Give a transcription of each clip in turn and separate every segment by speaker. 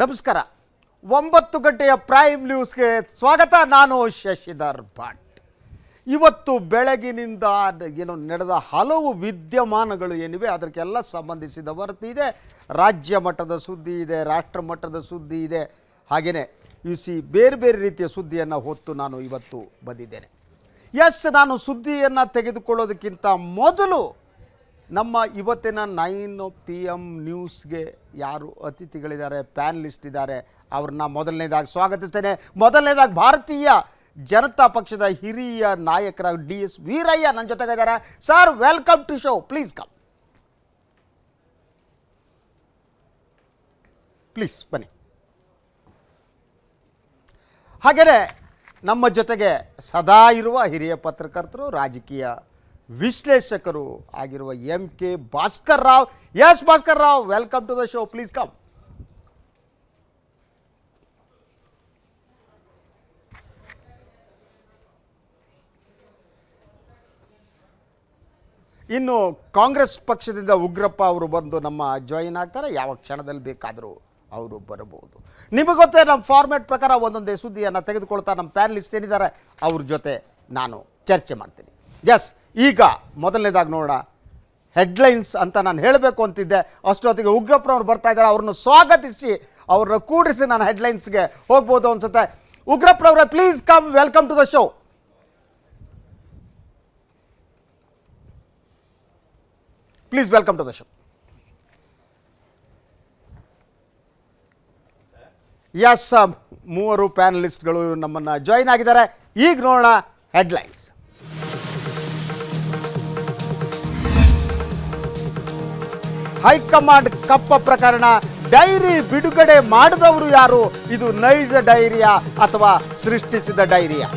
Speaker 1: ನಮಸ್ಕಾರ. ಒಂಬತ್ತು ಗಂಟೆಯ ಪ್ರೈಮ್ ನ್ಯೂಸ್ಗೆ ಸ್ವಾಗತ. ನಾನು ಶಶಿಧರ್ ಭಟ್. ಇವತ್ತು ಬೆಳಗಿನಿಂದ ಏನು ನಡೆದ ಹಲವು ವಿದ್ಯಮಾನಗಳು ಏನಿವೆ, ಅದಕ್ಕೆಲ್ಲ ಸಂಬಂಧಿಸಿದ ವರದಿ ಇದೆ. ರಾಜ್ಯ ಮಟ್ಟದ ಸುದ್ದಿ ಇದೆ, ರಾಷ್ಟ್ರ ಮಟ್ಟದ ಸುದ್ದಿ ಇದೆ. ಹಾಗೆಯೇ ಯು ಸಿ ಬೇರೆ ಬೇರೆ ರೀತಿಯ ಸುದ್ದಿಯನ್ನು ಹೊತ್ತು ನಾನು ಇವತ್ತು ಬಂದಿದ್ದೇನೆ. ಎಸ್ ನಾನು ಸುದ್ದಿಯನ್ನು ತೆಗೆದುಕೊಳ್ಳೋದಕ್ಕಿಂತ ಮೊದಲು ನಮ್ಮ ಇವತ್ತಿನ ನೈನ್ ಪಿ ಎಂ ನ್ಯೂಸ್ಗೆ ಯಾರು ಅತಿಥಿಗಳಿದ್ದಾರೆ, ಪ್ಯಾನಲಿಸ್ಟ್ ಇದ್ದಾರೆ, ಅವ್ರನ್ನ ಮೊದಲನೇದಾಗಿ ಸ್ವಾಗತಿಸ್ತೇನೆ. ಮೊದಲನೇದಾಗಿ ಭಾರತೀಯ ಜನತಾ ಪಕ್ಷದ ಹಿರಿಯ ನಾಯಕರ ಡಿ ಎಸ್ ವೀರಯ್ಯ ನನ್ನ ಜೊತೆಗಿದ್ದಾರೆ sir welcome to show please come please ಬನ್ನಿ. ಹಾಗೆಯೇ ನಮ್ಮ ಜೊತೆಗೆ ಸದಾ ಇರುವ ಹಿರಿಯ ಪತ್ರಕರ್ತರು, ರಾಜಕೀಯ ವಿಶ್ಲೇಷಕರು ಆಗಿರುವ M K Bhaskar Rao. Yes Bhaskar Rao, welcome to the show. Please come. ಇನ್ನು ಕಾಂಗ್ರೆಸ್ ಪಕ್ಷದಿಂದ ಉಗ್ರಪ್ಪ ಅವರು ಬಂದು ನಮ್ಮ ಜಾಯಿನ್ ಆಗ್ತಾರೆ. ಯಾವ ಕ್ಷಣದಲ್ಲಿ ಬೇಕಾದರೂ ಅವರು ಬರಬಹುದು. ನಿಮಗೆ ಗೊತ್ತೇ, ನಮ್ಮ ಫಾರ್ಮ್ಯಾಟ್ ಪ್ರಕಾರ ಒಂದೊಂದೇ ಸುದ್ದಿಯನ್ನು ತೆಗೆದುಕೊಳ್ತಾ ನಮ್ಮ ಪ್ಯಾನಲಿಸ್ಟ್ ಏನಿದ್ದಾರೆ? ಅವ್ರ ಜೊತೆ ನಾನು ಚರ್ಚೆ ಮಾಡ್ತೀನಿ. ಎಸ್ ಈಗ ಮೊದಲನೇದಾಗಿ ನೋಡೋಣ. ಹೆಡ್ಲೈನ್ಸ್ ಅಂತ ನಾನು ಹೇಳಬೇಕು ಅಂತಿದ್ದೆ. ಅಷ್ಟೊತ್ತಿಗೆ ಉಗ್ರಪ್ಪನವ್ರು ಬರ್ತಾ ಇದ್ದಾರೆ. ಅವ್ರನ್ನ ಸ್ವಾಗತಿಸಿ, ಅವ್ರನ್ನ ಕೂಡಿಸಿ ನಾನು ಹೆಡ್ಲೈನ್ಸ್ಗೆ ಹೋಗ್ಬೋದು ಅನ್ಸುತ್ತೆ. ಉಗ್ರಪ್ಪನವ್ರೆ please come welcome to the show please welcome to the show yes ಮೂವರು ಪ್ಯಾನಲಿಸ್ಟ್ಗಳು ನಮ್ಮನ್ನು ಜಾಯಿನ್ ಆಗಿದ್ದಾರೆ. ಈಗ ನೋಡೋಣ ಹೆಡ್ಲೈನ್ಸ್ ಹೈಕಮಾಂಡ್ ಕಪ್ಪ ಪ್ರಕರಣ, ಡೈರಿ ಬಿಡುಗಡೆ ಮಾಡಿದವರು ಯಾರು? ಇದು ನೈಜ ಡೈರಿಯಾ ಅಥವಾ ಸೃಷ್ಟಿಸಿದ ಡೈರಿಯಾ?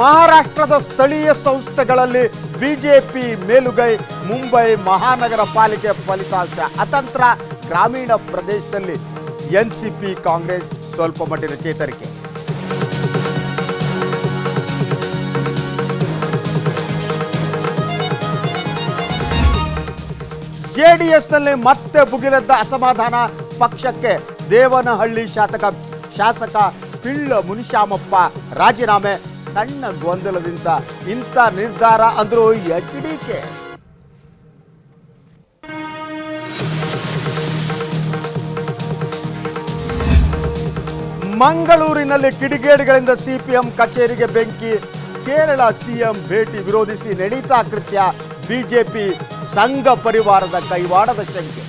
Speaker 1: ಮಹಾರಾಷ್ಟ್ರದ ಸ್ಥಳೀಯ ಸಂಸ್ಥೆಗಳಲ್ಲಿ ಬಿಜೆಪಿ ಮೇಲುಗೈ, ಮುಂಬೈ ಮಹಾನಗರ ಪಾಲಿಕೆ ಫಲಿತಾಂಶ ಅತಂತ್ರ. ಗ್ರಾಮೀಣ ಪ್ರದೇಶದಲ್ಲಿ ಎನ್ಸಿಪಿ ಕಾಂಗ್ರೆಸ್ ಸ್ವಲ್ಪ ಮಟ್ಟಿನ ಚೇತರಿಕೆ. ಜೆಡಿಎಸ್ನಲ್ಲಿ ಮತ್ತೆ ಭುಗಿಲೆದ್ದ ಅಸಮಾಧಾನ ಪಕ್ಷಕ್ಕೆ ದೇವನಹಳ್ಳಿ ಶಾಸಕ ಶಾಸಕ ಪಿಳ್ಳ ಮುನಿಶಾಮಪ್ಪ ರಾಜೀನಾಮೆ ಸಣ್ಣ ಗೊಂದಲದಿಂದ ಇಂಥ ನಿರ್ಧಾರ ಅಂದ್ರು ಎಚ್ ಡಿ ಕೆ. ಮಂಗಳೂರಿನಲ್ಲಿ ಕಿಡಿಗೇಡಿಗಳಿಂದ ಸಿಪಿಎಂ ಕಚೇರಿಗೆ ಬೆಂಕಿ, ಕೇರಳ ಸಿಎಂ ಭೇಟಿ ವಿರೋಧಿಸಿ ನಡೀತಾ ಕೃತ್ಯ ಬಿಜೆಪಿ ಸಂಘ ಪರಿವಾರದ ಕೈವಾಡದ ಶಂಕೆ.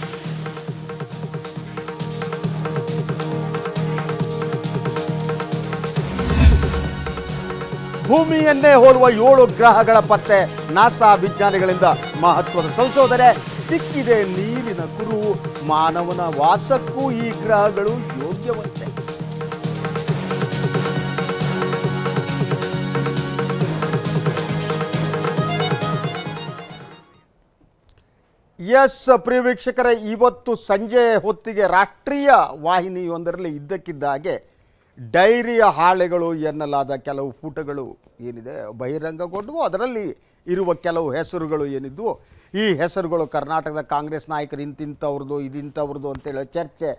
Speaker 1: ಭೂಮಿಯನ್ನೇ ಹೋಲುವ ಏಳು ಗ್ರಹಗಳ ಪತ್ತೆ ನಾಸಾ ವಿಜ್ಞಾನಿಗಳಿಂದ ಮಹತ್ವದ ಸಂಶೋಧನೆ ಸಿಕ್ಕಿದೆ ನೀರಿನ ಕುರು. ಮಾನವನ ವಾಸಕ್ಕೂ ಈ ಗ್ರಹಗಳು ಯೋಗ್ಯವಂತೆ ಎಸ್ ಪ್ರಿಯ ವೀಕ್ಷಕರೇ ಇವತ್ತು ಸಂಜೆ ಹೊತ್ತಿಗೆ ರಾಷ್ಟ್ರೀಯ ವಾಹಿನಿಯೊಂದರಲ್ಲಿ ಇದ್ದಕ್ಕಿದ್ದ ಹಾಗೆ ಡೈರಿಯ ಹಾಳೆಗಳು ಎನ್ನಲಾದ ಕೆಲವು ಪುಟಗಳು ಏನಿದೆ ಬಹಿರಂಗಗೊಂಡವು ಅದರಲ್ಲಿ ಇರುವ ಕೆಲವು ಹೆಸರುಗಳು ಏನಿದ್ವು. ಈ ಹೆಸರುಗಳು ಕರ್ನಾಟಕದ ಕಾಂಗ್ರೆಸ್ ನಾಯಕರು ಇಂತಿಂಥವ್ರದ್ದು, ಇದಿಂಥವ್ರದ್ದು ಅಂತೇಳಿ ಚರ್ಚೆ,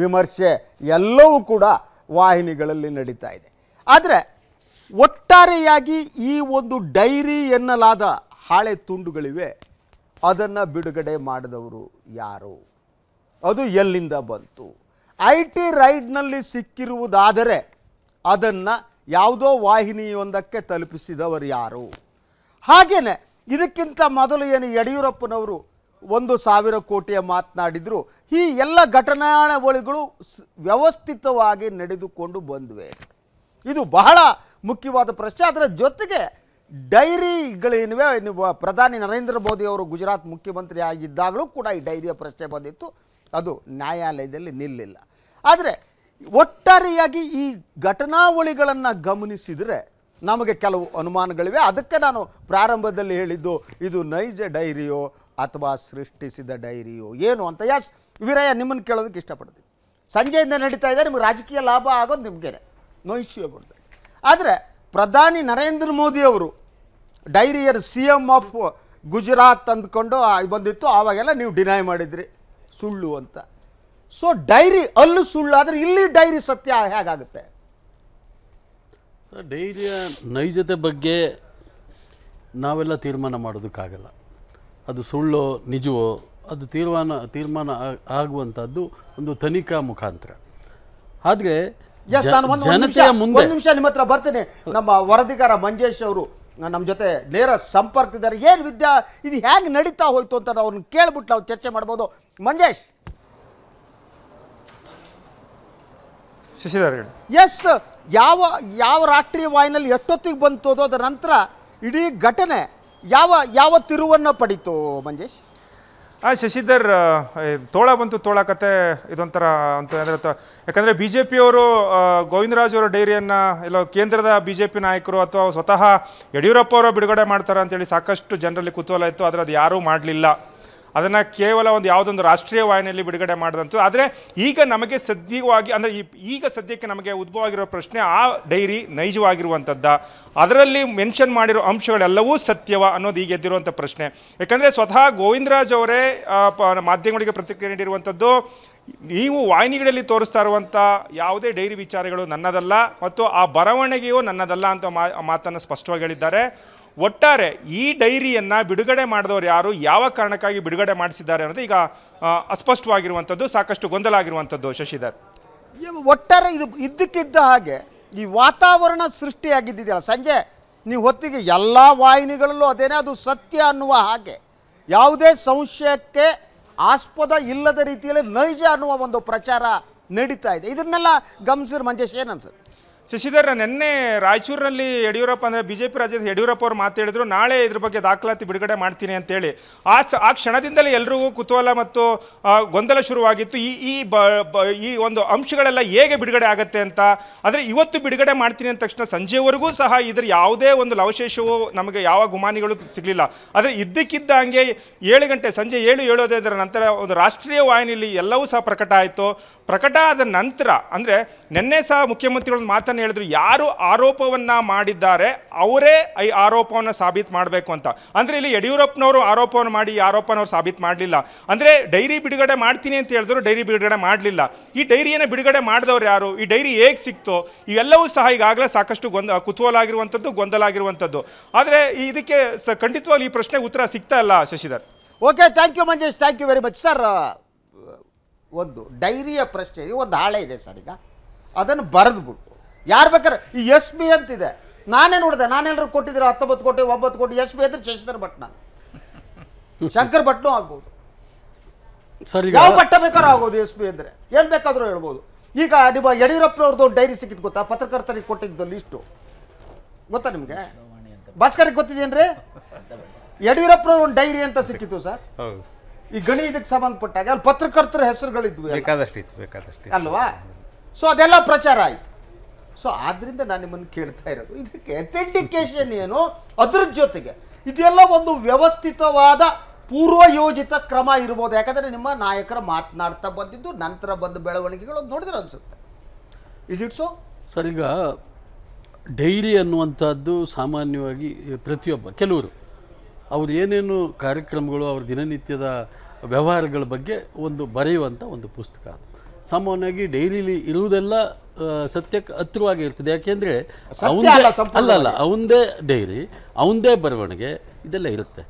Speaker 1: ವಿಮರ್ಶೆ ಎಲ್ಲವೂ ಕೂಡ ವಾಹಿನಿಗಳಲ್ಲಿ ನಡೀತಾ ಇದೆ. ಆದರೆ ಒಟ್ಟಾರೆಯಾಗಿ ಈ ಒಂದು ಡೈರಿ ಎನ್ನಲಾದ ಹಾಳೆ ತುಂಡುಗಳಿವೆ. ಅದನ್ನು ಬಿಡುಗಡೆ ಮಾಡಿದವರು ಯಾರು? ಅದು ಎಲ್ಲಿಂದ ಬಂತು? ಐ ಟಿ ರೈಡ್ನಲ್ಲಿ ಸಿಕ್ಕಿರುವುದಾದರೆ ಅದನ್ನು ಯಾವುದೋ ವಾಹಿನಿಯೊಂದಕ್ಕೆ ತಲುಪಿಸಿದವರು ಯಾರು? ಹಾಗೆಯೇ ಇದಕ್ಕಿಂತ ಮೊದಲು ಏನು ಯಡಿಯೂರಪ್ಪನವರು ಒಂದು ಸಾವಿರ ಕೋಟಿಯ ಮಾತನಾಡಿದ್ರು, ಈ ಎಲ್ಲ ಘಟನಾವಳಿಗಳು ವ್ಯವಸ್ಥಿತವಾಗಿ ನಡೆದುಕೊಂಡು ಬಂದಿವೆ. ಇದು ಬಹಳ ಮುಖ್ಯವಾದ ಪ್ರಶ್ನೆ. ಅದರ ಜೊತೆಗೆ ಡೈರಿಗಳೇನಿವೆ ನೀವು ಪ್ರಧಾನಿ ನರೇಂದ್ರ ಮೋದಿ ಅವರು ಗುಜರಾತ್ ಮುಖ್ಯಮಂತ್ರಿ ಆಗಿದ್ದಾಗಲೂ ಕೂಡ ಈ ಡೈರಿಯ ಪ್ರಶ್ನೆ ಬಂದಿತ್ತು. ಅದು ನ್ಯಾಯಾಲಯದಲ್ಲಿ ನಿಲ್ಲಿಲ್ಲ. ಆದರೆ ಒಟ್ಟಾರೆಯಾಗಿ ಈ ಘಟನಾವಳಿಗಳನ್ನು ಗಮನಿಸಿದರೆ ನಮಗೆ ಕೆಲವು ಅನುಮಾನಗಳಿವೆ. ಅದಕ್ಕೆ ನಾನು ಪ್ರಾರಂಭದಲ್ಲಿ ಹೇಳಿದ್ದು, ಇದು ನೈಜ ಡೈರಿಯೋ ಅಥವಾ ಸೃಷ್ಟಿಸಿದ ಡೈರಿಯೋ ಏನು ಅಂತ. ಯಾಸ್, ವೀರಯ್ಯ, ನಿಮ್ಮನ್ನು ಕೇಳೋದಕ್ಕೆ ಇಷ್ಟಪಡ್ತೀನಿ. ಸಂಜೆಯಿಂದ ನಡೀತಾ ಇದೆ, ನಿಮಗೆ ರಾಜಕೀಯ ಲಾಭ ಆಗೋದು ನಿಮಗೇನೆ. ನೋ ಇಶ್ಯೂ ಅಬೌಟ್ ಆದರೆ ಪ್ರಧಾನಿ ನರೇಂದ್ರ ಮೋದಿ ಅವರು ಡೈರಿಯರ್ ಸಿ ಎಂ ಆಫ್ ಗುಜರಾತ್ ಅಂದ್ಕೊಂಡು ಬಂದಿತ್ತು. ಆವಾಗೆಲ್ಲ ನೀವು ಡಿನೈ ಮಾಡಿದ್ರಿ. ಸುಳ್ಳು ಅಂತ. ಸೊ ಡೈರಿ ಅಲ್ಲೂ ಸುಳ್ಳು ಆದರೆ ಇಲ್ಲಿ ಡೈರಿ ಸತ್ಯ ಹೇಗಾಗುತ್ತೆ?
Speaker 2: ಸರ್ ಡೈರಿಯ ನೈಜತೆ ಬಗ್ಗೆ ನಾವೆಲ್ಲ ತೀರ್ಮಾನ ಮಾಡೋದಕ್ಕಾಗಲ್ಲ. ಅದು ಸುಳ್ಳೋ ನಿಜವೋ ಅದು ತೀರ್ಮಾನ ತೀರ್ಮಾನ ಆಗುವಂಥದ್ದು ಒಂದು ತನಿಖಾ ಮುಖಾಂತರ. ಆದರೆ ಜನತೆಯ ಮುಂದೆ
Speaker 1: ನಿಮಿಷ ನಿಮ್ಮ ಹತ್ರ ಬರ್ತೀನಿ. ನಮ್ಮ ವರದಿಗಾರ ಮಂಜೇಶ್ ಅವರು ನಮ್ಮ ಜೊತೆ ನೇರ ಸಂಪರ್ಕದಿದ್ದಾರೆ ಏನು ವಿದ್ಯಾ? ಇದು ಹೇಗೆ ನಡೀತಾ ಹೋಯ್ತು ಅಂತ ನಾವು ಅವ್ರನ್ನ ಕೇಳ್ಬಿಟ್ಟು ನಾವು ಚರ್ಚೆ ಮಾಡ್ಬೋದು. ಮಂಜೇಶ್.
Speaker 3: ಶಶಿಧರ್
Speaker 1: ಎಸ್ ಯಾವ ಯಾವ ರಾಷ್ಟ್ರೀಯ ವಾಯಿನಲ್ಲಿ ಎಷ್ಟೊತ್ತಿಗೆ ಬಂತು ಅದು ಅದರ ನಂತರ ಇಡೀ ಘಟನೆ ಯಾವ ಯಾವ ತಿರುವನ್ನು ಪಡೀತು ಮಂಜೇಶ್?
Speaker 3: ಆ, ಶಶಿಧರ್ ತೋಳ ಬಂತು, ತೋಳ ಕತೆ ಇದೊಂಥರ ಅಂತ ಅಂದರೆ ಯಾಕಂದರೆ ಬಿ ಜೆ ಪಿಯವರು ಗೋವಿಂದರಾಜ್ ಅವರ ಡೈರಿಯನ್ನು ಇಲ್ಲ ಕೇಂದ್ರದ ಬಿ ಜೆ ಪಿ ನಾಯಕರು ಅಥವಾ ಸ್ವತಃ ಯಡಿಯೂರಪ್ಪ ಅವರು ಬಿಡುಗಡೆ ಮಾಡ್ತಾರೆ ಅಂತೇಳಿ ಸಾಕಷ್ಟು ಜನರಲ್ಲಿ ಕುತೂಹಲ ಇತ್ತು, ಆದರೆ ಅದು ಯಾರೂ ಮಾಡಲಿಲ್ಲ. ಅದನ್ನು ಕೇವಲ ಒಂದು ಯಾವುದೊಂದು ರಾಷ್ಟ್ರೀಯ ವಾಹಿನಿಯಲ್ಲಿ ಬಿಡುಗಡೆ ಮಾಡಿದಂಥ ಆದರೆ ಈಗ ನಮಗೆ ಸದ್ಯವಾಗಿ, ಅಂದರೆ ಈಗ ಸದ್ಯಕ್ಕೆ ನಮಗೆ ಉದ್ಭವವಾಗಿರೋ ಪ್ರಶ್ನೆ ಆ ಡೈರಿ ನೈಜವಾಗಿರುವಂಥದ್ದ ಅದರಲ್ಲಿ ಮೆನ್ಷನ್ ಮಾಡಿರೋ ಅಂಶಗಳೆಲ್ಲವೂ ಸತ್ಯವ ಅನ್ನೋದು ಈಗ ಎದ್ದಿರುವಂಥ ಪ್ರಶ್ನೆ. ಯಾಕಂದರೆ ಸ್ವತಃ ಗೋವಿಂದರಾಜ್ ಅವರೇ ಮಾಧ್ಯಮಗಳಿಗೆ ಪ್ರತಿಕ್ರಿಯೆ ನೀಡಿರುವಂಥದ್ದು ನೀವು ವಾಹಿನಿಗಳಲ್ಲಿ ತೋರಿಸ್ತಾ ಇರುವಂಥ ಯಾವುದೇ ಡೈರಿ ವಿಚಾರಗಳು ನನ್ನದಲ್ಲ, ಮತ್ತು ಆ ಬರವಣಿಗೆಯು ನನ್ನದಲ್ಲ ಅಂತ ಮಾತನ್ನು ಸ್ಪಷ್ಟವಾಗಿ ಹೇಳಿದ್ದಾರೆ. ಒಟ್ಟಾರೆ ಈ ಡೈರಿಯನ್ನು ಬಿಡುಗಡೆ ಮಾಡಿದವರು ಯಾರು, ಯಾವ ಕಾರಣಕ್ಕಾಗಿ ಬಿಡುಗಡೆ ಮಾಡಿಸಿದ್ದಾರೆ ಅನ್ನೋದು ಈಗ ಅಸ್ಪಷ್ಟವಾಗಿರುವಂಥದ್ದು, ಸಾಕಷ್ಟು ಗೊಂದಲ ಆಗಿರುವಂಥದ್ದು ಶಶಿಧರ್
Speaker 1: ಒಟ್ಟಾರೆ ಇದು ಇದ್ದಕ್ಕಿದ್ದ ಹಾಗೆ ಈ ವಾತಾವರಣ ಸೃಷ್ಟಿಯಾಗಿದ್ದಿದೆಯಲ್ಲ, ಸಂಜೆ ನೀವು ಹೊತ್ತಿಗೆ ಎಲ್ಲ ವಾಹಿನಿಗಳಲ್ಲೂ ಅದೇನೇ ಅದು ಸತ್ಯ ಅನ್ನುವ ಹಾಗೆ, ಯಾವುದೇ ಸಂಶಯಕ್ಕೆ ಆಸ್ಪದ ಇಲ್ಲದ ರೀತಿಯಲ್ಲಿ ನೈಜ ಅನ್ನುವ ಒಂದು ಪ್ರಚಾರ ನಡೀತಾ ಇದೆ. ಇದನ್ನೆಲ್ಲ ಗಮನಿಸಿದ್ರೆ ಮಂಜೇಶ್ ಏನು ಅನ್ಸುತ್ತೆ?
Speaker 3: ಶಶಿಧರ್ ನಿನ್ನೆ ರಾಯಚೂರಿನಲ್ಲಿ ಯಡಿಯೂರಪ್ಪ ಅಂದರೆ ಬಿ ಜೆ ಪಿ ರಾಜ್ಯದ ಯಡಿಯೂರಪ್ಪ ಅವರು ಮಾತಾಡಿದ್ರು ನಾಳೆ ಇದ್ರ ಬಗ್ಗೆ ದಾಖಲಾತಿ ಬಿಡುಗಡೆ ಮಾಡ್ತೀನಿ ಅಂತೇಳಿ ಆ ಸ, ಆ ಕ್ಷಣದಿಂದಲೇ ಎಲ್ರಿಗೂ ಕುತೂಹಲ ಮತ್ತು ಗೊಂದಲ ಶುರುವಾಗಿತ್ತು. ಈ ಈ ಬ ಈ ಒಂದು ಅಂಶಗಳೆಲ್ಲ ಹೇಗೆ ಬಿಡುಗಡೆ ಆಗುತ್ತೆ ಅಂತ, ಆದರೆ ಇವತ್ತು ಬಿಡುಗಡೆ ಮಾಡ್ತೀನಿ ಅಂದ ತಕ್ಷಣ ಸಂಜೆವರೆಗೂ ಸಹ ಇದರ ಯಾವುದೇ ಒಂದು ಲವಶೇಷವು ನಮಗೆ ಯಾವ ಗುಮಾನಿಗಳು ಸಿಗಲಿಲ್ಲ. ಆದರೆ ಇದ್ದಕ್ಕಿದ್ದಂಗೆ ಏಳು ಗಂಟೆ, ಸಂಜೆ ಏಳು ಏಳೋದರ ನಂತರ ಒಂದು ರಾಷ್ಟ್ರೀಯ ವಾಹಿನಿಯಲ್ಲಿ ಎಲ್ಲವೂ ಸಹ ಪ್ರಕಟ ಆಯಿತು. ಪ್ರಕಟ ಆದ ನಂತರ, ಅಂದರೆ ನಿನ್ನೆ ಸಹ ಮುಖ್ಯಮಂತ್ರಿಗಳು ಮಾತನ್ನು ಹೇಳಿದ್ರು, ಯಾರು ಆರೋಪವನ್ನು ಮಾಡಿದ್ದಾರೆ, ಅವರೇ ಈ ಆರೋಪವನ್ನು ಸಾಬೀತು ಮಾಡಬೇಕು ಅಂತ. ಅಂದರೆ ಇಲ್ಲಿ ಯಡಿಯೂರಪ್ಪನವರು ಆರೋಪವನ್ನು ಮಾಡಿ, ಈ ಆರೋಪನವ್ರು ಸಾಬೀತು ಮಾಡಲಿಲ್ಲ. ಅಂದರೆ ಡೈರಿ ಬಿಡುಗಡೆ ಮಾಡ್ತೀನಿ ಅಂತ ಹೇಳಿದ್ರು, ಡೈರಿ ಬಿಡುಗಡೆ ಮಾಡಲಿಲ್ಲ. ಈ ಡೈರಿಯನ್ನು ಬಿಡುಗಡೆ ಮಾಡಿದವರು ಯಾರು? ಈ ಡೈರಿ ಹೇಗೆ ಸಿಕ್ತೋ, ಇವೆಲ್ಲವೂ ಸಹ ಈಗಾಗಲೇ ಸಾಕಷ್ಟು ಗೊಂದ ಕುತೂಹಲ ಆಗಿರುವಂಥದ್ದು ಗೊಂದಲ ಆಗಿರುವಂಥದ್ದು ಆದರೆ ಇದಕ್ಕೆ ಸ, ಖಂಡಿತವಾಗ್ಲೂ ಈ ಪ್ರಶ್ನೆಗೆ ಉತ್ತರ ಸಿಗ್ತಾ ಇಲ್ಲ, Shashidhar.
Speaker 1: Okay thank you Manjesh. Thank you very much sir ಒಂದು ಡೈರಿಯ ಪ್ರಶ್ನೆ ಒಂದು ಹಾಳೆ ಇದೆ ಸರ್ ಈಗ. ಅದನ್ನು ಬರೆದ್ಬಿಟ್ಟು. ಯಾರು ಬೇಕಾದ್ರೆ ಈ ಎಸ್ ಬಿ ಅಂತಿದೆ. ನಾನೇ ನೋಡಿದೆ ನಾನೆಲ್ಲರೂ ಕೊಟ್ಟಿದ್ರೆ ಹತ್ತೊಂಬತ್ತು ಕೋಟಿ ಒಂಬತ್ತು ಕೋಟಿ ಎಸ್ ಬಿ ಅಂದ್ರೆ ಶಶಿಧರ್ ಭಟ್ ನಾನು. ಶಂಕರ್ ಭಟ್ನೂ ಆಗ್ಬೋದು.
Speaker 2: ಸರಿ ಈಗ
Speaker 1: ಯಾವ ಭಟ್ಟ ಬೇಕಾದ್ರೂ ಆಗೋದು ಎಸ್ ಬಿ ಅಂದ್ರೆ. ಏನು ಬೇಕಾದರೂ ಹೇಳ್ಬೋದು. ಈಗ ನಿಮ್ಮ ಯಡಿಯೂರಪ್ಪನವ್ರದ್ದು ಡೈರಿ ಸಿಕ್ಕಿದ್ದು ಗೊತ್ತಾ? ಪತ್ರಕರ್ತರಿಗೆ ಕೊಟ್ಟಿದ್ದು ಲಿಸ್ಟು. ಗೊತ್ತಾ ನಿಮಗೆ? ಭಾಸ್ಕರಿಗೆ ಗೊತ್ತಿದೇನ್ರಿ ಯಡಿಯೂರಪ್ಪನವ್ರ ಒಂದು ಡೈರಿ ಅಂತ ಸಿಕ್ಕಿತ್ತು ಸರ್.
Speaker 4: ಹೌದು.
Speaker 1: ಈ ಗಣಿ ಇದಕ್ಕೆ ಸಂಬಂಧಪಟ್ಟಾಗ ಅಲ್ಲಿ ಪತ್ರಕರ್ತರ ಹೆಸರುಗಳಿದ್ವು
Speaker 4: ಬೇಕಾದಷ್ಟು
Speaker 1: ಅಲ್ವಾ? ಸೊ ಅದೆಲ್ಲ ಪ್ರಚಾರ ಆಯಿತು. ಸೊ ಆದ್ದರಿಂದ ನಾನು ನಿಮ್ಮನ್ನು ಕೇಳ್ತಾ ಇರೋದು. ಇದಕ್ಕೆ ಅಥೆಂಟಿಕೇಶನ್ ಏನು? ಅದ್ರ ಜೊತೆಗೆ ಇದೆಲ್ಲ ಒಂದು ವ್ಯವಸ್ಥಿತವಾದ ಪೂರ್ವಯೋಜಿತ ಕ್ರಮ ಇರ್ಬೋದು. ಯಾಕಂದರೆ ನಿಮ್ಮ ನಾಯಕರ ಮಾತನಾಡ್ತಾ ಬಂದಿದ್ದು, ನಂತರ ಬಂದ ಬೆಳವಣಿಗೆಗಳು ನೋಡಿದ್ರೆ ಅನ್ಸುತ್ತೆ. ಇಸ್ ಇಟ್ ಸೊ
Speaker 2: ಸರ್, ಈಗ ಡೈರಿ ಅನ್ನುವಂಥದ್ದು ಸಾಮಾನ್ಯವಾಗಿ ಪ್ರತಿಯೊಬ್ಬ, ಕೆಲವರು ಅವ್ರು ಏನೇನು ಕಾರ್ಯಕ್ರಮಗಳು, ಅವ್ರ ದಿನನಿತ್ಯದ ವ್ಯವಹಾರಗಳ ಬಗ್ಗೆ ಒಂದು ಬರೆಯುವಂಥ ಒಂದು ಪುಸ್ತಕ ಅದು. ಸಾಮಾನ್ಯವಾಗಿ ಡೈರಿಲಿ ಇರುವುದೆಲ್ಲ ಸತ್ಯಕ್ಕೆ ಹತ್ತಿರವಾಗಿ ಇರ್ತದೆ. ಯಾಕೆಂದರೆ
Speaker 1: ಅವನದೇ ಅಲ್ಲ
Speaker 2: ಅಲ್ಲ ಅವಂದೇ ಡೈರಿ ಅವಂದೇ ಬರವಣಿಗೆ ಇದೆಲ್ಲ ಇರುತ್ತೆ.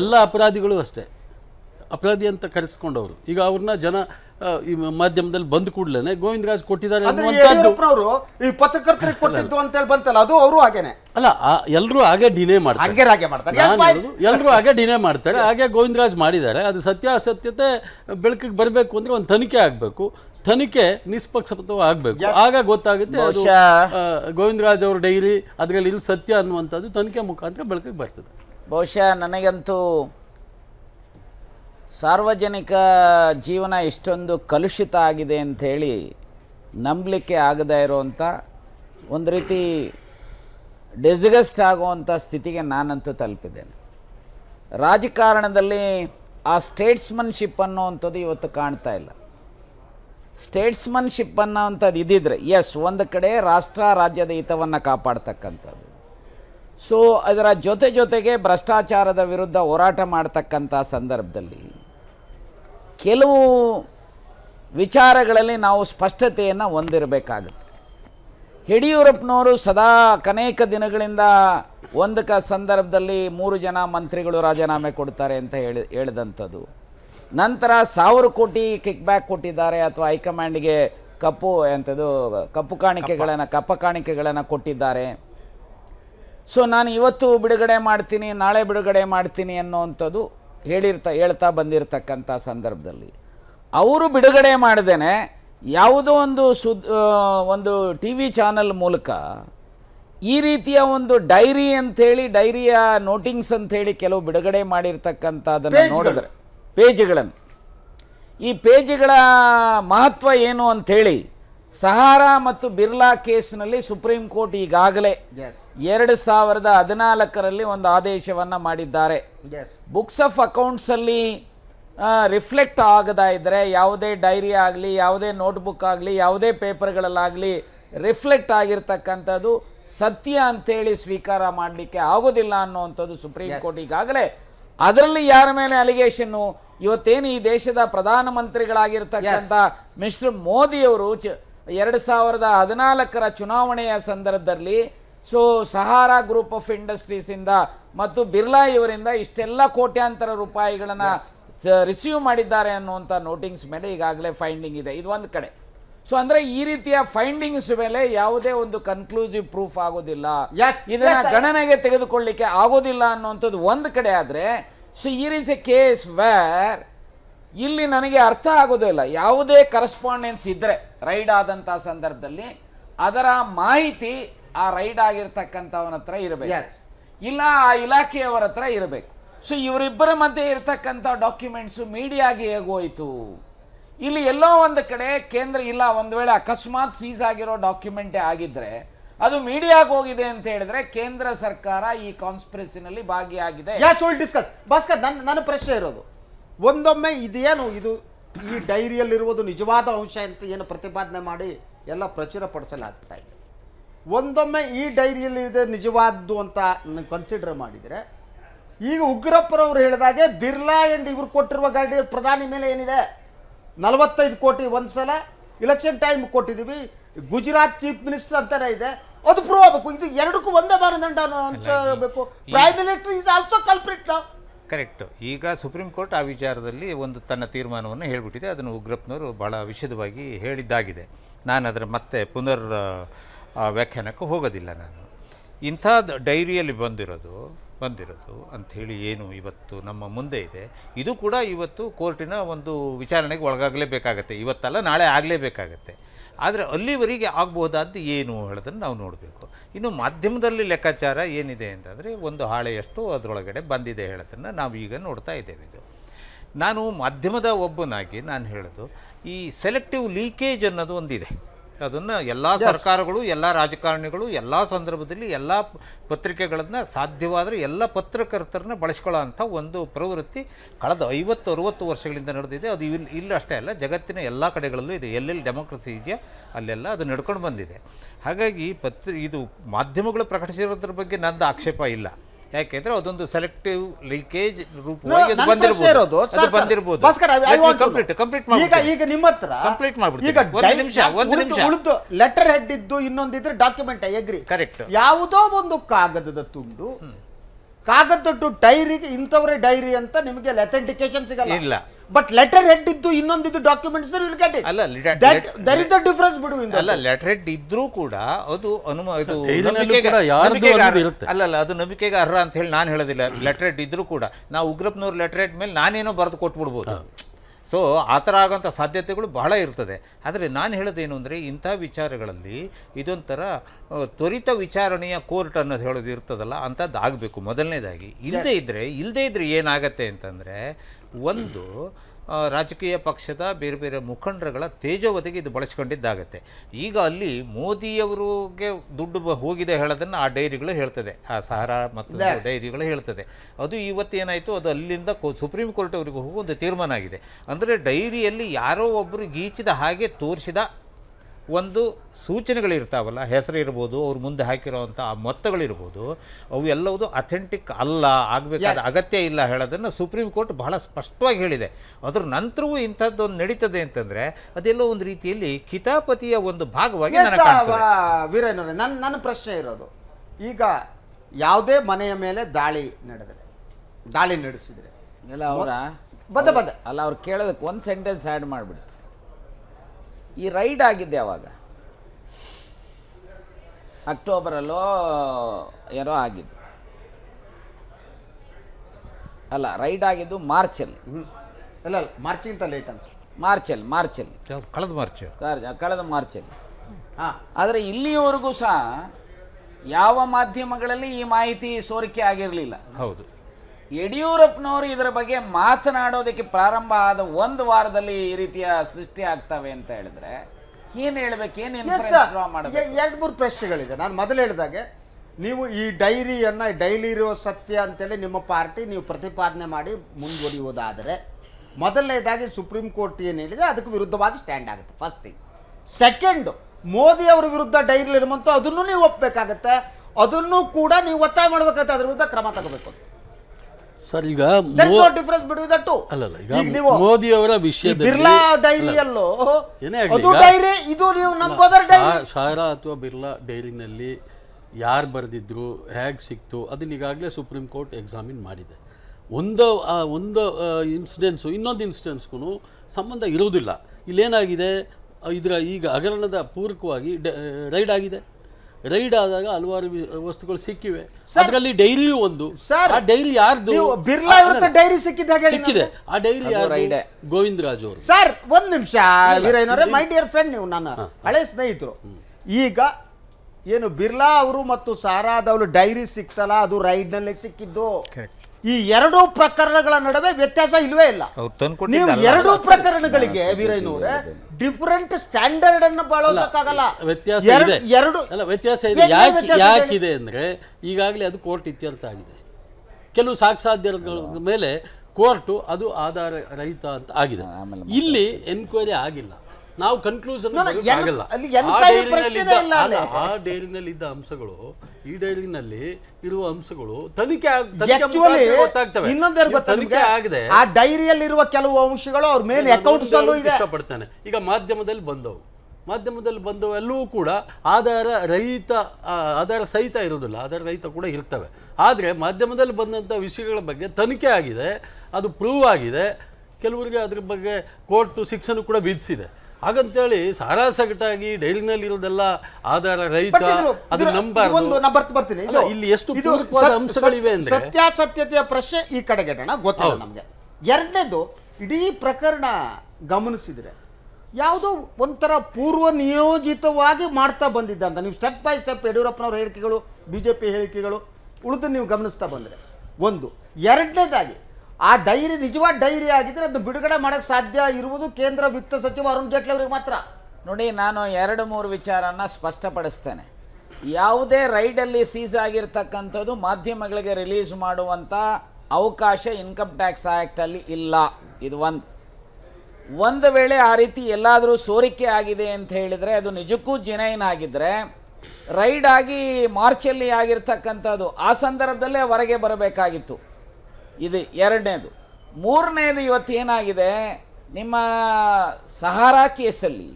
Speaker 1: ಎಲ್ಲ
Speaker 2: ಅಪರಾಧಿಗಳು ಅಷ್ಟೇ. ಅಪರಾಧಿ ಅಂತ ಕರೆಸ್ಕೊಂಡವರು. ಈಗ ಅವ್ರನ್ನ ಜನ ಈ ಮಾಧ್ಯಮದಲ್ಲಿ ಬಂದ ಕೂಡಲೇ ಗೋವಿಂದರಾಜ್ ಕೊಟ್ಟಿದ್ದಾರೆ
Speaker 1: ಅವರು ಈ ಪತ್ರಕರ್ತರಿಗೆ ಕೊಟ್ಟಿದ್ದು ಅಂತೇಳಿ ಬಂತಲ್ಲ ಅದು ಅವರು ಹಾಗೇನೆ.
Speaker 2: ಅಲ್ಲ ಎಲ್ಲರೂ ಹಾಗೆ ಡಿನೇ ಮಾಡ್ತಾರೆ.
Speaker 1: ಹಂಗೆ ಮಾಡ್ತಾರೆ.
Speaker 2: ಎಲ್ಲರೂ ಹಾಗೆ ಡಿನೇ ಮಾಡ್ತಾರೆ. ಹಾಗೆ ಗೋವಿಂದರಾಜ್ ಮಾಡಿದ್ದಾರೆ. ಅದು ಸತ್ಯಾಸತ್ಯತೆ ಬೆಳಕಿಗೆ ಬರಬೇಕು ಅಂದ್ರೆ ಒಂದು ತನಿಖೆ ಆಗಬೇಕು. ತನಿಖೆ ನಿಷ್ಪಕ್ಷಪಾತವಾಗಿ ಆಗಬೇಕು. ಆಗ ಗೊತ್ತಾಗುತ್ತೆ ಗೋವಿಂದ
Speaker 5: ರಾಜ್
Speaker 2: ಆ, ಗೋವಿಂದರಾಜ್ ಅವ್ರ ಡೈರಿ ಅದರಲ್ಲಿ ಇಲ್ಲಿ ಸತ್ಯ ಅನ್ನುವಂಥದ್ದು ತನಿಖೆ ಮುಖಾಂತರ ಬೆಳಕಿಗೆ ಬರ್ತದೆ.
Speaker 5: ಬಹುಶಃ ನನಗಂತೂ ಸಾರ್ವಜನಿಕ ಜೀವನ ಇಷ್ಟೊಂದು ಕಲುಷಿತ ಆಗಿದೆ ಅಂಥೇಳಿ ನಂಬಲಿಕ್ಕೆ ಆಗದೇ ಇರೋವಂಥ ಒಂದು ರೀತಿ ಡಿಸ್ಗಸ್ಟ್ ಆಗುವಂಥ ಸ್ಥಿತಿಗೆ ನಾನಂತೂ ತಲುಪಿದ್ದೇನೆ. ರಾಜಕಾರಣದಲ್ಲಿ ಆ ಸ್ಟೇಟ್ಸ್ಮನ್ಶಿಪ್ ಅನ್ನೋವಂಥದ್ದು ಇವತ್ತು ಕಾಣ್ತಾ ಇಲ್ಲ. ಸ್ಟೇಟ್ಸ್ಮನ್ಶಿಪ್ ಅನ್ನೋವಂಥದ್ದು ಇದ್ದಿದ್ರೆ ಎಸ್ ಒಂದು ಕಡೆ ರಾಷ್ಟ್ರ ರಾಜ್ಯದ ಹಿತವನ್ನು ಕಾಪಾಡ್ತಕ್ಕಂಥದ್ದು. ಸೊ ಅದರ ಜೊತೆ ಜೊತೆಗೆ ಭ್ರಷ್ಟಾಚಾರದ ವಿರುದ್ಧ ಹೋರಾಟ ಮಾಡ್ತಕ್ಕಂಥ ಸಂದರ್ಭದಲ್ಲಿ ಕೆಲವು ವಿಚಾರಗಳಲ್ಲಿ ನಾವು ಸ್ಪಷ್ಟತೆಯನ್ನು ಹೊಂದಿರಬೇಕಾಗುತ್ತೆ. ಯಡಿಯೂರಪ್ಪನವರು ಸದಾ ಅನೇಕ ದಿನಗಳಿಂದ ಒಂದು ಕ ಸಂದರ್ಭದಲ್ಲಿ ಮೂರು ಜನ ಮಂತ್ರಿಗಳು ರಾಜೀನಾಮೆ ಕೊಡ್ತಾರೆ ಅಂತ ಹೇಳಿ ಹೇಳಿದಂಥದ್ದು. ನಂತರ ಸಾವಿರ ಕೋಟಿ ಕಿಕ್ ಬ್ಯಾಕ್ ಕೊಟ್ಟಿದ್ದಾರೆ ಅಥವಾ ಹೈಕಮಾಂಡ್ಗೆ ಕಪ್ಪು ಎಂಥದ್ದು ಕಪ್ಪು ಕಾಣಿಕೆಗಳನ್ನು ಕಪ್ಪ ಕಾಣಿಕೆಗಳನ್ನು ಕೊಟ್ಟಿದ್ದಾರೆ. ಸೊ ನಾನು ಇವತ್ತು ಬಿಡುಗಡೆ ಮಾಡ್ತೀನಿ ನಾಳೆ ಬಿಡುಗಡೆ ಮಾಡ್ತೀನಿ ಅನ್ನೋವಂಥದ್ದು ಹೇಳಿರ್ತಾ ಹೇಳ್ತಾ ಬಂದಿರತಕ್ಕಂಥ ಸಂದರ್ಭದಲ್ಲಿ ಅವರು ಬಿಡುಗಡೆ ಮಾಡ್ದೇನೆ ಯಾವುದೋ ಒಂದು ಸುದ್ ಒಂದು ಟಿ ವಿ ಚಾನಲ್ ಮೂಲಕ ಈ ರೀತಿಯ ಒಂದು ಡೈರಿ ಅಂಥೇಳಿ ಡೈರಿಯ ನೋಟಿಂಗ್ಸ್ ಅಂಥೇಳಿ ಕೆಲವು ಬಿಡುಗಡೆ ಮಾಡಿರ್ತಕ್ಕಂಥದ್ದನ್ನು. ನೋಡಿದ್ರೆ ಪೇಜ್ಗಳನ್ನು ಈ ಪೇಜ್ಗಳ ಮಹತ್ವ ಏನು ಅಂಥೇಳಿ ಸಹಾರಾ ಮತ್ತು ಬಿರ್ಲಾ ಕೇಸ್ನಲ್ಲಿ ಸುಪ್ರೀಂ ಕೋರ್ಟ್ ಈಗಾಗಲೇ ಎರಡು ಸಾವಿರದ ಹದಿನಾಲ್ಕರಲ್ಲಿ ಒಂದು ಆದೇಶವನ್ನು ಮಾಡಿದ್ದಾರೆ. ಬುಕ್ಸ್ ಆಫ್ ಅಕೌಂಟ್ಸಲ್ಲಿ ರಿಫ್ಲೆಕ್ಟ್ ಆಗದ ಇದ್ದರೆ ಯಾವುದೇ ಡೈರಿ ಆಗಲಿ ಯಾವುದೇ ನೋಟ್ಬುಕ್ ಆಗಲಿ ಯಾವುದೇ ಪೇಪರ್ಗಳಲ್ಲಾಗಲಿ ರಿಫ್ಲೆಕ್ಟ್ ಆಗಿರ್ತಕ್ಕಂಥದ್ದು ಸತ್ಯ ಅಂತೇಳಿ ಸ್ವೀಕಾರ ಮಾಡಲಿಕ್ಕೆ ಆಗೋದಿಲ್ಲ ಅನ್ನುವಂಥದ್ದು ಸುಪ್ರೀಂ ಕೋರ್ಟ್ ಈಗಾಗಲೇ. ಅದರಲ್ಲಿ ಯಾರ ಮೇಲೆ ಅಲಿಗೇಷನ್ನು ಇವತ್ತೇನು ಈ ದೇಶದ ಪ್ರಧಾನಮಂತ್ರಿಗಳಾಗಿರ್ತಕ್ಕಂಥ ಮಿಸ್ಟರ್ ಮೋದಿಯವರು ಚ ಎರಡು ಸಾವಿರದ ಹದಿನಾಲ್ಕರ ಚುನಾವಣೆಯ ಸಂದರ್ಭದಲ್ಲಿ ಸೊ ಸಹಾರಾ ಗ್ರೂಪ್ ಆಫ್ ಇಂಡಸ್ಟ್ರೀಸಿಂದ ಮತ್ತು ಬಿರ್ಲಾ ಇವರಿಂದ ಇಷ್ಟೆಲ್ಲ ಕೋಟ್ಯಾಂತರ ರೂಪಾಯಿಗಳನ್ನು ರಿಸೀವ್ ಮಾಡಿದ್ದಾರೆ ಅನ್ನುವಂಥ ನೋಟಿಂಗ್ಸ್ ಮೇಲೆ ಈಗಾಗಲೇ ಫೈಂಡಿಂಗ್ ಇದೆ. ಇದು ಒಂದು ಕಡೆ. ಸೊ ಅಂದ್ರೆ ಈ ರೀತಿಯ ಫೈಂಡಿಂಗ್ಸ್ ಮೇಲೆ ಯಾವುದೇ ಒಂದು ಕನ್ಕ್ಲೂಸಿವ್ ಪ್ರೂಫ್ ಆಗೋದಿಲ್ಲ. ಇದನ್ನ ಗಣನೆಗೆ ತೆಗೆದುಕೊಳ್ಳಿಕ್ಕೆ ಆಗೋದಿಲ್ಲ ಅನ್ನುವಂಥದ್ದು ಒಂದು ಕಡೆ ಆದರೆ ಸೊ ಈ ರೀಸ್ ಎ ಕೇಸ್ ವೇರ್ ಇಲ್ಲಿ ನನಗೆ ಅರ್ಥ ಆಗೋದಿಲ್ಲ ಯಾವುದೇ ಕರೆಸ್ಪಾಂಡೆನ್ಸ್ ಇದ್ದರೆ ರೈಡ್ ಆದಂಥ ಸಂದರ್ಭದಲ್ಲಿ ಅದರ ಮಾಹಿತಿ ಆ ರೈಡ್ ಆಗಿರ್ತಕ್ಕಂಥವನ ಹತ್ರ ಇರಬೇಕು. ಇಲ್ಲ ಆ ಇಲಾಖೆಯವರ ಹತ್ರ ಇರಬೇಕು. ಸೊ ಇವರಿಬ್ಬರ ಮಧ್ಯೆ ಇರತಕ್ಕಂಥ ಡಾಕ್ಯುಮೆಂಟ್ಸು ಮೀಡಿಯಾಗೆ ಹೇಗೋಯ್ತು? ಇಲ್ಲಿ ಎಲ್ಲೋ ಒಂದು ಕಡೆ ಕೇಂದ್ರ ಇಲ್ಲ ಒಂದು ವೇಳೆ ಅಕಸ್ಮಾತ್ ಸೀಸ್ ಆಗಿರೋ ಡಾಕ್ಯುಮೆಂಟೇ ಆಗಿದ್ದರೆ ಅದು ಮೀಡಿಯಾಗೆ ಹೋಗಿದೆ ಅಂತ ಹೇಳಿದ್ರೆ ಕೇಂದ್ರ ಸರ್ಕಾರ ಈ ಕಾನ್ಸ್ಪಿರಸಿನಲ್ಲಿ ಭಾಗಿಯಾಗಿದೆ.
Speaker 1: ಡಿಸ್ಕಸ್ ಭಾಸ್ಕರ್ ನನ್ನ ನನ್ನ ಪ್ರಶ್ನೆ ಇರೋದು. ಒಂದೊಮ್ಮೆ ಇದೇನು ಇದು ಈ ಡೈರಿಯಲ್ಲಿರುವುದು ನಿಜವಾದ ಅಂಶ ಅಂತ ಏನು ಪ್ರತಿಪಾದನೆ ಮಾಡಿ ಎಲ್ಲ ಪ್ರಚುರಪಡಿಸಲಾಗ್ತಾ ಇದೆ. ಒಂದೊಮ್ಮೆ ಈ ಡೈರಿಯಲ್ಲಿ ಇದೆ ನಿಜವಾದ್ದು ಅಂತ ಕನ್ಸಿಡರ್ ಮಾಡಿದರೆ ಈಗ ಉಗ್ರಪ್ಪರವರು ಹೇಳಿದಾಗೆ ಬಿರ್ಲಾ ಎಂಡ್ ಇವರು ಕೊಟ್ಟಿರುವ ಗಾಡಿ ಪ್ರಧಾನಿ ಮೇಲೆ ಏನಿದೆ? ನಲವತ್ತೈದು ಕೋಟಿ ಒಂದು ಸಲ ಇಲೆಕ್ಷನ್ ಟೈಮ್ ಕೊಟ್ಟಿದ್ದೀವಿ ಗುಜರಾತ್ ಚೀಫ್ ಮಿನಿಸ್ಟರ್ ಅಂತಾರೆ ಇದೆ ಅದು ಪ್ರೂವ್ ಆಗಬೇಕು. ಇದು ಎರಡಕ್ಕೂ ಒಂದೇ ಮಾನದಂಡ ಅನ್ಸಬೇಕು prime minister is also culprit ನಾವು
Speaker 4: ಕರೆಕ್ಟ್. ಈಗ ಸುಪ್ರೀಂ ಕೋರ್ಟ್ ಆ ವಿಚಾರದಲ್ಲಿ ಒಂದು ತನ್ನ ತೀರ್ಮಾನವನ್ನು ಹೇಳಿಬಿಟ್ಟಿದೆ. ಅದನ್ನು ಉಗ್ರಪ್ಪನವರು ಭಾಳ ವಿಶದವಾಗಿ ಹೇಳಿದ್ದಾಗಿದೆ. ನಾನು ಅದರ ಮತ್ತೆ ಪುನರ್ ವ್ಯಾಖ್ಯಾನಕ್ಕೆ ಹೋಗೋದಿಲ್ಲ ನಾನು. ಇಂಥ ಡೈರಿಯಲ್ಲಿ ಬಂದಿರೋದು ಬಂದಿರೋದು ಅಂಥೇಳಿ ಏನು ಇವತ್ತು ನಮ್ಮ ಮುಂದೆ ಇದೆ. ಇದು ಕೂಡ ಇವತ್ತು ಕೋರ್ಟಿನ ಒಂದು ವಿಚಾರಣೆಗೆ ಒಳಗಾಗಲೇಬೇಕಾಗತ್ತೆ. ಇವತ್ತಲ್ಲ, ನಾಳೆ ಆಗಲೇಬೇಕಾಗತ್ತೆ. ಆದರೆ ಅಲ್ಲಿವರೆಗೆ ಆಗ್ಬೋದಾದ್ದು ಏನು ಹೇಳೋದನ್ನು ನಾವು ನೋಡಬೇಕು. ಇನ್ನು ಮಾಧ್ಯಮದಲ್ಲಿ ಲೆಕ್ಕಾಚಾರ ಏನಿದೆ ಅಂತಂದರೆ ಒಂದು ಹಾಳೆಯಷ್ಟು ಅದರೊಳಗಡೆ ಬಂದಿದೆ ಹೇಳೋದನ್ನು ನಾವು ಈಗ ನೋಡ್ತಾ ಇದ್ದೇವೆ ಇದು. ನಾನು ಮಾಧ್ಯಮದ ಒಬ್ಬನಾಗಿ ನಾನು ಹೇಳೋದು, ಈ ಸೆಲೆಕ್ಟಿವ್ ಲೀಕೇಜ್ ಅನ್ನೋದು ಒಂದಿದೆ. ಅದನ್ನು ಎಲ್ಲ ಸರ್ಕಾರಗಳು ಎಲ್ಲ ರಾಜಕಾರಣಿಗಳು ಎಲ್ಲ ಸಂದರ್ಭದಲ್ಲಿ ಎಲ್ಲ ಪತ್ರಿಕೆಗಳನ್ನು ಸಾಧ್ಯವಾದರೆ ಎಲ್ಲ ಪತ್ರಕರ್ತರನ್ನ ಬಳಸ್ಕೊಳ್ಳೋ ಅಂಥ ಒಂದು ಪ್ರವೃತ್ತಿ ಕಳೆದ ಐವತ್ತು ಅರುವತ್ತು ವರ್ಷಗಳಿಂದ ನಡೆದಿದೆ. ಅದು ಇಲ್ಲಿ ಇಲ್ಲಿ ಅಷ್ಟೇ ಅಲ್ಲ ಜಗತ್ತಿನ ಎಲ್ಲ ಕಡೆಗಳಲ್ಲೂ ಇದೆ. ಎಲ್ಲೆಲ್ಲಿ ಡೆಮೋಕ್ರಸಿ ಇದೆಯಾ ಅಲ್ಲೆಲ್ಲ ಅದು ನಡ್ಕೊಂಡು ಬಂದಿದೆ. ಹಾಗಾಗಿ ಪತ್ರ ಇದು ಮಾಧ್ಯಮಗಳು ಪ್ರಕಟಿಸಿರೋದ್ರ ಬಗ್ಗೆ ನಂದು ಆಕ್ಷೇಪ ಇಲ್ಲ. ಯಾಕೆಂದ್ರೆ ಅದೊಂದು ಸೆಲೆಕ್ಟಿವ್ ಲೀಕೇಜ್ ರೂಪವಾಗಿ ಅದು ಬಂದಿರಬಹುದು ಅದು ಬಂದಿರಬಹುದು ಕಂಪ್ಲೀಟ್ ಕಂಪ್ಲೀಟ್
Speaker 1: ಈಗ ಈಗ ನಿಮ್ಮ ಹತ್ರ
Speaker 4: ಕಂಪ್ಲೀಟ್ ಮಾಡ್ಬಿಡ್ತೀನಿ. ಒಂದು ನಿಮಿಷ ಒಂದು ನಿಮಿಷ.
Speaker 1: ಉಳಿದು ಲೆಟರ್ ಹೆಡ್ ಇದ್ದು ಇನ್ನೊಂದಿದ್ರೆ ಡಾಕ್ಯುಮೆಂಟ್ ಎಗ್ರಿ
Speaker 4: ಕರೆಕ್ಟ್
Speaker 1: ಯಾವುದೋ ಒಂದು ಕಾಗದದ ತುಂಡು ಕಾಗದದ್ದು ಡೈರಿಗೆ ಇಂಥವ್ರೆ ಡೈರಿ ಅಂತ ನಿಮಗೆ ಅಥೆಂಟಿಕೇಶನ್ ಸಿಗಲ್ಲ.
Speaker 4: ಇಲ್ಲ.
Speaker 1: ಬಟ್ ಲೆಟರ್ ಹೆಡ್ ಇದ್ದು ಇನ್ನೊಂದಿದ್ದು ಡಾಕ್ಯುಮೆಂಟ್ಸ್
Speaker 4: ಅಲ್ಲ,
Speaker 1: there is the difference between
Speaker 4: ಅಲ್ಲ ಲೆಟರ್ ಹೆಡ್ ಇದ್ರೂ ಕೂಡ ಅದು ಅನುಮ ಇದು ಅಲ್ಲ ಅದು ನಂಬಿಕೆಗೆ ಅರ್ಹ ಅಂತ ಹೇಳಿ ನಾನು ಹೇಳೋದಿಲ್ಲ. ಲೆಟರ್ ಹೆಡ್ ಇದ್ರೂ ಕೂಡ ನಾವು ಉಗ್ರಪ್ಪನವ್ರ ಲೆಟರ್ ಹೆಡ್ ಮೇಲೆ ನಾನೇನೋ ಬರೆದು ಕೊಟ್ಬಿಡ್ಬೋದು. ಸೊ ಆ ಥರ ಆಗೋಂಥ ಸಾಧ್ಯತೆಗಳು ಬಹಳ ಇರ್ತದೆ. ಆದರೆ ನಾನು ಹೇಳೋದೇನು ಅಂದರೆ ಇಂಥ ವಿಚಾರಗಳಲ್ಲಿ ಇದೊಂಥರ ತ್ವರಿತ ವಿಚಾರಣೆಯ ಕೋರ್ಟ್ ಅನ್ನೋದು ಹೇಳೋದು ಇರ್ತದಲ್ಲ ಅಂಥದ್ದು ಆಗಬೇಕು. ಮೊದಲನೇದಾಗಿ ಇಲ್ಲದೇ ಇದ್ದರೆ ಇಲ್ಲದೇ ಇದ್ದರೆ ಏನಾಗತ್ತೆ ಅಂತಂದರೆ ಒಂದು ರಾಜಕೀಯ ಪಕ್ಷದ ಬೇರೆ ಬೇರೆ ಮುಖಂಡರುಗಳ ತೇಜೋವಧಿಗೆ ಇದು ಬಳಸ್ಕೊಂಡಿದ್ದಾಗತ್ತೆ. ಈಗ ಅಲ್ಲಿ ಮೋದಿಯವರಿಗೆ ದುಡ್ಡು ಬ- ಹೋಗಿದೆ ಹೇಳೋದನ್ನು ಆ ಡೈರಿಗಳು ಹೇಳ್ತದೆ. ಆ ಸಹಾರ ಮತ್ತು ಡೈರಿಗಳು ಹೇಳ್ತದೆ. ಅದು ಇವತ್ತು ಏನಾಯಿತು ಅದು ಅಲ್ಲಿಂದ ಸುಪ್ರೀಂ ಕೋರ್ಟ್ ಅವರಿಗೆ ಹೋಗುವ ಒಂದು ತೀರ್ಮಾನ ಆಗಿದೆ. ಅಂದರೆ ಡೈರಿಯಲ್ಲಿ ಯಾರೋ ಒಬ್ಬರು ಗೀಚಿದ ಹಾಗೆ ತೋರಿಸಿದ ಒಂದು ಸೂಚನೆಗಳಿರ್ತಾವಲ್ಲ ಹೆಸರು ಇರ್ಬೋದು ಅವ್ರು ಮುಂದೆ ಹಾಕಿರೋವಂಥ ಆ ಮೊತ್ತಗಳಿರ್ಬೋದು ಅವು ಎಲ್ಲವುದು ಅಥೆಂಟಿಕ್ ಅಲ್ಲ ಆಗಬೇಕಾದ ಅಗತ್ಯ ಇಲ್ಲ ಹೇಳೋದನ್ನು ಸುಪ್ರೀಂ ಕೋರ್ಟ್ ಬಹಳ ಸ್ಪಷ್ಟವಾಗಿ ಹೇಳಿದೆ. ಅದರ ನಂತರವೂ ಇಂಥದ್ದೊಂದು ನಡೀತದೆ ಅಂತಂದರೆ ಅದೆಲ್ಲೋ ಒಂದು ರೀತಿಯಲ್ಲಿ ಕಿತಾಪತಿಯ ಒಂದು ಭಾಗವಾಗಿ
Speaker 1: ವೀರೇಂದ್ರ ನನ್ನ ನನ್ನ ಪ್ರಶ್ನೆ ಇರೋದು ಈಗ ಯಾವುದೇ ಮನೆಯ ಮೇಲೆ ದಾಳಿ ನಡೆದರೆ ದಾಳಿ ನಡೆಸಿದರೆ
Speaker 5: ಇಲ್ಲ ಅವರ
Speaker 1: ಬಂದ ಬಂದ.
Speaker 5: ಅಲ್ಲ ಅವ್ರು ಕೇಳೋದಕ್ಕೆ ಒಂದು ಸೆಂಟೆನ್ಸ್ ಆ್ಯಡ್ ಮಾಡಿಬಿಡ್ತಾರೆ. ಈ ರೈಡ್ ಆಗಿದ್ದೆ ಅವಾಗ. ಅಕ್ಟೋಬರಲ್ಲೋ ಏನೋ ಆಗಿದ್ದು. ಅಲ್ಲ ರೈಡ್ ಆಗಿದ್ದು ಮಾರ್ಚಲ್ಲಿ.
Speaker 1: ಅಲ್ಲ ಅಲ್ಲ ಇಲ್ಲ ಮಾರ್ಚಿಗಿಂತ ಲೇಟ್ ಅನ್ಸುತ್ತೆ
Speaker 5: ಮಾರ್ಚಲ್ಲಿ ಮಾರ್ಚಲ್ಲಿ.
Speaker 4: ಕಳೆದ ಮಾರ್ಚ್?
Speaker 5: ಕರ್- ಕಳೆದ ಮಾರ್ಚಲ್ಲಿ.
Speaker 1: ಹಾಂ.
Speaker 5: ಆದರೆ ಇಲ್ಲಿಯವರೆಗೂ ಸಹ ಯಾವ ಮಾಧ್ಯಮಗಳಲ್ಲಿ ಈ ಮಾಹಿತಿ ಸೋರಿಕೆ ಆಗಿರಲಿಲ್ಲ.
Speaker 4: ಹೌದು.
Speaker 5: ಯಡಿಯೂರಪ್ಪನವರು ಇದರ ಬಗ್ಗೆ ಮಾತನಾಡೋದಕ್ಕೆ ಪ್ರಾರಂಭ ಆದ ಒಂದು ವಾರದಲ್ಲಿ ಈ ರೀತಿಯ ಸೃಷ್ಟಿ ಆಗ್ತವೆ ಅಂತ ಹೇಳಿದ್ರೆ ಏನು ಹೇಳ್ಬೇಕು? ಏನ್
Speaker 1: ಎರಡು ಮೂರು ಪ್ರಶ್ನೆಗಳಿದೆ. ನಾನು ಮೊದಲು ಹೇಳಿದಾಗೆ ನೀವು ಈ ಡೈರಿಯನ್ನ ಡೈಲಿ ಇರುವ ಸತ್ಯ ಅಂತೇಳಿ ನಿಮ್ಮ ಪಾರ್ಟಿ ನೀವು ಪ್ರತಿಪಾದನೆ ಮಾಡಿ ಮುಂದುವರಿಯುವುದಾದರೆ ಮೊದಲನೇದಾಗಿ ಸುಪ್ರೀಂ ಕೋರ್ಟ್ ಏನು ಹೇಳಿದೆ ಅದಕ್ಕೆ ವಿರುದ್ಧವಾದ ಸ್ಟ್ಯಾಂಡ್ ಆಗುತ್ತೆ. ಫಸ್ಟ್ ಥಿಂಗ್ ಸೆಕೆಂಡ್ ಮೋದಿ ಅವರ ವಿರುದ್ಧ ಡೈರಿ ಇರುವಂಥ ಅದನ್ನು ನೀವು ಒಪ್ಪಬೇಕಾಗತ್ತೆ ಅದನ್ನು ಕೂಡ ನೀವು ಒತ್ತಾಯ ಮಾಡಬೇಕಾಗತ್ತೆ. ಅದ್ರ ವಿರುದ್ಧ ಕ್ರಮ ತಗೋಬೇಕು
Speaker 2: ಸರ್ ಈಗ
Speaker 1: ಡಿಫರೆನ್ಸ್ ಬಿಟ್ವೀನ್ ದ ಟು
Speaker 2: ಅಲ್ಲಲ್ಲ ಈಗ ಮೋದಿ ಅವರ ವಿಷಯದಲ್ಲಿ
Speaker 1: ಬಿರ್ಲಾ ಡೈರಿಯಲ್ಲೋ
Speaker 2: ಏನೇ ಆಗಲಿ
Speaker 1: ಡೈರಿ ಇದು ನೀವು ನಂಬೋದರ್ ಡೈರಿ.
Speaker 2: ಶಾರಾ ಅಥವಾ ಬಿರ್ಲಾ ಡೈರಿನಲ್ಲಿ ಯಾರು ಬರೆದಿದ್ರು ಹೇಗೆ ಸಿಕ್ತು ಅದನ್ನ ಈಗಾಗಲೇ ಸುಪ್ರೀಂ ಕೋರ್ಟ್ ಎಕ್ಸಾಮಿನ್ ಮಾಡಿದೆ. ಒಂದು ಒಂದು ಇನ್ಸಿಡೆನ್ಸು ಇನ್ನೊಂದು ಇನ್ಸಿಡೆನ್ಸ್ಗೂ ಸಂಬಂಧ ಇರುವುದಿಲ್ಲ. ಇಲ್ಲೇನಾಗಿದೆ ಇದರ ಈಗ ಹಗರಣದ ಪೂರಕವಾಗಿ ರೈಡ್ ಆಗಿದೆ. ರೈಡ್ ಆದಾಗ ಹಲವಾರು ವಸ್ತುಗಳು ಸಿಕ್ಕಿವೆ. ಅದರಲ್ಲಿ ಡೈರಿಯೂ ಒಂದು.
Speaker 1: ಸರ್,
Speaker 2: ಆ ಡೈರಿ ಯಾರ್ದು?
Speaker 1: ನೀವು ಬಿರ್ಲಾ ಡೈರಿ ಸಿಕ್ಕಿದ ಹಾಗೆ ಹೇಳಿ
Speaker 2: ಸಿಕ್ಕಿದೆ. ಆ ಡೈರಿ ಯಾರು
Speaker 5: ರೈಡೆ.
Speaker 2: ಗೋವಿಂದ ರಾಜು ಅವರು.
Speaker 1: ಸರ್ ಒಂದ್ ನಿಮಿಷ ವೀರಯ್ಯನವರೇ ಮೈ ಡಿಯರ್ ಫ್ರೆಂಡ್ ನೀವು ನನ್ನ ಹಳೆ ಸ್ನೇಹಿತರು. ಈಗ ಏನು ಬಿರ್ಲಾ ಅವರು ಮತ್ತು ಸಾರಾದವರು ಡೈರಿ ಸಿಕ್ತಲ್ಲ ಅದು ರೈಡ್ನಲ್ಲಿ ಸಿಕ್ಕಿದ್ದು ಈ ಎರಡೂ ಪ್ರಕರಣಗಳ ನಡುವೆ ವ್ಯತ್ಯಾಸ ಇಲ್ವೇ ಇಲ್ಲ. ನೀವು ಎರಡು ಪ್ರಕರಣಗಳಿಗೆ ವೀರಯ್ಯನವರೇ ಡಿಫರೆಂಟ್ ಸ್ಟ್ಯಾಂಡರ್ಡ್ ಅನ್ನು ಬಳಸೋಕ್ಕಾಗಲ್ಲ.
Speaker 2: ವ್ಯತ್ಯಾಸ
Speaker 1: ಎರಡು-
Speaker 2: ಇದೆ.
Speaker 1: ಎರಡು
Speaker 2: ಅಲ್ಲ ವ್ಯತ್ಯಾಸ ಇದೆ. ಯಾಕೆ? ಯಾಕಿದೆ ಅಂದ್ರೆ ಈಗಾಗಲೇ ಅದು ಕೋರ್ಟ್ ಇತ್ಯರ್ಥ ಆಗಿದೆ. ಕೆಲವು ಸಾಕ್ಷ್ಯಾಧಾರಗಳ ಮೇಲೆ ಕೋರ್ಟು ಅದು ಆಧಾರ ರಹಿತ ಅಂತ ಆಗಿದೆ. ಇಲ್ಲಿ ಎನ್ಕ್ವೈರಿ ಆಗಿಲ್ಲ. ನಾವು ಕನ್ಕ್ಲೂಷನ್ ಆಗಲ್ಲ
Speaker 1: ಅಲ್ಲಿ enquiry ಇಲ್ಲ
Speaker 2: ಆ ಡೇರಿನಲ್ಲಿ ಇದ್ದ ಅಂಶಗಳು ಈ ಡೈರಿನಲ್ಲಿ ಇರುವ ಅಂಶಗಳು ತನಿಖೆ ಗೊತ್ತಾಗ್ತವೆ. ತನಿಖೆ? ಆಗದೆ.
Speaker 1: ಆ ಡೈರಿಯಲ್ಲಿರುವ ಕೆಲವು ಅಂಶಗಳು ಅವ್ರ
Speaker 2: ಮೇಲೆ
Speaker 1: ಅಕೌಂಟ್ಸ್
Speaker 2: ಇಷ್ಟಪಡ್ತಾನೆ. ಈಗ ಮಾಧ್ಯಮದಲ್ಲಿ ಬಂದವು. ಮಾಧ್ಯಮದಲ್ಲಿ ಬಂದವು ಎಲ್ಲವೂ ಕೂಡ ಆಧಾರ ರಹಿತ ಆಧಾರ ಸಹಿತ ಇರೋದಿಲ್ಲ ಆಧಾರ ರಹಿತ ಕೂಡ ಇರ್ತವೆ. ಆದರೆ ಮಾಧ್ಯಮದಲ್ಲಿ ಬಂದಂಥ ವಿಷಯಗಳ ಬಗ್ಗೆ ತನಿಖೆ ಆಗಿದೆ. ಅದು ಪ್ರೂವ್ ಆಗಿದೆ. ಕೆಲವರಿಗೆ ಅದ್ರ ಬಗ್ಗೆ ಕೋರ್ಟು ಶಿಕ್ಷಣ ಕೂಡ ವಿಧಿಸಿದೆ. ಹಾಗಂತೇಳಿ ಸಾರಾಸಗಟಾಗಿ ಡೈರಿನಲ್ಲಿ ಇರೋದೆಲ್ಲ ಆಧಾರ ರಹಿತ ಅದು
Speaker 1: ಬರ್ತೀನಿ.
Speaker 2: ಇಲ್ಲಿ ಎಷ್ಟು ಪೂರಕವಾದ ಅಂಶಗಳಿವೆ ಅಂದ್ರೆ?
Speaker 1: ಸತ್ಯಾಸತ್ಯತೆಯ ಪ್ರಶ್ನೆ ಈ ಕಡೆಗೆ ಗೊತ್ತಿಲ್ಲ ನಮಗೆ. ಎರಡನೇದು ಇಡೀ ಪ್ರಕರಣ ಗಮನಿಸಿದ್ರೆ ಯಾವುದೋ ಒಂಥರ ಪೂರ್ವ ನಿಯೋಜಿತವಾಗಿ ಮಾಡ್ತಾ ಬಂದಿದ್ದ ಅಂತ. ನೀವು ಸ್ಟೆಪ್ ಬೈ ಸ್ಟೆಪ್ ಯಡಿಯೂರಪ್ಪನವ್ರ ಹೇಳಿಕೆಗಳು ಬಿ ಜೆ ಪಿ ಹೇಳಿಕೆಗಳು ಉಳಿದು ನೀವು ಗಮನಿಸ್ತಾ ಬಂದರೆ. ಒಂದು. ಎರಡನೇದಾಗಿ ಆ ಡೈರಿ, ನಿಜವಾದ ಡೈರಿ ಆಗಿದ್ರೆ ಅದನ್ನು ಬಿಡುಗಡೆ ಮಾಡೋಕ್ಕೆ ಸಾಧ್ಯ ಇರುವುದು ಕೇಂದ್ರ ವಿತ್ತ ಸಚಿವ ಅರುಣ್ ಜೇಟ್ಲಿ ಅವರಿಗೆ ಮಾತ್ರ.
Speaker 5: ನೋಡಿ, ನಾನು ಎರಡು, ಮೂರು ವಿಚಾರನ ಸ್ಪಷ್ಟಪಡಿಸ್ತೇನೆ. ಯಾವುದೇ ರೈಡಲ್ಲಿ ಸೀಸ್ ಆಗಿರ್ತಕ್ಕಂಥದ್ದು ಮಾಧ್ಯಮಗಳಿಗೆ ರಿಲೀಸ್ ಮಾಡುವಂಥ ಅವಕಾಶ ಇನ್ಕಮ್ ಟ್ಯಾಕ್ಸ್ ಆ್ಯಕ್ಟಲ್ಲಿ ಇಲ್ಲ. ಇದು ಒಂದು. ಒಂದು ವೇಳೆ ಆ ರೀತಿ ಎಲ್ಲಾದರೂ ಸೋರಿಕೆ ಆಗಿದೆ ಅಂತ ಹೇಳಿದರೆ, ಅದು ನಿಜಕ್ಕೂ ಜಿನೈನ್ ಆಗಿದ್ದರೆ ರೈಡ್ ಆಗಿ ಮಾರ್ಚಲ್ಲಿ ಆಗಿರ್ತಕ್ಕಂಥದ್ದು ಆ ಸಂದರ್ಭದಲ್ಲೇ ಹೊರಗೆ ಬರಬೇಕಾಗಿತ್ತು. ಇದು ಎರಡನೇದು. ಮೂರನೇದು ಇವತ್ತು ಏನಾಗಿದೆ? ನಿಮ್ಮ ಸಹಾರಾ ಕೇಸಲ್ಲಿ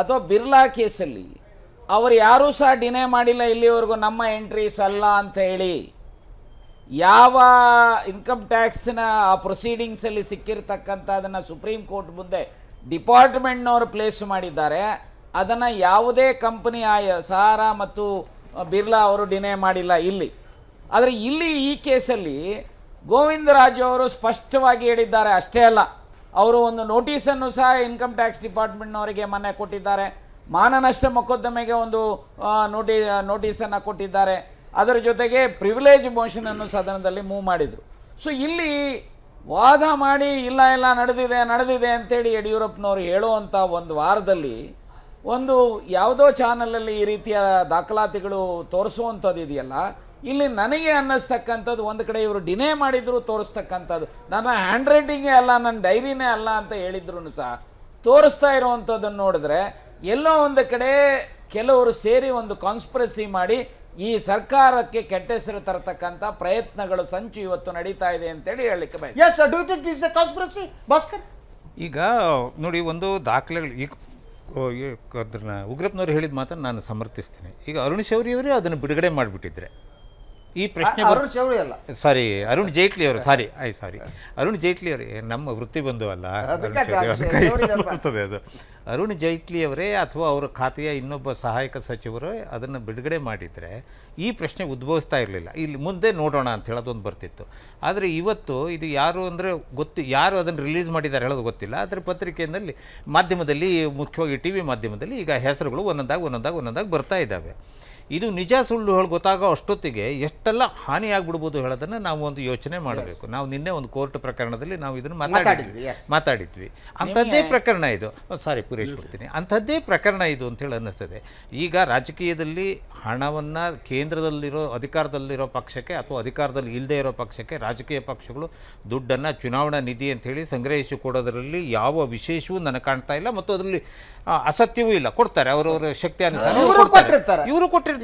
Speaker 5: ಅಥವಾ ಬಿರ್ಲಾ ಕೇಸಲ್ಲಿ ಅವರು ಯಾರೂ ಸಹ ಡಿನೇ ಮಾಡಿಲ್ಲ, ಇಲ್ಲಿವರೆಗೂ ನಮ್ಮ ಎಂಟ್ರೀಸ್ ಅಲ್ಲ ಅಂತ ಹೇಳಿ ಯಾವ ಇನ್ಕಮ್ ಟ್ಯಾಕ್ಸ್ನ ಪ್ರೊಸೀಡಿಂಗ್ಸಲ್ಲಿ ಸಿಕ್ಕಿರ್ತಕ್ಕಂಥ ಅದನ್ನು ಸುಪ್ರೀಂ ಕೋರ್ಟ್ ಮುಂದೆ ಡಿಪಾರ್ಟ್ಮೆಂಟ್ನವರು ಪ್ಲೇಸ್ ಮಾಡಿದ್ದಾರೆ, ಅದನ್ನು ಯಾವುದೇ ಕಂಪನಿ ಆಯ ಸಹಾರಾ ಮತ್ತು ಬಿರ್ಲಾ ಅವರು ಡಿನೇ ಮಾಡಿಲ್ಲ ಇಲ್ಲಿ. ಆದರೆ ಇಲ್ಲಿ ಈ ಕೇಸಲ್ಲಿ ಗೋವಿಂದರಾಜು ಅವರು ಸ್ಪಷ್ಟವಾಗಿ ಹೇಳಿದ್ದಾರೆ, ಅಷ್ಟೇ ಅಲ್ಲ, ಅವರು ಒಂದು ನೋಟಿಸನ್ನು ಸಹ ಇನ್ಕಮ್ ಟ್ಯಾಕ್ಸ್ ಡಿಪಾರ್ಟ್ಮೆಂಟ್ನವರಿಗೆ ಮೊನ್ನೆ ಕೊಟ್ಟಿದ್ದಾರೆ. ಮಾನನಷ್ಟ ಮೊಕದ್ದಮೆಗೆ ಒಂದು ನೋಟಿ ನೋಟಿಸನ್ನು ಕೊಟ್ಟಿದ್ದಾರೆ. ಅದರ ಜೊತೆಗೆ ಪ್ರಿವಿಲೇಜ್ ಮೋಷನನ್ನು ಸದನದಲ್ಲಿ ಮೂವ್ ಮಾಡಿದರು. ಸೊ ಇಲ್ಲಿ ವಾದ ಮಾಡಿ, ಇಲ್ಲ ಇಲ್ಲ, ನಡೆದಿದೆ ನಡೆದಿದೆ ಅಂತೇಳಿ ಯಡಿಯೂರಪ್ಪನವರು ಹೇಳುವಂಥ ಒಂದು ವಾರದಲ್ಲಿ ಒಂದು ಯಾವುದೋ ಚಾನಲಲ್ಲಿ ಈ ರೀತಿಯ ದಾಖಲಾತಿಗಳು ತೋರಿಸುವಂಥದ್ದು ಇದೆಯಲ್ಲ ಇಲ್ಲಿ ನನಗೆ ಅನ್ನಿಸ್ತಕ್ಕಂಥದ್ದು ಒಂದು ಕಡೆ ಇವರು ಡಿನೇ ಮಾಡಿದರೂ ತೋರಿಸ್ತಕ್ಕಂಥದ್ದು. ನನ್ನ ಹ್ಯಾಂಡ್ ರೈಟಿಂಗೇ ಅಲ್ಲ ನನ್ನ ಡೈರಿನೇ ಅಲ್ಲ ಅಂತ ಹೇಳಿದ್ರು ಸಹ ತೋರಿಸ್ತಾ ಇರುವಂಥದ್ದನ್ನು ನೋಡಿದ್ರೆ ಎಲ್ಲೋ ಒಂದು ಕಡೆ ಕೆಲವರು ಸೇರಿ ಒಂದು ಕಾನ್ಸ್ಪಿರಸಿ ಮಾಡಿ ಈ ಸರ್ಕಾರಕ್ಕೆ ಕೆಟ್ಟ ಹೆಸರು ತರತಕ್ಕಂಥ ಪ್ರಯತ್ನಗಳು ಸಂಚು ಇವತ್ತು ನಡೀತಾ ಇದೆ ಅಂತೇಳಿ ಹೇಳಲಿಕ್ಕೆ
Speaker 1: ಕಾನ್ಸ್ಪಿರಸಿ ಭಾಸ್ಕರ್
Speaker 4: ಈಗ ನೋಡಿ ಒಂದು ದಾಖಲೆಗಳು ಈಗ ಅದನ್ನ ಉಗ್ರಪ್ಪನವ್ರು ಹೇಳಿದ ಮಾತನ್ನು ನಾನು ಸಮರ್ಥಿಸ್ತೀನಿ. ಈಗ ಅರುಣ್ ಶೌರಿ ಅವರೇ ಅದನ್ನು ಬಿಡುಗಡೆ ಮಾಡಿಬಿಟ್ಟಿದ್ರೆ. ಈ ಪ್ರಶ್ನೆ
Speaker 1: ಅರುಣ್ ಚೌರಿ ಅಲ್ಲ.
Speaker 4: ಸಾರಿ ಅರುಣ್ ಜೇಟ್ಲಿ ಅವರು sorry I sorry. Arun Jaitley ಅವರೇ ನಮ್ಮ ವೃತ್ತಿ ಬಂಧು ಅಲ್ಲ. ಬರ್ತದೆ ಅದು. ಅರುಣ್ ಜೇಟ್ಲಿ ಅವರೇ ಅಥವಾ ಅವರ ಖಾತೆಯ ಇನ್ನೊಬ್ಬ ಸಹಾಯಕ ಸಚಿವರು ಅದನ್ನು ಬಿಡುಗಡೆ ಮಾಡಿದರೆ ಈ ಪ್ರಶ್ನೆ ಉದ್ಭವಿಸ್ತಾ ಇರಲಿಲ್ಲ. ಇಲ್ಲಿ ಮುಂದೆ ನೋಡೋಣ ಅಂತ ಹೇಳೋದೊಂದು ಬರ್ತಿತ್ತು. ಆದರೆ ಇವತ್ತು ಇದು ಯಾರು ಅಂದರೆ ಗೊತ್ತು ಯಾರು ಅದನ್ನು ರಿಲೀಸ್ ಮಾಡಿದ್ದಾರೆ ಹೇಳೋದು ಗೊತ್ತಿಲ್ಲ. ಆದರೆ ಪತ್ರಿಕೆಯಲ್ಲಿ ಮಾಧ್ಯಮದಲ್ಲಿ ಮುಖ್ಯವಾಗಿ ಟಿ ವಿ ಮಾಧ್ಯಮದಲ್ಲಿ ಈಗ ಹೆಸರುಗಳು ಒಂದೊಂದಾಗಿ ಒಂದೊಂದಾಗಿ ಒಂದೊಂದಾಗಿ ಬರ್ತಾ ಇದ್ದಾವೆ. ಇದು ನಿಜ ಸುಳ್ಳು ಹೇಳಿ ಗೊತ್ತಾಗೋ ಅಷ್ಟೊತ್ತಿಗೆ ಎಷ್ಟೆಲ್ಲ ಹಾನಿಯಾಗ್ಬಿಡ್ಬೋದು ಹೇಳೋದನ್ನು ನಾವು ಒಂದು ಯೋಚನೆ ಮಾಡಬೇಕು. ನಾವು ನಿನ್ನೆ ಒಂದು ಕೋರ್ಟ್ ಪ್ರಕರಣದಲ್ಲಿ ನಾವು ಇದನ್ನು ಮಾತಾಡಿದ್ವಿ
Speaker 1: ಮಾತಾಡಿದ್ವಿ.
Speaker 4: ಅಂಥದ್ದೇ ಪ್ರಕರಣ ಇದು. ಸಾರಿ ಪುರೇಶ್ ಕೊಡ್ತೀನಿ. ಅಂಥದ್ದೇ ಪ್ರಕರಣ ಇದು ಅಂತೇಳಿ ಅನ್ನಿಸ್ತದೆ. ಈಗ ರಾಜಕೀಯದಲ್ಲಿ ಹಣವನ್ನು ಕೇಂದ್ರದಲ್ಲಿರೋ ಅಧಿಕಾರದಲ್ಲಿರೋ ಪಕ್ಷಕ್ಕೆ ಅಥವಾ ಅಧಿಕಾರದಲ್ಲಿ ಇಲ್ಲದೆ ಇರೋ ಪಕ್ಷಕ್ಕೆ ರಾಜಕೀಯ ಪಕ್ಷಗಳು ದುಡ್ಡನ್ನು ಚುನಾವಣಾ ನಿಧಿ ಅಂತೇಳಿ ಸಂಗ್ರಹಿಸಿ ಕೊಡೋದರಲ್ಲಿ ಯಾವ ವಿಶೇಷವೂ ನನಗೆ ಕಾಣ್ತಾ ಇಲ್ಲ. ಮತ್ತು ಅದರಲ್ಲಿ ಆ, ಅಸತ್ಯವೂ ಇಲ್ಲ. ಕೊಡ್ತಾರೆ. ಅವರವರ ಶಕ್ತಿ ಅನುಸಾರ
Speaker 1: ಇವರು. ಕೊಟ್ಟಿರ್ತಾರೆ.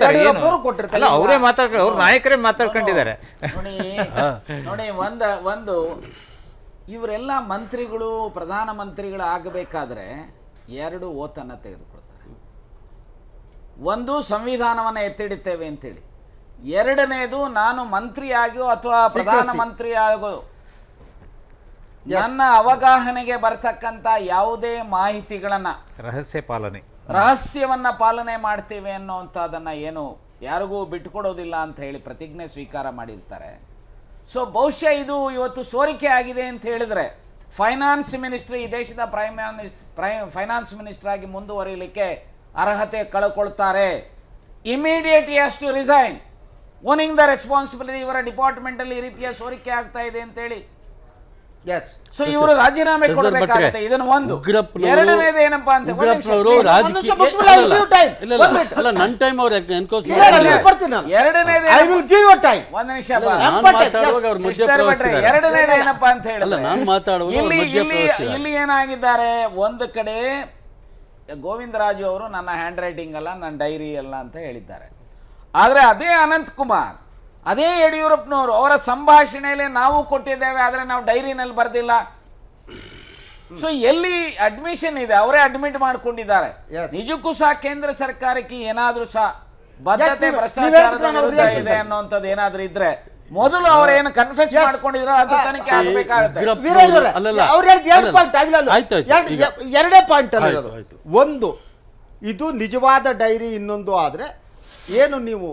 Speaker 4: ಕೊಟ್ಟಿರ್ತಾರೆ. ಅಲ್ಲ ಅವರೇ ಮಾತಾಡ್ಕೊಂಡು ಅವ್ರ ನಾಯಕರೇ ಮಾತಾಡ್ಕೊಂಡಿದ್ದಾರೆ.
Speaker 5: ನೋಡಿ ಒಂದ ಒಂದು ಇವರೆಲ್ಲ ಮಂತ್ರಿಗಳು ಪ್ರಧಾನ ಮಂತ್ರಿಗಳು ಆಗಬೇಕಾದ್ರೆ ಎರಡು ಓತನ್ನ ತೆಗೆದುಕೊಳ್ತಾರೆ ಒಂದು ಸಂವಿಧಾನವನ್ನ ಎತ್ತಿಡುತ್ತೇವೆ ಅಂತೇಳಿ. ಎರಡನೇದು ನಾನು ಮಂತ್ರಿಯಾಗಿಯೋ ಅಥವಾ ಪ್ರಧಾನ ಮಂತ್ರಿ ಆಗೋ ನನ್ನ ಅವಗಾಹನೆಗೆ ಬರ್ತಕ್ಕಂಥ ಯಾವುದೇ ಮಾಹಿತಿಗಳನ್ನ
Speaker 4: ರಹಸ್ಯ ಪಾಲನೆ.
Speaker 5: ರಹಸ್ಯವನ್ನ ಪಾಲನೆ ಮಾಡ್ತೇವೆ ಅನ್ನೋಂಥದ್ದನ್ನ ಏನು ಯಾರಿಗೂ ಬಿಟ್ಟುಕೊಡೋದಿಲ್ಲ ಅಂತ ಹೇಳಿ ಪ್ರತಿಜ್ಞೆ ಸ್ವೀಕಾರ ಮಾಡಿರ್ತಾರೆ. ಸೊ ಬಹುಶಃ ಇದು ಇವತ್ತು ಸೋರಿಕೆ ಆಗಿದೆ ಅಂತ ಹೇಳಿದ್ರೆ ಫೈನಾನ್ಸ್ ಮಿನಿಸ್ಟ್ರಿ ಈ ದೇಶದ ಪ್ರೈಮ್ ಪ್ರೈಮ್ ಫೈನಾನ್ಸ್ ಮಿನಿಸ್ಟರ್ ಆಗಿ ಮುಂದುವರಿಯಲಿಕ್ಕೆ ಅರ್ಹತೆ ಕಳ್ಕೊಳ್ತಾರೆ. Immediate has to resign owning the responsibility ಇವರ ಡಿಪಾರ್ಟ್ಮೆಂಟಲ್ಲಿ ಈ ರೀತಿಯ ಸೋರಿಕೆ ಆಗ್ತಾ ಇದೆ ಅಂತೇಳಿ ಸೊ ಇವರು ರಾಜೀನಾಮೆ ಕೊಡಬೇಕಾಗುತ್ತೆ. ಇದನ್ನು ಒಂದು. ಎರಡನೇದು ಏನಪ್ಪಾ ಅಂತ
Speaker 2: ಅಲ್ಲ, ನನ್ನ ಟೈಮ್ ಅವ್ರ ಎನ್ಕೋಸ್
Speaker 5: ಎರಡನೇದು
Speaker 1: I will give you time
Speaker 5: ಒಂದ್ ನಿಮಿಷ.
Speaker 2: ನಾನು.
Speaker 5: ಎರಡನೇದು ಏನಪ್ಪಾ ಅಂತ ಹೇಳಿದ್ರೆ
Speaker 2: ಅಲ್ಲ, ನಾನು ಮಾತಾಡುವಾಗ ಅವ್ರು
Speaker 5: ಇಲ್ಲಿ ಇಲ್ಲಿ ಇಲ್ಲಿ ಏನಾಗಿದ್ದಾರೆ? ಒಂದು ಕಡೆ ಗೋವಿಂದರಾಜು ಅವರು ನನ್ನ ಹ್ಯಾಂಡ್ ರೈಟಿಂಗ್ ಅಲ್ಲ ನನ್ನ ಡೈರಿ ಅಲ್ಲ ಅಂತ ಹೇಳಿದ್ದಾರೆ. ಆದ್ರೆ ಅದೇ ಅನಂತ್ ಕುಮಾರ್ ಅದೇ ಯಡಿಯೂರಪ್ಪನವರು ಅವರ ಸಂಭಾಷಣೆಯಲ್ಲಿ ನಾವು ಕೊಟ್ಟಿದ್ದೇವೆ ಆದರೆ ನಾವು ಡೈರಿನಲ್ಲಿ ಬರೆದಿಲ್ಲ. ಸೊ ಎಲ್ಲಿ ಅಡ್ಮಿಷನ್ ಇದೆ ಅವರೇ ಅಡ್ಮಿಟ್ ಮಾಡ್ಕೊಂಡಿದ್ದಾರೆ. ನಿಜಕ್ಕೂ ಸಹ ಕೇಂದ್ರ ಸರ್ಕಾರಕ್ಕೆ ಏನಾದರೂ ಸಹ ಬದ್ಧತೆ ಭ್ರಷ್ಟಾಚಾರದ ವಿರುದ್ಧ ಇದೆ ಅನ್ನೋಂಥದ್ದು ಏನಾದ್ರೂ ಇದ್ರೆ ಮೊದಲು ಅವರೇನು ಕನ್ಫೆಸ್ ಮಾಡ್ಕೊಂಡಿದ್ರು ಅದು ತನಿಖೆ ಆಗಬೇಕಾಗುತ್ತೆ.
Speaker 1: ಎರಡು. ಪಾಯಿಂಟ್ ಒಂದು ಇದು ನಿಜವಾದ ಡೈರಿ ಇನ್ನೊಂದು ಆದರೆ ಏನು ನೀವು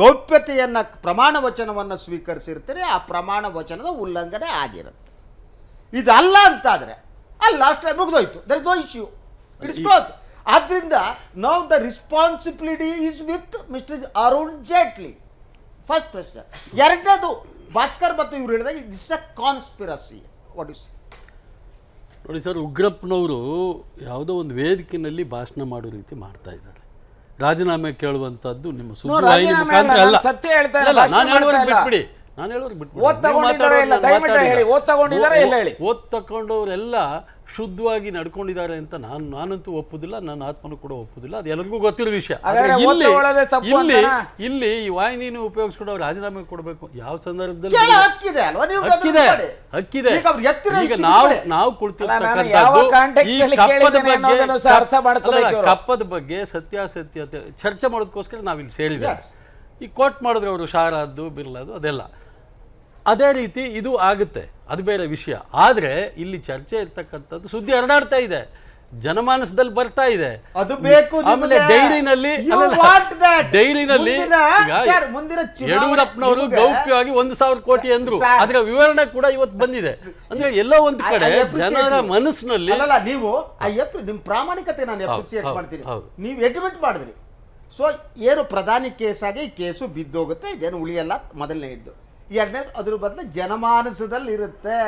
Speaker 1: ಗೌಪ್ಯತೆಯನ್ನ ಪ್ರಮಾಣ ವಚನವನ್ನು ಸ್ವೀಕರಿಸಿರ್ತೀರಿ ಆ ಪ್ರಮಾಣ ವಚನದ ಉಲ್ಲಂಘನೆ ಆಗಿರುತ್ತೆ. ಇದಲ್ಲ ಅಂತಾದ್ರೆ ಅಲ್ಲ ಟೈಮ್ ಮುಗಿದೋಯ್ತು. There is no issue it's close ಆದ್ದರಿಂದ now the responsibility is with mister Arun Jaitley first ಪ್ರಶ್ನೆ ಎರಡನೇದು ಭಾಸ್ಕರ್ ಮತ್ತು ಇವ್ರು ಹೇಳಿದಾಗ is a conspiracy what is
Speaker 2: ನೋಡಿ ಸರ್ ಉಗ್ರಪ್ಪನವರು ಯಾವುದೋ ಒಂದು ವೇದಿಕೆಯಲ್ಲಿ ಭಾಷಣ ಮಾಡೋ ರೀತಿ ಮಾಡ್ತಾ ಇದ್ದಾರೆ. ರಾಜೀನಾಮೆ ಕೇಳುವಂತದ್ದು ನಿಮ್ಮ
Speaker 5: ಸುದ್ದಿ
Speaker 2: ಮುಖಾಂತರ
Speaker 5: ಅಲ್ಲ, ಸತ್ಯ ಹೇಳ್ತಾ ಇಲ್ಲ,
Speaker 2: ನಾನು ಹೇಳುವವರೆಗೆ ಬಿಟ್ಬಿಡಿ. ನಾನು ಬಿಟ್ಬಿಡಿ.
Speaker 5: ಓದ್ ತಗೊಂಡಿದ್ದಾರೆ ಇಲ್ಲ, ದಯವಿಟ್ಟು ಹೇಳಿ. ಓದ್ ತಗೊಂಡಿದ್ದಾರೆ ಇಲ್ಲ ಹೇಳಿ.
Speaker 2: ಓದ್ ತಗೊಂಡವರೆಲ್ಲ ಶುದ್ಧವಾಗಿ ನಡ್ಕೊಂಡಿದ್ದಾರೆ ಅಂತ ನಾನು ನಾನಂತೂ ಒಪ್ಪುದಿಲ್ಲ ನನ್ನ ಆತ್ಮನೂ ಕೂಡ ಒಪ್ಪುದಿಲ್ಲ. ಅದು ಎಲ್ಲರಿಗೂ ಗೊತ್ತಿರೋ ವಿಷಯ. ಇಲ್ಲಿ ಇಲ್ಲಿ ಈ ವಾಹಿನಿನ ಉಪಯೋಗಿಸ್ಕೊಂಡು ಅವ್ರು ರಾಜೀನಾಮೆ ಕೊಡಬೇಕು. ಯಾವ ಸಂದರ್ಭದಲ್ಲಿ
Speaker 1: ಹಕ್ಕಿದೆ
Speaker 2: ಹಕ್ಕಿದೆ
Speaker 1: ಈಗ
Speaker 2: ನಾವು. ನಾವು ಕುಳಿತಿರ್ತಕ್ಕಂಥದ್ದು ಕಪ್ಪದ ಬಗ್ಗೆ
Speaker 5: ಅನ್ನೋದನ್ನು ಅರ್ಥ ಮಾಡ್ಕೋಬೇಕು
Speaker 2: ಕಪ್ಪದ ಬಗ್ಗೆ ಸತ್ಯಾಸತ್ಯತೆ ಚರ್ಚೆ ಮಾಡೋದಕ್ಕೋಸ್ಕರ ನಾವಿಲ್ಲಿ ಇಲ್ಲಿ
Speaker 1: Yes.
Speaker 2: ಈ ಕೋಟ್ ಮಾಡಿದ್ರೆ ಅವರು ಶಾರದ್ದು ಬಿರ್ಲದು ಅದೆಲ್ಲ. ಅದೇ ರೀತಿ ಇದು ಆಗುತ್ತೆ. ಅದು ಬೇರೆ ವಿಷಯ. ಆದರೆ ಇಲ್ಲಿ ಚರ್ಚೆ ಇರ್ತಕ್ಕಂಥದ್ದು ಸುದ್ದಿ ಹರಡಾಡ್ತಾ ಇದೆ. ಜನಮಾನಸದಲ್ಲಿ ಬರ್ತಾ ಇದೆ.
Speaker 1: ಅದು ಬೇಕು
Speaker 2: ಆಮೇಲೆ ಡೈರಿನಲ್ಲಿ. ಡೈರಿನಲ್ಲಿ ಯಡಿಯೂರಪ್ಪನವರು ಗೌಪ್ಯವಾಗಿ ಒಂದು ಸಾವಿರ ಕೋಟಿ ಅಂದ್ರು. ಅದರ ವಿವರಣೆ ಕೂಡ ಇವತ್ತು ಬಂದಿದೆ. ಅಂದ್ರೆ ಎಲ್ಲೋ ಒಂದು ಕಡೆ ಜನರ. ಮನಸ್ಸಿನಲ್ಲಿ
Speaker 1: ನೀವು ಎಪ್ ನಿಮ್ ಪ್ರಾಮಾಣಿಕತೆ ನಾನು ಅಪ್ರಿಸಿಯೇಟ್ ಮಾಡ್ತೀನಿ. ನೀವು ಎಡ್ಮಿಟ್ ಮಾಡಿದ್ರಿ. ಸೊ ಏನು ಪ್ರಧಾನಿ ಕೇಸ್ ಆಗಿ ಕೇಸು ಬಿದ್ದೋಗುತ್ತೆ ಇದೇನು ಉಳಿಯಲ್ಲ ಮೊದಲನೇ ಇದ್ದು. ಎರಡನೇದು ಅದ್ರ ಬದಲು ಜನಮಾನಸದಲ್ಲಿ ಇರುತ್ತೆ.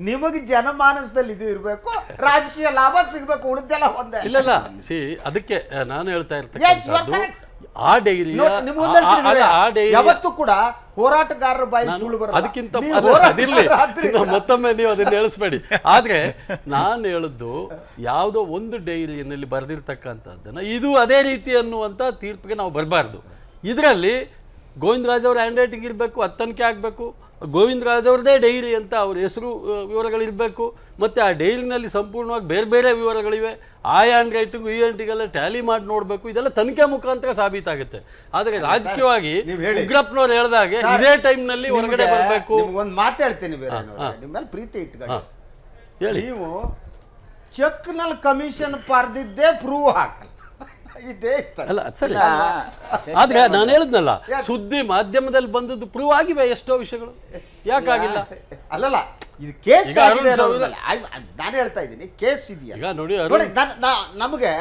Speaker 1: ನಿಮಗೆ ಜನಮಾನಸದಲ್ಲಿ ಇದು ಇರಬೇಕು ರಾಜಕೀಯ ಲಾಭ ಸಿಗಬೇಕು ಉಳಿದೆಲ್ಲ ಒಂದೇ.
Speaker 2: ಇಲ್ಲ ಇಲ್ಲ. ಸಿ ಅದಕ್ಕೆ ನಾನು ಹೇಳ್ತಾ
Speaker 1: ಇರ್ತೇನೆ
Speaker 2: ಇರ್ತಕ್ಕಂಥದ್ದು ಆ ಆ
Speaker 1: ಯಾವತ್ತೂ ಕೂಡ ಹೋರಾಟಗಾರರ ಬಾಯಿ ಸುಳ್ಳು ಬರಲ್ಲ.
Speaker 2: ಅದಕ್ಕಿಂತ ಅದಿರ್ಲಿ. ಮತ್ತೊಮ್ಮೆ ನೀವು ಅದನ್ನ ಹೇಳಿಸ್ಬೇಡಿ. ಆದ್ರೆ ನಾನು ಹೇಳಿದ್ದು ಯಾವುದೋ ಒಂದು ಡೈರಿಯಲ್ಲಿ ಬರೆದಿರ್ತಕ್ಕಂಥದ್ದನ್ನ ಇದು ಅದೇ ರೀತಿ ಅನ್ನುವಂಥ ತೀರ್ಪಿಗೆ ನಾವು ಬರಬಾರ್ದು. ಇದರಲ್ಲಿ ಗೋವಿಂದರಾಜ್ ಅವ್ರ ಹ್ಯಾಂಡ್ ರೈಟಿಂಗ್ ಇರಬೇಕು ಅತ್ತನಿಕೆ ಆಗಬೇಕು. ಗೋವಿಂದರಾಜ್ ಅವ್ರದ್ದೇ ಡೈರಿ ಅಂತ ಅವ್ರ ಹೆಸರು ವಿವರಗಳಿರಬೇಕು. ಮತ್ತು ಆ ಡೈರಿನಲ್ಲಿ ಸಂಪೂರ್ಣವಾಗಿ ಬೇರೆ ಬೇರೆ ವಿವರಗಳಿವೆ. ಆ ಹ್ಯಾಂಡ್ ರೈಟಿಂಗು ಈ ಟ್ಯಾಲಿ ಮಾಡಿ ನೋಡಬೇಕು. ಇದೆಲ್ಲ ತನಿಖೆ ಮುಖಾಂತರ ಸಾಬೀತಾಗುತ್ತೆ. ಆದರೆ ರಾಜಕೀಯವಾಗಿ. ಉಗ್ರಪ್ಪನವ್ರು ಹೇಳ್ದಾಗೆ ಇದೇ ಟೈಮ್ನಲ್ಲಿ ಹೊರಗಡೆ ಬರಬೇಕು.
Speaker 1: ಒಂದು ಮಾತಾಡ್ತೀನಿ ಬೇರೆ ಮೇಲೆ ಪ್ರೀತಿ ಇಟ್ಕೊಂಡು
Speaker 2: ಹೇಳಿ.
Speaker 1: ನೀವು ಚೆಕ್ನಲ್ಲಿ ಕಮಿಷನ್ ಪಡೆದಿದ್ದೇ ಪ್ರೂವ್ ಆಗಲ್ಲ ಇರ್ತದೆ.
Speaker 2: ಅಲ್ಲ ಸರಿ. ಆದ್ರೆ ನಾನು ಹೇಳಿದ್ನಲ್ಲ. ಸುದ್ದಿ ಮಾಧ್ಯಮದಲ್ಲಿ ಬಂದದ್ದು ಪ್ರೂವ್ ಆಗಿವೆ ಎಷ್ಟೋ ವಿಷಯಗಳು. ಯಾಕಾಗಿಲ್ಲ?
Speaker 1: ಅಲ್ಲಲ್ಲ ಇದು ಕೇಸ್ ನಾನು ಹೇಳ್ತಾ ಇದ್ದೀನಿ ಕೇಸ್ ಇದೆಯಲ್ಲ
Speaker 2: ಈಗ ನೋಡಿ
Speaker 1: ನೋಡಿ ನಮಗೆ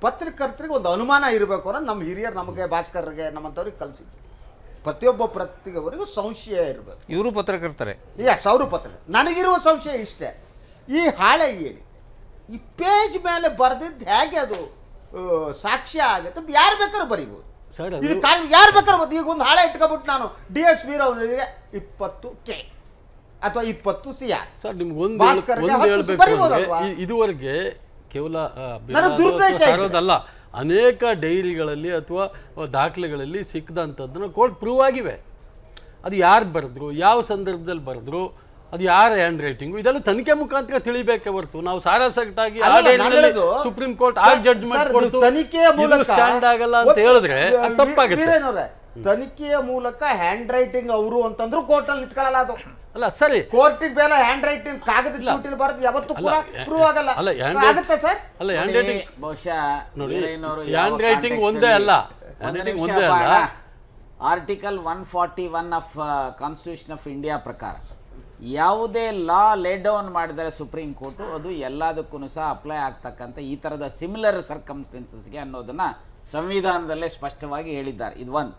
Speaker 1: ಪತ್ರಕರ್ತರಿಗೆ ಒಂದು ಅನುಮಾನ ಇರಬೇಕು ಅನ್ನೋದು ನಮ್ಮ ಹಿರಿಯರು ನಮಗೆ ಭಾಸ್ಕರ್ಗೆ ನಮ್ಮಂಥವ್ರಿಗೆ ಕಲಿಸಿದ್ರು ಪ್ರತಿಯೊಬ್ಬ ಪತ್ರಿಕೆವರೆಗೂ ಸಂಶಯ ಇರಬೇಕು.
Speaker 4: ಇವರು ಪತ್ರಕರ್ತರೆ.
Speaker 1: ಯಸ್ ಅವರು ಪತ್ರ ನನಗಿರುವ ಸಂಶಯ ಇಷ್ಟೇ. ಈ ಹಾಳೆ ಏನಿದೆ? ಈ ಪೇಜ್ ಮೇಲೆ ಬರೆದಿದ್ದು ಹೇಗೆ ಅದು? ಸಾಕ್ಷ್ಯ ಆಗುತ್ತೆ. ಯಾರು ಬೇಕಾದ್ರೂ ಬರೀಬೋದು
Speaker 2: ಸರ್ ಈಗ
Speaker 1: ಯಾರ್ ಯಾರು ಬೇಕಾದ್ರೂ ಈಗ ಒಂದು ಹಾಳೆ ಇಟ್ಕೊಬಿಟ್ಟು ನಾನು ಡಿ ಎಸ್ ವೀರವನಿಗೆ ಇಪ್ಪತ್ತು ಕೆ ಅಥವಾ ಇಪ್ಪತ್ತು ಸಿ ಆರ್.
Speaker 2: ಸರ್ ನಿಮ್ಗೆ ಒಂದು
Speaker 1: ಭಾಸ್ಕರ್ಗೆ
Speaker 2: ಒಂದು
Speaker 1: ಹತ್ತು
Speaker 2: ಹೇಳ್ಬೇಕು ಅಂದ್ರೆ ಇದುವರೆಗೆ ಕೇವಲ ಅಲ್ಲ ಅನೇಕ ಡೈರಿಗಳಲ್ಲಿ ಅಥವಾ ದಾಖಲೆಗಳಲ್ಲಿ ಸಿಕ್ಕದಂಥದ್ದನ್ನು ಕೋರ್ಟ್ ಪ್ರೂವ್ ಆಗಿವೆ. ಅದು ಯಾರು ಬರೆದ್ರು ಯಾವ ಸಂದರ್ಭದಲ್ಲಿ ಬರೆದ್ರು ಅದು ಯಾರ ಹ್ಯಾಂಡ್ ರೈಟಿಂಗು ಇದೆಲ್ಲ ತನಿಖೆ ಮುಖಾಂತರ ತಿಳಿಬೇಕೆ ಹೊರತು. ನಾವು ಸಾರಾಸಗಟಾಗಿ ಸುಪ್ರೀಂ ಕೋರ್ಟ್ ಆ ಜಡ್ಜ್ಮೆಂಟ್ ಕೊಡ್ತು.
Speaker 1: ತನಿಖೆಯ ಮೂಲಕ
Speaker 2: ಸ್ಟ್ಯಾಂಡ್ ಆಗಲ್ಲ ಅಂತ ಹೇಳಿದ್ರೆ ಅದು ತಪ್ಪಾಗುತ್ತೆ.
Speaker 1: ತನಿಖೆಯ ಮೂಲಕ ಹ್ಯಾಂಡ್ ರೈಟಿಂಗ್ ಅವರು ಅಂತಂದ್ರು ಕೋರ್ಟಲ್ಲಿ ಇಟ್ಕೊಳ್ಳಲ್ಲ ಅದು.
Speaker 2: ಅಲ್ಲ ಸರಿ.
Speaker 1: ಕೋರ್ಟಿಗೆ ಬೇರೆ ಹ್ಯಾಂಡ್ ರೈಟಿಂಗ್ ಕಾಗದ ಚೂಟಿಲ್ ಬರೋದು ಯಾವತ್ತೂ ಕೂಡ ಪ್ರೂವ್ ಆಗಲ್ಲ.
Speaker 2: ಅಲ್ಲ,
Speaker 1: ಆಗುತ್ತಾ ಸರ್?
Speaker 2: ಅಲ್ಲ ಹ್ಯಾಂಡ್ ರೈಟಿಂಗ್
Speaker 5: ಬಹುಶಃ
Speaker 2: ನೋಡಿ, ಹ್ಯಾಂಡ್ ರೈಟಿಂಗ್ ಒಂದೇ
Speaker 5: ಅಲ್ಲ.
Speaker 2: ಹ್ಯಾಂಡ್ ರೈಟಿಂಗ್ ಒಂದೇ ಅಲ್ಲ.
Speaker 5: Article one forty one of constitution of India ಪ್ರಕಾರ. ಯಾವುದೇ ಲಾ ಲೇ ಡೌನ್ ಮಾಡಿದರೆ ಸುಪ್ರೀಂ ಕೋರ್ಟು ಅದು ಎಲ್ಲದಕ್ಕೂ ಸಹ ಅಪ್ಲೈ ಆಗ್ತಕ್ಕಂಥ ಈ ಥರದ ಸಿಮಿಲರ್ ಸರ್ಕಮ್ಸ್ಟೆನ್ಸಸ್ಗೆ ಅನ್ನೋದನ್ನು ಸಂವಿಧಾನದಲ್ಲೇ ಸ್ಪಷ್ಟವಾಗಿ ಹೇಳಿದ್ದಾರೆ. ಇದು ಒಂದು.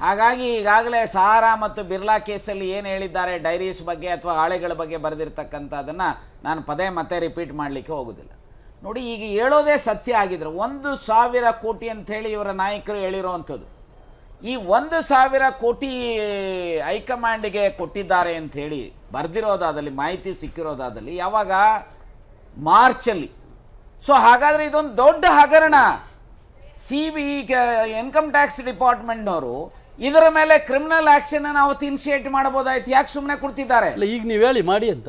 Speaker 5: ಹಾಗಾಗಿ ಈಗಾಗಲೇ ಸಹಾರಾ ಮತ್ತು ಬಿರ್ಲಾ ಕೇಸಲ್ಲಿ ಏನು ಹೇಳಿದ್ದಾರೆ? ಡೈರೀಸ್ ಬಗ್ಗೆ ಅಥವಾ ಹಾಳೆಗಳ ಬಗ್ಗೆ ಬರೆದಿರ್ತಕ್ಕಂಥದ್ದನ್ನು ನಾನು ಪದೇ ಮತ್ತೆ ರಿಪೀಟ್ ಮಾಡಲಿಕ್ಕೆ ಹೋಗೋದಿಲ್ಲ. ನೋಡಿ, ಈಗ ಹೇಳೋದೇ ಸತ್ಯ ಆಗಿದ್ರು ಒಂದು ಸಾವಿರ ಕೋಟಿ ಅಂಥೇಳಿ ಇವರ ನಾಯಕರು ಹೇಳಿರೋವಂಥದ್ದು. ಈ ಒಂದು ಸಾವಿರ ಕೋಟಿ ಹೈಕಮಾಂಡ್ಗೆ ಕೊಟ್ಟಿದ್ದಾರೆ ಅಂತ ಹೇಳಿ ಬರೆದಿರೋದಾದಲ್ಲಿ ಮಾಹಿತಿ ಸಿಕ್ಕಿರೋದಾದಲ್ಲಿ ಯಾವಾಗ ಮಾರ್ಚಲ್ಲಿ. ಸೊ ಹಾಗಾದರೆ ಇದೊಂದು ದೊಡ್ಡ ಹಗರಣ. ಸಿ ಬಿ ಇನ್ಕಮ್ ಟ್ಯಾಕ್ಸ್ ಡಿಪಾರ್ಟ್ಮೆಂಟ್ನವರು ಇದರ ಮೇಲೆ ಕ್ರಿಮಿನಲ್ ಆಕ್ಷನ್ ಅವತ್ತು ಇನಿಷಿಯೇಟ್ ಮಾಡಬಹುದಾಯ್ತು ಯಾಕೆ ಸುಮ್ಮನೆ ಕೊಡ್ತಿದ್ದಾರೆ?
Speaker 2: ಅಲ್ಲ ಈಗ ನೀವು ಹೇಳಿ ಮಾಡಿ ಅಂತ.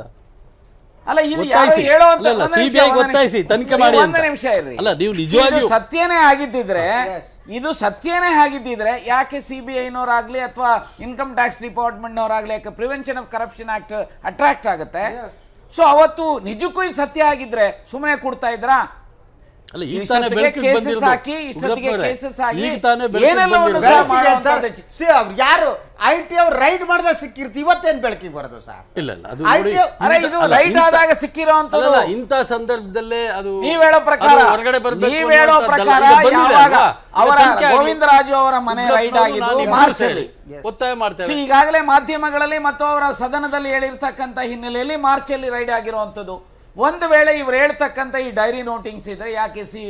Speaker 5: ಅಲ್ಲ ಇದು ಹೇಳೋ
Speaker 2: ಸಿ
Speaker 5: ಬಿ
Speaker 2: ಐ ಅಲ್ಲ,
Speaker 5: ಒಂದು ನಿಮಿಷ,
Speaker 2: CBI ಗೆ
Speaker 5: ಒಂದು ನಿಮಿಷ.
Speaker 2: ಒತ್ತಾಯಿಸಿ, ತನಿಖೆ ಮಾಡಿ
Speaker 5: ಒಂದು ನಿಮಿಷ ಇರ್ರಿ.
Speaker 2: ಅಲ್ಲ, ನೀವು ನಿಜವಾಗಿಯೂ-
Speaker 5: ಸತ್ಯನೇ ಆಗಿದ್ದಿದ್ರೆ ಇದು ಸತ್ಯನೇ ಆಗಿದ್ದಿದ್ರೆ ಯಾಕೆ ಸಿ ಬಿ ಐನವರಾಗಲಿ ಅಥವಾ ಇನ್ಕಮ್ ಟ್ಯಾಕ್ಸ್ ಡಿಪಾರ್ಟ್ಮೆಂಟ್ನವರಾಗಲಿ ಯಾಕೆ prevention of corruption act attract ಆಗುತ್ತೆ? ಸೊ ಅವತ್ತು ನಿಜಕ್ಕೂ ಇದು ಸತ್ಯ ಆಗಿದ್ರೆ ಸುಮ್ಮನೆ ಕೊಡ್ತಾ ಇದ್ರಾ
Speaker 1: ಯಾರು? ಐ ಟಿ ಅವ್ರು ರೈಡ್ ಮಾಡ್ದ ಸಿಕ್ಕಿರ್ತಿ ಇವತ್ತೇನ್ ಬೆಳಕಿಗೆ ಬರೋದು ಸರ್?
Speaker 2: ಇಲ್ಲ ಇಲ್ಲ ಅಲ್ಲ,
Speaker 5: ಆದಾಗ
Speaker 2: ಸಿಕ್ಕಿರೋ ಇಂತ ಸಂದರ್ಭದಲ್ಲೇ ಅದು
Speaker 5: ನೀವ್ ಹೇಳೋ ಪ್ರಕಾರ
Speaker 2: ಹೊರಗಡೆ
Speaker 5: ನೀವ್ ಹೇಳೋ ಪ್ರಕಾರ ಅವರ
Speaker 2: ಆಗ್ಲಿ.
Speaker 5: ಗೋವಿಂದರಾಜು ಅವರ ಮನೆ ರೈಡ್ ಆಗಿದ್ದು ಮಾರ್ಚ್ ಅಲ್ಲಿ
Speaker 2: ಒತ್ತಾಯ
Speaker 5: ಮಾಡ್ತಾರೆ ಈಗಾಗಲೇ ಮಾಧ್ಯಮಗಳಲ್ಲಿ ಮತ್ತು ಅವರ ಸದನದಲ್ಲಿ ಹೇಳಿರ್ತಕ್ಕಂತ ಹಿನ್ನೆಲೆಯಲ್ಲಿ ಮಾರ್ಚ್ ಅಲ್ಲಿ ರೈಡ್ ಆಗಿರುವಂಥದ್ದು. ಒಂದು ವೇಳೆ ಇವ್ರು ಹೇಳ್ತಕ್ಕಂಥ ಈ ಡೈರಿ ನೋಟಿಂಗ್ಸ್ ಇದ್ರೆ ಯಾಕೆ ಸಿ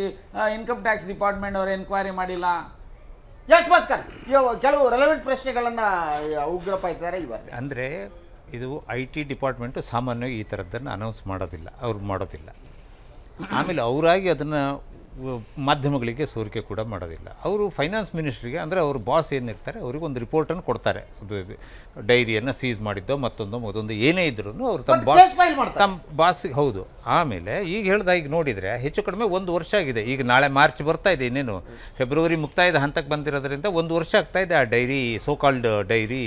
Speaker 5: ಇನ್ಕಮ್ ಟ್ಯಾಕ್ಸ್ ಡಿಪಾರ್ಟ್ಮೆಂಟ್ ಅವರು ಎನ್ಕ್ವೈರಿ ಮಾಡಿಲ್ಲ?
Speaker 1: ಎಸ್ ಭಾಸ್ಕರ್ ಕೆಲವು ರೆಲೆವೆಂಟ್ ಪ್ರಶ್ನೆಗಳನ್ನ ಉಗ್ರಪ್ಪ ಇದ್ದಾರೆ ಇವತ್ತು
Speaker 4: ಅಂದರೆ ಇದು ಐ ಟಿ ಡಿಪಾರ್ಟ್ಮೆಂಟು ಸಾಮಾನ್ಯವಾಗಿ ಈ ಥರದ್ದನ್ನು ಅನೌನ್ಸ್ ಮಾಡೋದಿಲ್ಲ ಅವ್ರು ಮಾಡೋದಿಲ್ಲ. ಆಮೇಲೆ ಅವರಾಗಿ ಅದನ್ನು ಮಾಧ್ಯಮಗಳಿಗೆ ಸೋರಿಕೆ ಕೂಡ ಮಾಡೋದಿಲ್ಲ. ಅವರು ಫೈನಾನ್ಸ್ ಮಿನಿಸ್ಟ್ರಿಗೆ ಅಂದರೆ ಅವ್ರ ಬಾಸ್ ಏನಿರ್ತಾರೆ ಅವ್ರಿಗೆ ಒಂದು ರಿಪೋರ್ಟನ್ನು ಕೊಡ್ತಾರೆ. ಅದು ಡೈರಿಯನ್ನು ಸೀಸ್ ಮಾಡಿದ್ದೋ ಮತ್ತೊಂದು ಮತ್ತೊಂದು ಏನೇ ಇದ್ರೂ ಅವರು ತಮ್ಮ ಬಾಸ್. ತಮ್ಮ ಬಾಸ್ಗೆ ಹೌದು. ಆಮೇಲೆ ಈಗ ಹೇಳ್ದ ಈಗ ನೋಡಿದರೆ ಹೆಚ್ಚು ಕಡಿಮೆ ಒಂದು ವರ್ಷ ಆಗಿದೆ. ಈಗ ನಾಳೆ ಮಾರ್ಚ್ ಬರ್ತಾ ಇದೆ ಇನ್ನೇನು. ಫೆಬ್ರವರಿ ಮುಕ್ತಾಯದ ಹಂತಕ್ಕೆ ಬಂದಿರೋದ್ರಿಂದ ಒಂದು ವರ್ಷ ಆಗ್ತಾ ಇದೆ ಆ diary so called diary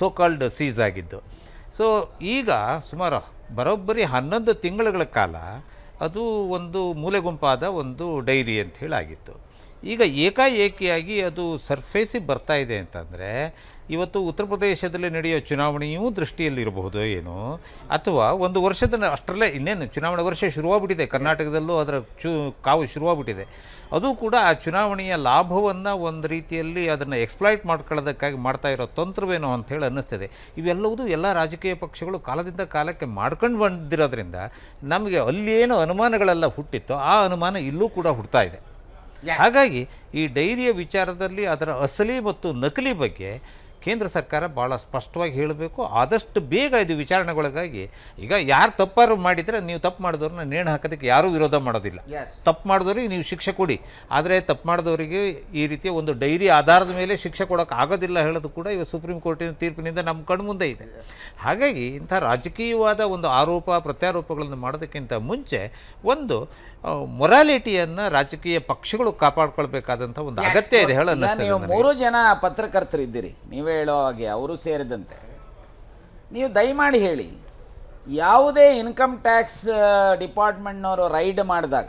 Speaker 4: so called seize ಆಗಿದ್ದು. ಸೊ ಈಗ ಸುಮಾರು ಬರೋಬ್ಬರಿ ಹನ್ನೊಂದು ತಿಂಗಳುಗಳ ಕಾಲ ಅದು ಒಂದು ಮೂಲೆಗುಂಪಾದ ಒಂದು ಡೈರಿ ಅಂಥೇಳಿ ಆಗಿತ್ತು. ಈಗ ಏಕಾಏಕಿಯಾಗಿ ಅದು ಸರ್ಫೇಸಿಗೆ ಬರ್ತಾ ಇದೆ ಅಂತಂದರೆ ಇವತ್ತು ಉತ್ತರ ಪ್ರದೇಶದಲ್ಲಿ ನಡೆಯೋ ಚುನಾವಣೆಯೂ ದೃಷ್ಟಿಯಲ್ಲಿರಬಹುದು ಏನೋ, ಅಥವಾ ಒಂದು ವರ್ಷದ ಅಷ್ಟರಲ್ಲೇ ಇನ್ನೇನು ಚುನಾವಣೆ ವರ್ಷ ಶುರುವಾಗ್ಬಿಟ್ಟಿದೆ, ಕರ್ನಾಟಕದಲ್ಲೂ ಅದರ ಚು ಕಾವು ಶುರುವಾಗ್ಬಿಟ್ಟಿದೆ. ಅದು ಕೂಡ ಆ ಚುನಾವಣೆಯ ಲಾಭವನ್ನು ಒಂದು ರೀತಿಯಲ್ಲಿ ಅದನ್ನು ಎಕ್ಸ್ಪ್ಲಾಯ್ಟ್ ಮಾಡ್ಕೊಳ್ಳೋದಕ್ಕಾಗಿ ಮಾಡ್ತಾ ಇರೋ ತಂತ್ರವೇನೋ ಅಂಥೇಳಿ ಅನ್ನಿಸ್ತದೆ. ಇವೆಲ್ಲವೂ ಎಲ್ಲ ರಾಜಕೀಯ ಪಕ್ಷಗಳು ಕಾಲದಿಂದ ಕಾಲಕ್ಕೆ ಮಾಡ್ಕೊಂಡು ಬಂದಿರೋದ್ರಿಂದ ನಮಗೆ ಅಲ್ಲಿ ಏನು ಅನುಮಾನಗಳೆಲ್ಲ ಹುಟ್ಟಿತ್ತೋ ಆ ಅನುಮಾನ ಇಲ್ಲೂ ಕೂಡ ಹುಡ್ತಾ ಇದೆ. ಹಾಗಾಗಿ ಈ ಡೈರಿಯ ವಿಚಾರದಲ್ಲಿ ಅದರ ಅಸಲಿ ಮತ್ತು ನಕಲಿ ಬಗ್ಗೆ ಕೇಂದ್ರ ಸರ್ಕಾರ ಭಾಳ ಸ್ಪಷ್ಟವಾಗಿ ಹೇಳಬೇಕು. ಆದಷ್ಟು ಬೇಗ ಇದು ವಿಚಾರಣೆಗೊಳಗಾಗಿ ಈಗ ಯಾರು ತಪ್ಪಾರು ಮಾಡಿದರೆ ನೀವು ತಪ್ಪು ಮಾಡಿದವ್ರನ್ನ ನೇಣು ಹಾಕೋದಕ್ಕೆ ಯಾರೂ ವಿರೋಧ ಮಾಡೋದಿಲ್ಲ. ತಪ್ಪು ಮಾಡಿದವ್ರಿಗೆ ನೀವು ಶಿಕ್ಷೆ ಕೊಡಿ. ಆದರೆ ತಪ್ಪು ಮಾಡಿದವರಿಗೆ ಈ ರೀತಿಯ ಒಂದು ಡೈರಿ ಆಧಾರದ ಮೇಲೆ ಶಿಕ್ಷೆ ಕೊಡೋಕೆ ಆಗೋದಿಲ್ಲ ಹೇಳೋದು ಕೂಡ ಇವಾಗ ಸುಪ್ರೀಂ ಕೋರ್ಟಿನ ತೀರ್ಪಿನಿಂದ ನಮ್ಮ ಕಣ್ಮುಂದೆ ಇದೆ. ಹಾಗಾಗಿ ಇಂಥ ರಾಜಕೀಯವಾದ ಒಂದು ಆರೋಪ ಪ್ರತ್ಯಾರೋಪಗಳನ್ನು ಮಾಡೋದಕ್ಕಿಂತ ಮುಂಚೆ ಒಂದು ಮೊರಾಲಿಟಿಯನ್ನು ರಾಜಕೀಯ ಪಕ್ಷಗಳು ಕಾಪಾಡ್ಕೊಳ್ಬೇಕಾದಂಥ ಒಂದು ಅಗತ್ಯ ಇದೆ
Speaker 5: ಹೇಳಲ್ಲ ನೀವು ಮೂರು ಜನ ಪತ್ರಕರ್ತರಿದ್ದೀರಿ. ನೀವೇ ಹೇಳೋ ಹಾಗೆ ಅವರು ಸೇರಿದಂತೆ. ನೀವು ದಯಮಾಡಿ ಹೇಳಿ ಯಾವುದೇ ಇನ್ಕಮ್ ಟ್ಯಾಕ್ಸ್ ಡಿಪಾರ್ಟ್ಮೆಂಟ್ನವರು ರೈಡ್ ಮಾಡಿದಾಗ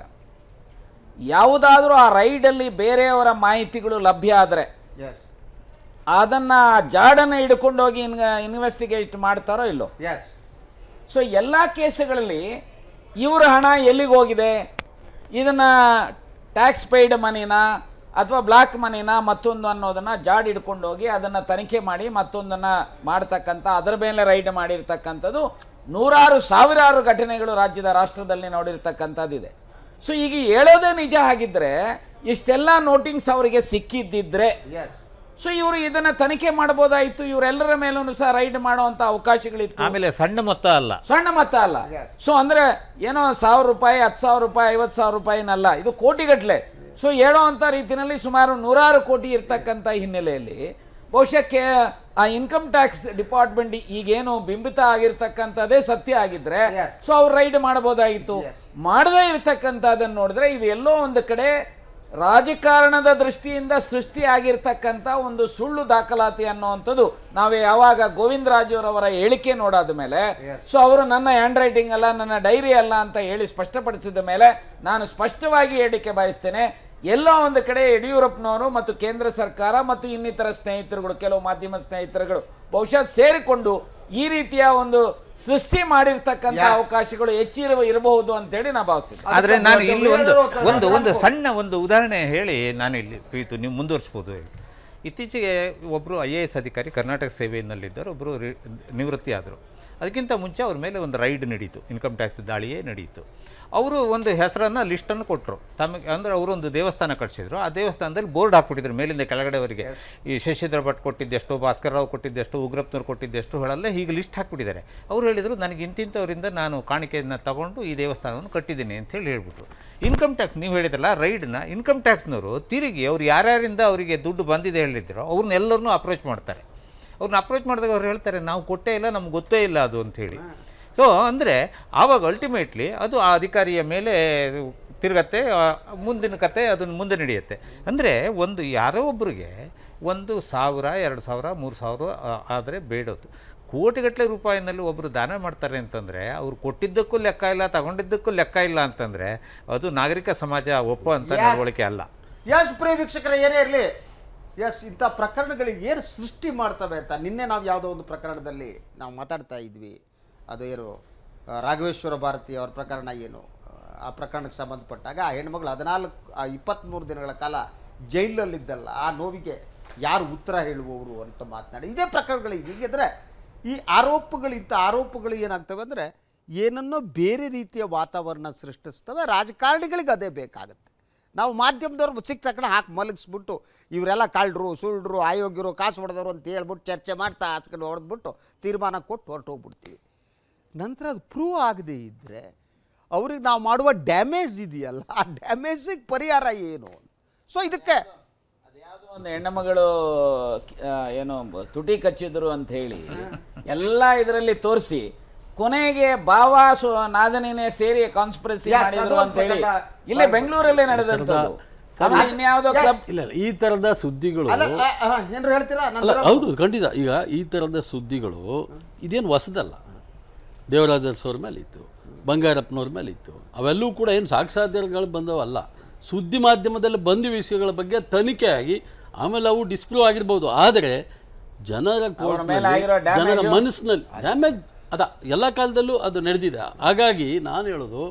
Speaker 5: ಯಾವುದಾದ್ರೂ ಆ ರೈಡಲ್ಲಿ ಬೇರೆಯವರ ಮಾಹಿತಿಗಳು ಲಭ್ಯ ಆದರೆ
Speaker 1: ಎಸ್
Speaker 5: ಅದನ್ನು ಜಾಡನ್ನು ಹಿಡ್ಕೊಂಡೋಗಿ ಇನ್ ಇನ್ವೆಸ್ಟಿಗೇಟ್ ಮಾಡ್ತಾರೋ ಇಲ್ಲೋ?
Speaker 1: ಎಸ್
Speaker 5: ಸೊ ಎಲ್ಲ ಕೇಸುಗಳಲ್ಲಿ ಇವರ ಹಣ ಎಲ್ಲಿಗೆ ಹೋಗಿದೆ ಇದನ್ನು ಟ್ಯಾಕ್ಸ್ ಪೇಯ್ಡ್ ಮನಿನ ಅಥವಾ ಬ್ಲ್ಯಾಕ್ ಮನಿನ ಮತ್ತೊಂದು ಅನ್ನೋದನ್ನು ಜಾಡ್ ಹಿಡ್ಕೊಂಡು ಹೋಗಿ ಅದನ್ನು ತನಿಖೆ ಮಾಡಿ ಮತ್ತೊಂದನ್ನು ಮಾಡ್ತಕ್ಕಂಥ ಅದರ ಮೇಲೆ ರೈಡ್ ಮಾಡಿರ್ತಕ್ಕಂಥದ್ದು ನೂರಾರು ಸಾವಿರಾರು ಘಟನೆಗಳು ರಾಜ್ಯದ ರಾಷ್ಟ್ರದಲ್ಲಿ ನೋಡಿರ್ತಕ್ಕಂಥದ್ದಿದೆ. ಸೊ ಈಗ ಹೇಳೋದೇ ನಿಜ ಆಗಿದ್ದರೆ ಇಷ್ಟೆಲ್ಲ ನೋಟಿಂಗ್ಸ್ ಅವರಿಗೆ ಸಿಕ್ಕಿದ್ದಿದ್ರೆ
Speaker 1: ಎಸ್
Speaker 5: ಸೊ ಇವರು ಇದನ್ನ ತನಿಖೆ ಮಾಡ್ಬೋದಾಯಿತು ಇವರೆಲ್ಲರ ಮೇಲೂ ಸಹ ರೈಡ್ ಮಾಡುವಂತ ಅವಕಾಶಗಳಿತ್ತು.
Speaker 4: ಆಮೇಲೆ ಸಣ್ಣ ಮೊತ್ತ ಅಲ್ಲ.
Speaker 5: ಸಣ್ಣ ಮೊತ್ತ ಅಲ್ಲ. ಸೊ ಅಂದ್ರೆ ಏನೋ ಸಾವಿರ ರೂಪಾಯಿ ಹತ್ತು ಸಾವಿರ ರೂಪಾಯಿ ಐವತ್ತು ಸಾವಿರ ರೂಪಾಯಿನಲ್ಲ ಇದು ಕೋಟಿಗಟ್ಟಲೆ ಸೊ ಹೇಳೋ ಅಂಥ ರೀತಿಯಲ್ಲಿ ಸುಮಾರು ನೂರಾರು ಕೋಟಿ ಇರ್ತಕ್ಕಂಥ ಹಿನ್ನೆಲೆಯಲ್ಲಿ ಬಹುಶಃ ಕೆ ಆ ಇನ್ಕಮ್ ಟ್ಯಾಕ್ಸ್ ಡಿಪಾರ್ಟ್ಮೆಂಟ್ ಈಗೇನು ಬಿಂಬಿತ ಆಗಿರ್ತಕ್ಕಂಥದ್ದೇ ಸತ್ಯ ಆಗಿದ್ರೆ. ಸೊ ಅವ್ರು ರೈಡ್ ಮಾಡಬಹುದಾಗಿತ್ತು. ಮಾಡದೇ ಇರ್ತಕ್ಕಂಥದ್ದನ್ನು ನೋಡಿದ್ರೆ ಇದು ಎಲ್ಲೋ ಒಂದು ಕಡೆ ರಾಜಕಾರಣದ ದೃಷ್ಟಿಯಿಂದ ಸೃಷ್ಟಿಯಾಗಿರ್ತಕ್ಕಂಥ ಒಂದು ಸುಳ್ಳು ದಾಖಲಾತಿ ಅನ್ನೋವಂಥದ್ದು. ನಾವು ಯಾವಾಗ ಗೋವಿಂದರಾಜುರವರ ಹೇಳಿಕೆ ನೋಡಾದ ಮೇಲೆ ಸೊ ಅವರು ನನ್ನ ಹ್ಯಾಂಡ್ ರೈಟಿಂಗ್ ಅಲ್ಲ ನನ್ನ ಡೈರಿ ಅಲ್ಲ ಅಂತ ಹೇಳಿ ಸ್ಪಷ್ಟಪಡಿಸಿದ ಮೇಲೆ ನಾನು ಸ್ಪಷ್ಟವಾಗಿ ಹೇಳಿಕೆ ಬಯಸ್ತೇನೆ. ಎಲ್ಲೋ ಒಂದು ಕಡೆ ಯಡಿಯೂರಪ್ಪನವರು ಮತ್ತು ಕೇಂದ್ರ ಸರ್ಕಾರ ಮತ್ತು ಇನ್ನಿತರ ಸ್ನೇಹಿತರುಗಳು ಕೆಲವು ಮಾಧ್ಯಮ ಸ್ನೇಹಿತರುಗಳು ಬಹುಶಃ ಸೇರಿಕೊಂಡು ಈ ರೀತಿಯ ಒಂದು ಸೃಷ್ಟಿ ಮಾಡಿರ್ತಕ್ಕಂಥ ಅವಕಾಶಗಳು ಹೆಚ್ಚಿರುವ ಇರಬಹುದು ಅಂತೇಳಿ ನಾ ಭಾವಿಸ್ತೀನಿ.
Speaker 4: ಆದರೆ ನಾನು ಇಲ್ಲಿ ಒಂದು ಒಂದು ಒಂದು ಸಣ್ಣ ಒಂದು ಉದಾಹರಣೆ ಹೇಳಿ ನಾನು ಇಲ್ಲಿ ಕುಯಿತು ನೀವು ಮುಂದುವರಿಸ್ಬೋದು ಇತ್ತೀಚೆಗೆ ಒಬ್ಬರು ಐ ಎ ಎಸ್ ಅಧಿಕಾರಿ ಕರ್ನಾಟಕ ಸೇವೆಯಲ್ಲಿದ್ದರು ಒಬ್ಬರು ನಿವೃತ್ತಿ ಆದರು ಅದಕ್ಕಿಂತ ಮುಂಚೆ ಅವ್ರ ಮೇಲೆ ಒಂದು ರೈಡ್ ನಡೀತು ಇನ್ಕಮ್ ಟ್ಯಾಕ್ಸ್ ದಾಳಿಯೇ ನಡೀತು. ಅವರು ಒಂದು ಹೆಸರನ್ನು ಲಿಸ್ಟನ್ನು ಕೊಟ್ಟರು ತಮಗೆ ಅಂದರೆ ಒಂದು ದೇವಸ್ಥಾನ ಕಟ್ಟಿಸಿದ್ರು ಆ ದೇವಸ್ಥಾನದಲ್ಲಿ ಬೋರ್ಡ್ ಹಾಕ್ಬಿಟ್ಟಿದ್ರು ಮೇಲಿಂದ ಕೆಳಗಡೆವರೆಗೆ. ಈ ಶಶಿಧರ ಭಟ್ ಕೊಟ್ಟಿದ್ದೆಷ್ಟು ಭಾಸ್ಕರ್ ರಾವ್ ಕೊಟ್ಟಿದ್ದೆಷ್ಟು ಉಗ್ರಪ್ಪನವ್ರು ಕೊಟ್ಟಿದ್ದೆಷ್ಟು ಹೇಳಲ್ಲ ಹೀಗೆ ಲಿಸ್ಟ್ ಹಾಕ್ಬಿಟ್ಟಿದ್ದಾರೆ. ಅವ್ರು ಹೇಳಿದರು ನನಗೆ ಇಂತಿಂಥವರಿಂದ ನಾನು ಕಾಣಿಕೆಯನ್ನು ತಗೊಂಡು ಈ ದೇವಸ್ಥಾನವನ್ನು ಕಟ್ಟಿದ್ದೀನಿ ಅಂತ ಹೇಳಿ ಹೇಳ್ಬಿಟ್ರು. ಇನ್ಕಮ್ ಟ್ಯಾಕ್ಸ್ ನೀವು ಹೇಳಿದ್ರಲ್ಲ ರೈಡ್ನ ಇನ್ಕಮ್ ಟ್ಯಾಕ್ಸ್ನವರು ತಿರುಗಿ ಅವ್ರು ಯಾರ್ಯಾರಿಂದ ಅವರಿಗೆ ದುಡ್ಡು ಬಂದಿದೆ ಹೇಳಿದ್ರು ಅವ್ರನ್ನೆಲ್ಲರನ್ನೂ ಅಪ್ರೋಚ್ ಮಾಡ್ತಾರೆ. ಅವ್ರನ್ನ ಅಪ್ರೋಚ್ ಮಾಡಿದಾಗ ಅವ್ರು ಹೇಳ್ತಾರೆ ನಾವು ಕೊಟ್ಟೇ ಇಲ್ಲ ನಮ್ಗೆ ಗೊತ್ತೇ ಇಲ್ಲ ಅದು ಅಂಥೇಳಿ. ಸೊ ಅಂದರೆ ಆವಾಗ ಅಲ್ಟಿಮೇಟ್ಲಿ ಅದು ಆ ಅಧಿಕಾರಿಯ ಮೇಲೆ ತಿರುಗತ್ತೆ ಮುಂದಿನ ಕತೆ ಅದನ್ನು ಮುಂದೆ ನಡೆಯುತ್ತೆ. ಅಂದರೆ ಒಂದು ಯಾರೋ ಒಬ್ಬರಿಗೆ ಒಂದು ಸಾವಿರ ಎರಡು ಸಾವಿರ ಮೂರು ಸಾವಿರ ಆದರೆ ಬೇಡೋದು. ಕೋಟಿಗಟ್ಟಲೆ ರೂಪಾಯಿನಲ್ಲಿ ಒಬ್ಬರು ದಾನ ಮಾಡ್ತಾರೆ ಅಂತಂದರೆ ಅವ್ರು ಕೊಟ್ಟಿದ್ದಕ್ಕೂ ಲೆಕ್ಕ ಇಲ್ಲ ತಗೊಂಡಿದ್ದಕ್ಕೂ ಲೆಕ್ಕ ಇಲ್ಲ ಅಂತಂದರೆ ಅದು ನಾಗರಿಕ ಸಮಾಜ ಒಪ್ಪೋ ಅಂತ. ನಡವಳಿಕೆ ಅಲ್ಲ.
Speaker 1: ಎಸ್ ಪ್ರಿಯ ವೀಕ್ಷಕರ ಏನೇ ಇರಲಿ ಎಸ್ ಇಂಥ ಪ್ರಕರಣಗಳಿಗೆ ಏನು ಸೃಷ್ಟಿ ಮಾಡ್ತವೆ ಅಂತ ನಿನ್ನೆ ನಾವು ಯಾವುದೋ ಒಂದು ಪ್ರಕರಣದಲ್ಲಿ ನಾವು ಮಾತಾಡ್ತಾ ಇದ್ವಿ. ಅದು ಏನು ರಾಘವೇಶ್ವರ ಭಾರತಿ ಅವ್ರ ಪ್ರಕರಣ ಏನು? ಆ, ಪ್ರಕರಣಕ್ಕೆ ಸಂಬಂಧಪಟ್ಟಾಗ ಆ ಹೆಣ್ಮಗಳು ಹದಿನಾಲ್ಕು ಇಪ್ಪತ್ತ್ಮೂರು ದಿನಗಳ ಕಾಲ ಜೈಲಲ್ಲಿದ್ದಲ್ಲ. ಆ ನೋವಿಗೆ ಯಾರು ಉತ್ತರ ಹೇಳುವವರು ಅಂತ ಮಾತನಾಡಿ. ಇದೇ ಪ್ರಕರಣಗಳಿಗೆ ಹೀಗಿದ್ರೆ ಈ ಆರೋಪಗಳು ಇಂಥ ಆರೋಪಗಳು ಏನಾಗ್ತವೆ ಅಂದರೆ ಏನನ್ನೋ ಬೇರೆ ರೀತಿಯ ವಾತಾವರಣ ಸೃಷ್ಟಿಸ್ತವೆ. ರಾಜಕಾರಣಿಗಳಿಗೆ ಅದೇ ಬೇಕಾಗುತ್ತೆ. ನಾವು ಮಾಧ್ಯಮದವ್ರು ಸಿಕ್ಕ ತಕ್ಕಣ ಹಾಕಿ ಮಲಗಿಸ್ಬಿಟ್ಟು ಇವರೆಲ್ಲ ಕಳ್ಳರು ಸುಳ್ಳರು ಆಯೋಗ್ಯರು ಕಾಸು ಹೊಡೆದವರು ಅಂತ ಹೇಳ್ಬಿಟ್ಟು ಚರ್ಚೆ ಮಾಡ್ತಾ ಹಾಸ್ಕೊಂಡು ಹೊಡೆದ್ಬಿಟ್ಟು ತೀರ್ಮಾನ ಕೊಟ್ಟು ಹೊರಟೋಗ್ಬಿಡ್ತೀವಿ ನಂತರ ಅದು ಪ್ರೂವ್ ಆಗದೇ ಇದ್ದರೆ ಅವ್ರಿಗೆ ನಾವು ಮಾಡುವ ಡ್ಯಾಮೇಜ್ ಇದೆಯಲ್ಲ ಆ ಡ್ಯಾಮೇಜಿಗೆ ಪರಿಹಾರ ಏನು ಸೊ ಇದಕ್ಕೆ
Speaker 5: ಒಂದು ಹೆಣ್ಣುಮಗಳು ಮಗಳು ಏನು ತುಟಿ ಕಚ್ಚಿದ್ರು ಅಂತ ಹೇಳಿ ಎಲ್ಲ ಇದರಲ್ಲಿ ತೋರಿಸಿ ಕೊನೆಗೆ ಬಾವಾ ಸು ನಾದನಿನೇ ಸೇರಿ ಕಾನ್ಸ್ಪಿರಸಿ ಮಾಡಿದ್ರು ಅಂತ ಹೇಳಿ
Speaker 1: ಇಲ್ಲಿ
Speaker 5: ಇಲ್ಲೇ ಬೆಂಗಳೂರಲ್ಲೇ ನಡೆದಂಥದ್ದು. ಆಮೇಲೆ ಇನ್ಯಾವುದೋ ಕ್ಲಬ್
Speaker 2: ಇಲ್ಲ ಈ ತರದ ಸುದ್ದಿಗಳು
Speaker 1: ಅಲ್ಲ ಏನಾರು ಹೇಳ್ತೀರಾ?
Speaker 2: ಅಲ್ಲ
Speaker 1: ನಾನು
Speaker 2: ಹೌದು ಖಂಡಿತ. ಈಗ ಈ ಥರದ ಸುದ್ದಿಗಳು ಇದೇನು ಹೊಸದಲ್ಲ. ದೇವರಾಜರ್ಸ್ ಅವ್ರ ಮೇಲೆ ಇತ್ತು ಬಂಗಾರಪ್ಪನವ್ರ ಮೇಲೆ ಇತ್ತು ಅವೆಲ್ಲವೂ ಕೂಡ ಏನು ಸಾಕ್ಷ್ಯಾಧಾರಗಳು ಬಂದವಲ್ಲ ಸುದ್ದಿ ಮಾಧ್ಯಮದಲ್ಲಿ ಬಂದ ವಿಷಯಗಳ ಬಗ್ಗೆ ತನಿಖೆ ಆಗಿ ಆಮೇಲೆ ಅವು ಡಿಸ್ಪ್ಲೂ ಆಗಿರ್ಬೋದು. ಆದರೆ ಜನರ
Speaker 5: ಮೇಲೆ
Speaker 2: ಜನರ ಮನಸ್ಸಿನಲ್ಲಿ ಡ್ಯಾಮೇಜ್ ಅದ ಎಲ್ಲ ಕಾಲದಲ್ಲೂ ಅದು ನಡೆದಿದೆ. ಹಾಗಾಗಿ ನಾನು ಹೇಳೋದು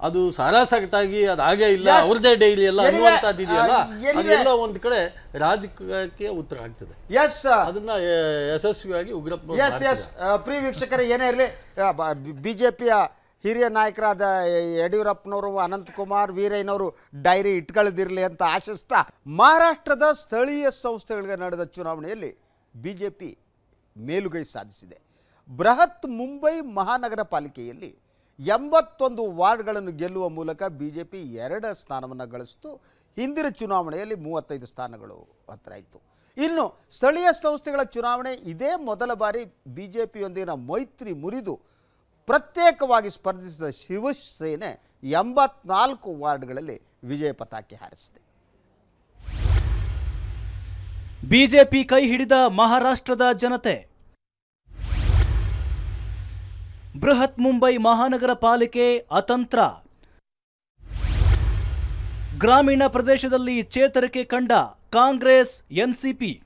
Speaker 2: ಅದು ಸಾರಾಸಗಟಾಗಿ ಅದು ಹಾಗೆ ಇಲ್ಲ. ಅವ್ರದೇ ಡೈಲಿ ಎಲ್ಲ ಅನ್ನುವಂಥದ್ದು ಇದೆಯಲ್ಲ
Speaker 1: ಆ,
Speaker 2: ಅದೆಲ್ಲ ಒಂದು ಕಡೆ ರಾಜಕೀಯಕ್ಕೆ ಉತ್ತರ ಆಗ್ತದೆ.
Speaker 1: ಎಸ್
Speaker 2: ಅದನ್ನ ಯಶಸ್ವಿಯಾಗಿ ಉಗ್ರಪ್ಪ
Speaker 1: ಎಸ್ ಎಸ್ ಪ್ರಿಯ ವೀಕ್ಷಕರೇ ಏನೇ ಇರಲಿ ಬಿ ಜೆ ಪಿಯ ಹಿರಿಯ ನಾಯಕರಾದ ಯಡಿಯೂರಪ್ಪನವರು ಅನಂತಕುಮಾರ್ ವೀರಯ್ಯನವರು ಡೈರಿ ಇಟ್ಕೊಳ್ಳದಿರಲಿ ಅಂತ ಆಶಿಸ್ತಾ ಮಹಾರಾಷ್ಟ್ರದ ಸ್ಥಳೀಯ ಸಂಸ್ಥೆಗಳಿಗೆ ನಡೆದ ಚುನಾವಣೆಯಲ್ಲಿ ಬಿ ಜೆ ಪಿ ಮೇಲುಗೈ ಸಾಧಿಸಿದೆ. ಬೃಹತ್ ಮುಂಬೈ ಮಹಾನಗರ ಪಾಲಿಕೆಯಲ್ಲಿ ಎಂಬತ್ತೊಂದು ವಾರ್ಡ್ಗಳನ್ನು ಗೆಲ್ಲುವ ಮೂಲಕ ಬಿ ಜೆ ಪಿ ಎರಡು ಸ್ಥಾನವನ್ನು ಗಳಿಸಿತು. ಹಿಂದಿನ ಚುನಾವಣೆಯಲ್ಲಿ ಮೂವತ್ತೈದು ಸ್ಥಾನಗಳು ಹತ್ರ ಇತ್ತು. ಇನ್ನು ಸ್ಥಳೀಯ ಸಂಸ್ಥೆಗಳ ಚುನಾವಣೆ ಇದೇ ಮೊದಲ ಬಾರಿ ಬಿ ಜೆ ಪಿಯೊಂದಿಗಿನ ಮೈತ್ರಿ ಮುರಿದು ಪ್ರತ್ಯೇಕವಾಗಿ ಸ್ಪರ್ಧಿಸಿದ ಶಿವಸೇನೆ ಎಂಬತ್ನಾಲ್ಕು ವಾರ್ಡ್ಗಳಲ್ಲಿ ವಿಜಯ ಪತಾಕೆ ಹಾರಿಸಿದೆ.
Speaker 6: ಬಿಜೆಪಿ ಕೈ ಹಿಡಿದ ಮಹಾರಾಷ್ಟ್ರದ ಜನತೆ ಬೃಹತ್ ಮುಂಬೈ ಮಹಾನಗರ ಪಾಲಿಕೆ ಅತಂತ್ರ. ಗ್ರಾಮೀಣ ಪ್ರದೇಶದಲ್ಲಿ ಚೇತರಿಕೆ ಕಂಡ ಕಾಂಗ್ರೆಸ್, ಎನ್ಸಿಪಿ.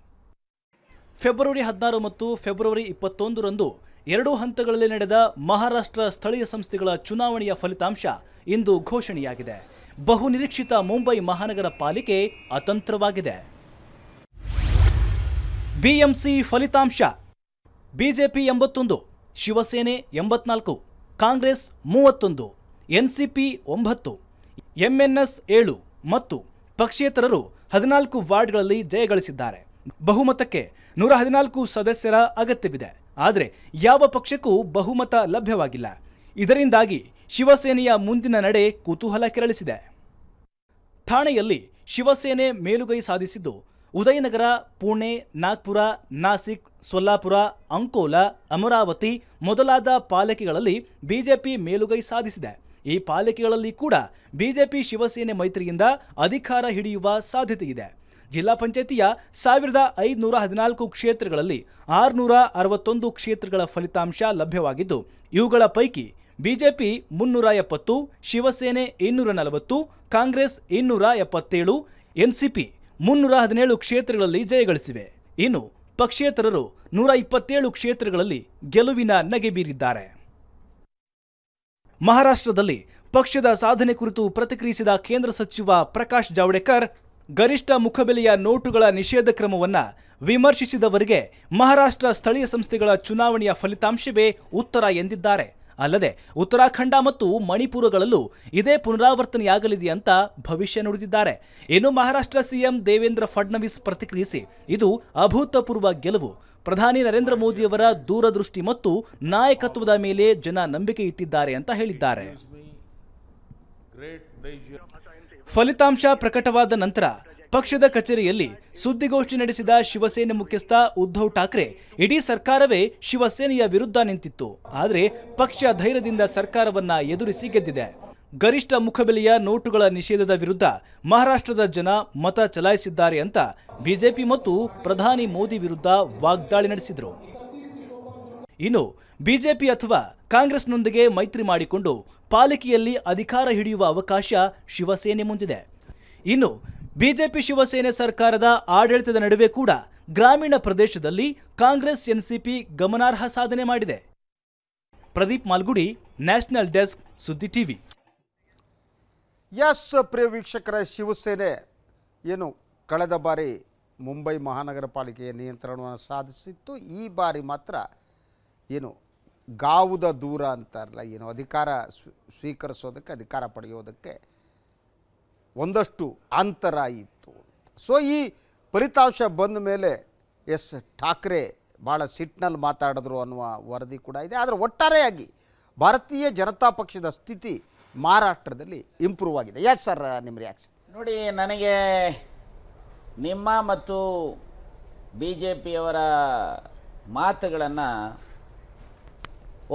Speaker 6: ಫೆಬ್ರವರಿ ಹದಿನಾರು ಮತ್ತು ಫೆಬ್ರವರಿ ಇಪ್ಪತ್ತೊಂದರಂದು ಎರಡೂ ಹಂತಗಳಲ್ಲಿ ನಡೆದ ಮಹಾರಾಷ್ಟ್ರ ಸ್ಥಳೀಯ ಸಂಸ್ಥೆಗಳ ಚುನಾವಣೆಯ ಫಲಿತಾಂಶ ಇಂದು ಘೋಷಣೆಯಾಗಿದೆ. ಬಹುನಿರೀಕ್ಷಿತ ಮುಂಬೈ ಮಹಾನಗರ ಪಾಲಿಕೆ ಅತಂತ್ರವಾಗಿದೆ. ಬಿಎಂಸಿ ಫಲಿತಾಂಶ. ಬಿಜೆಪಿ ಎಂಬತ್ತೊಂದು. ಶಿವಸೇನೆ ಎಂಬತ್ನಾಲ್ಕು, ಕಾಂಗ್ರೆಸ್ ಮೂವತ್ತೊಂದು, ಎನ್ಸಿಪಿ ಒಂಬತ್ತು, ಎಂಎನ್ಎಸ್ ಏಳು ಮತ್ತು ಪಕ್ಷೇತರರು ಹದಿನಾಲ್ಕು ವಾರ್ಡ್ಗಳಲ್ಲಿ ಜಯಗಳಿಸಿದ್ದಾರೆ ಬಹುಮತಕ್ಕೆ ನೂರ ಹದಿನಾಲ್ಕು ಸದಸ್ಯರ ಅಗತ್ಯವಿದೆ. ಆದರೆ ಯಾವ ಪಕ್ಷಕ್ಕೂ ಬಹುಮತ ಲಭ್ಯವಾಗಿಲ್ಲ. ಇದರಿಂದಾಗಿ ಶಿವಸೇನೆಯ ಮುಂದಿನ ನಡೆ ಕುತೂಹಲ ಕೆರಳಿಸಿದೆ. ಠಾಣೆಯಲ್ಲಿ ಶಿವಸೇನೆ ಮೇಲುಗೈ ಸಾಧಿಸಿದ್ದು ಉದಯನಗರ, ಪುಣೆ, ನಾಗ್ಪುರ, ನಾಸಿಕ್, ಸೊಲ್ಲಾಪುರ, ಅಂಕೋಲ, ಅಮರಾವತಿ ಮೊದಲಾದ ಪಾಲಿಕೆಗಳಲ್ಲಿ ಬಿಜೆಪಿ ಮೇಲುಗೈ ಸಾಧಿಸಿದೆ. ಈ ಪಾಲಿಕೆಗಳಲ್ಲಿ ಕೂಡ ಬಿಜೆಪಿ ಶಿವಸೇನೆ ಮೈತ್ರಿಯಿಂದ ಅಧಿಕಾರ ಹಿಡಿಯುವ ಸಾಧ್ಯತೆ ಇದೆ ಜಿಲ್ಲಾ ಪಂಚಾಯತಿಯ ಸಾವಿರದ ಐದುನೂರ ಹದಿನಾಲ್ಕು ಕ್ಷೇತ್ರಗಳಲ್ಲಿ ಆರುನೂರ ಅರವತ್ತೊಂದು ಕ್ಷೇತ್ರಗಳ ಫಲಿತಾಂಶ ಲಭ್ಯವಾಗಿದ್ದು, ಇವುಗಳ ಪೈಕಿ ಬಿಜೆಪಿ ಮುನ್ನೂರ ಎಪ್ಪತ್ತು, ಶಿವಸೇನೆ ಇನ್ನೂರ ನಲವತ್ತು, ಕಾಂಗ್ರೆಸ್ ಇನ್ನೂರ ಎಪ್ಪತ್ತೇಳು, ಎನ್ಸಿಪಿ ಮುನ್ನೂರ ಹದಿನೇಳು ಕ್ಷೇತ್ರಗಳಲ್ಲಿ ಜಯಗಳಿಸಿವೆ. ಇನ್ನು ಪಕ್ಷೇತರರು ನೂರ ಇಪ್ಪತ್ತೇಳು ಕ್ಷೇತ್ರಗಳಲ್ಲಿ ಗೆಲುವಿನ ನಗೆ ಬೀರಿದ್ದಾರೆ. ಮಹಾರಾಷ್ಟ್ರದಲ್ಲಿ ಪಕ್ಷದ ಸಾಧನೆ ಕುರಿತು ಪ್ರತಿಕ್ರಿಯಿಸಿದ ಕೇಂದ್ರ ಸಚಿವ ಪ್ರಕಾಶ್ ಜಾವಡೇಕರ್, ಗರಿಷ್ಠ ಮುಖಬೆಲೆಯ ನೋಟುಗಳ ನಿಷೇಧ ಕ್ರಮವನ್ನು ವಿಮರ್ಶಿಸಿದವರಿಗೆ ಮಹಾರಾಷ್ಟ್ರ ಸ್ಥಳೀಯ ಸಂಸ್ಥೆಗಳ ಚುನಾವಣೆಯ ಫಲಿತಾಂಶವೇ ಉತ್ತರ ಎಂದಿದ್ದಾರೆ. ಅಲ್ಲದೆ ಉತ್ತರಾಖಂಡ ಮತ್ತು ಮಣಿಪುರಗಳಲ್ಲೂ ಇದೇ ಪುನರಾವರ್ತನೆಯಾಗಲಿದೆ ಅಂತ ಭವಿಷ್ಯ ನುಡಿದಿದ್ದಾರೆ. ಇನ್ನು ಮಹಾರಾಷ್ಟ್ರ ಸಿಎಂ ದೇವೇಂದ್ರ ಫಡ್ನವೀಸ್ ಪ್ರತಿಕ್ರಿಯಿಸಿ ಇದು ಅಭೂತಪೂರ್ವ ಗೆಲುವು. ಪ್ರಧಾನಿ ನರೇಂದ್ರ ಮೋದಿಯವರ ದೂರದೃಷ್ಟಿ ಮತ್ತು ನಾಯಕತ್ವದ ಮೇಲೆ ಜನ ನಂಬಿಕೆ ಇಟ್ಟಿದ್ದಾರೆ ಅಂತ ಹೇಳಿದ್ದಾರೆ. ಫಲಿತಾಂಶ ಪ್ರಕಟವಾದ ನಂತರ ಪಕ್ಷದ ಕಚೇರಿಯಲ್ಲಿ ಸುದ್ದಿಗೋಷ್ಠಿ ನಡೆಸಿದ ಶಿವಸೇನೆ ಮುಖ್ಯಸ್ಥ ಉದ್ಧವ್ ಠಾಕ್ರೆ, ಇಡೀ ಸರ್ಕಾರವೇ ಶಿವಸೇನೆಯ ವಿರುದ್ಧ ನಿಂತಿತ್ತು. ಆದರೆ ಪಕ್ಷ ಧೈರ್ಯದಿಂದ ಸರ್ಕಾರವನ್ನ ಎದುರಿಸಿ ಗೆದ್ದಿದೆ. ಗರಿಷ್ಠ ಮುಖಬೆಲೆಯ ನೋಟುಗಳ ನಿಷೇಧದ ವಿರುದ್ಧ ಮಹಾರಾಷ್ಟ್ರದ ಜನ ಮತ ಚಲಾಯಿಸಿದ್ದಾರೆ ಅಂತ ಬಿಜೆಪಿ ಮತ್ತು ಪ್ರಧಾನಿ ಮೋದಿ ವಿರುದ್ಧ ವಾಗ್ದಾಳಿ ನಡೆಸಿದರು. ಇನ್ನು ಬಿಜೆಪಿ ಅಥವಾ ಕಾಂಗ್ರೆಸ್ನೊಂದಿಗೆ ಮೈತ್ರಿ ಮಾಡಿಕೊಂಡು ಪಾಲಿಕೆಯಲ್ಲಿ ಅಧಿಕಾರ ಹಿಡಿಯುವ ಅವಕಾಶ ಶಿವಸೇನೆ ಮುಂದಿದೆ. ಇನ್ನು ಬಿಜೆಪಿ ಶಿವಸೇನೆ ಸರ್ಕಾರದ ಆಡಳಿತದ ನಡುವೆ ಕೂಡ ಗ್ರಾಮೀಣ ಪ್ರದೇಶದಲ್ಲಿ ಕಾಂಗ್ರೆಸ್ ಎನ್ಸಿಪಿ ಗಮನಾರ್ಹ ಸಾಧನೆ ಮಾಡಿದೆ. Pradeep Malgudi, national desk, Suddi TV.
Speaker 1: Yes, ಪ್ರಿಯ ವೀಕ್ಷಕರ, ಶಿವಸೇನೆ ಏನು ಕಳೆದ ಬಾರಿ ಮುಂಬೈ ಮಹಾನಗರ ಪಾಲಿಕೆಯ ನಿಯಂತ್ರಣವನ್ನು ಸಾಧಿಸಿತ್ತು. ಈ ಬಾರಿ ಮಾತ್ರ ಏನು ಗಾವುದ ದೂರ ಅಂತಾರಲ್ಲ, ಏನು ಅಧಿಕಾರ ಸ್ವ- ಸ್ವೀಕರಿಸೋದಕ್ಕೆ, ಅಧಿಕಾರ ಪಡೆಯೋದಕ್ಕೆ ಒಂದಷ್ಟು ಅಂತರ ಇತ್ತು ಸೊ ಈ ಫಲಿತಾಂಶ ಬಂದ ಮೇಲೆ ಎಸ್ ಠಾಕ್ರೆ ಭಾಳ ಸಿಟ್ನಲ್ಲಿ ಮಾತಾಡಿದ್ರು ಅನ್ನುವ ವರದಿ ಕೂಡ ಇದೆ. ಆದರೆ ಒಟ್ಟಾರೆಯಾಗಿ ಭಾರತೀಯ ಜನತಾ ಪಕ್ಷದ ಸ್ಥಿತಿ ಮಹಾರಾಷ್ಟ್ರದಲ್ಲಿ ಇಂಪ್ರೂವ್ ಆಗಿದೆ. ಎಸ್ ಸರ್ ನಿಮ್ಮ ರಿಯಾಕ್ಷನ್
Speaker 5: ನೋಡಿ, ನನಗೆ ನಿಮ್ಮ ಮತ್ತು ಬಿ ಜೆ ಪಿಯವರ ಮಾತುಗಳನ್ನು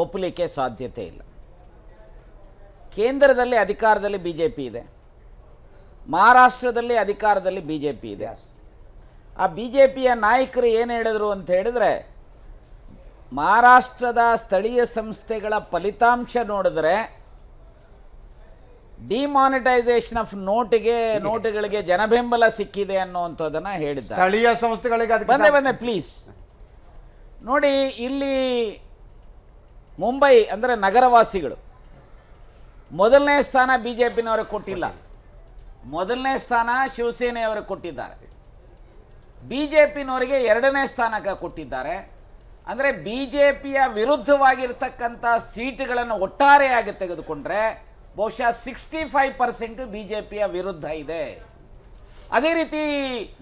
Speaker 5: ಒಪ್ಪಲಿಕ್ಕೆ ಸಾಧ್ಯತೆ ಇಲ್ಲ. ಕೇಂದ್ರದಲ್ಲಿ, ಅಧಿಕಾರದಲ್ಲಿ ಬಿ ಜೆ ಪಿ ಇದೆ. ಮಹಾರಾಷ್ಟ್ರದಲ್ಲಿ ಅಧಿಕಾರದಲ್ಲಿ ಬಿ ಜೆ ಪಿ ಇದೆ ಆ ಬಿ ಜೆ ಪಿಯ ನಾಯಕರು ಏನು ಹೇಳಿದರು ಅಂತ ಹೇಳಿದರೆ ಮಹಾರಾಷ್ಟ್ರದ ಸ್ಥಳೀಯ ಸಂಸ್ಥೆಗಳ ಫಲಿತಾಂಶ ನೋಡಿದ್ರೆ ಡಿಮಾನಿಟೈಸೇಷನ್ ಆಫ್ ನೋಟಿಗೆ ನೋಟುಗಳಿಗೆ ಜನಬೆಂಬಲ ಸಿಕ್ಕಿದೆ ಅನ್ನುವಂಥದ್ದನ್ನು ಹೇಳಿದ್ದಾರೆ.
Speaker 1: ಸ್ಥಳೀಯ ಸಂಸ್ಥೆಗಳಿಗೆ
Speaker 5: ಬಂದೆ ಬಂದೆ ಪ್ಲೀಸ್ ನೋಡಿ ಇಲ್ಲಿ ಮುಂಬೈ ಅಂದರೆ ನಗರವಾಸಿಗಳು ಮೊದಲನೇ ಸ್ಥಾನ ಬಿ ಜೆ ಪಿನವ್ರಿಗೆ ಕೊಟ್ಟಿಲ್ಲ. ಮೊದಲನೇ ಸ್ಥಾನ ಶಿವಸೇನೆಯವರು ಕೊಟ್ಟಿದ್ದಾರೆ. ಬಿ ಜೆ ಪಿನವರಿಗೆ ಎರಡನೇ ಸ್ಥಾನಕ್ಕೆ ಕೊಟ್ಟಿದ್ದಾರೆ. ಅಂದರೆ ಬಿ ಜೆ ಪಿಯ ವಿರುದ್ಧವಾಗಿರ್ತಕ್ಕಂಥ ಸೀಟುಗಳನ್ನು ಒಟ್ಟಾರೆಯಾಗಿ ತೆಗೆದುಕೊಂಡ್ರೆ ಬಹುಶಃ sixty five percent B J ಪಿಯ ವಿರುದ್ಧ ಇದೆ. ಅದೇ ರೀತಿ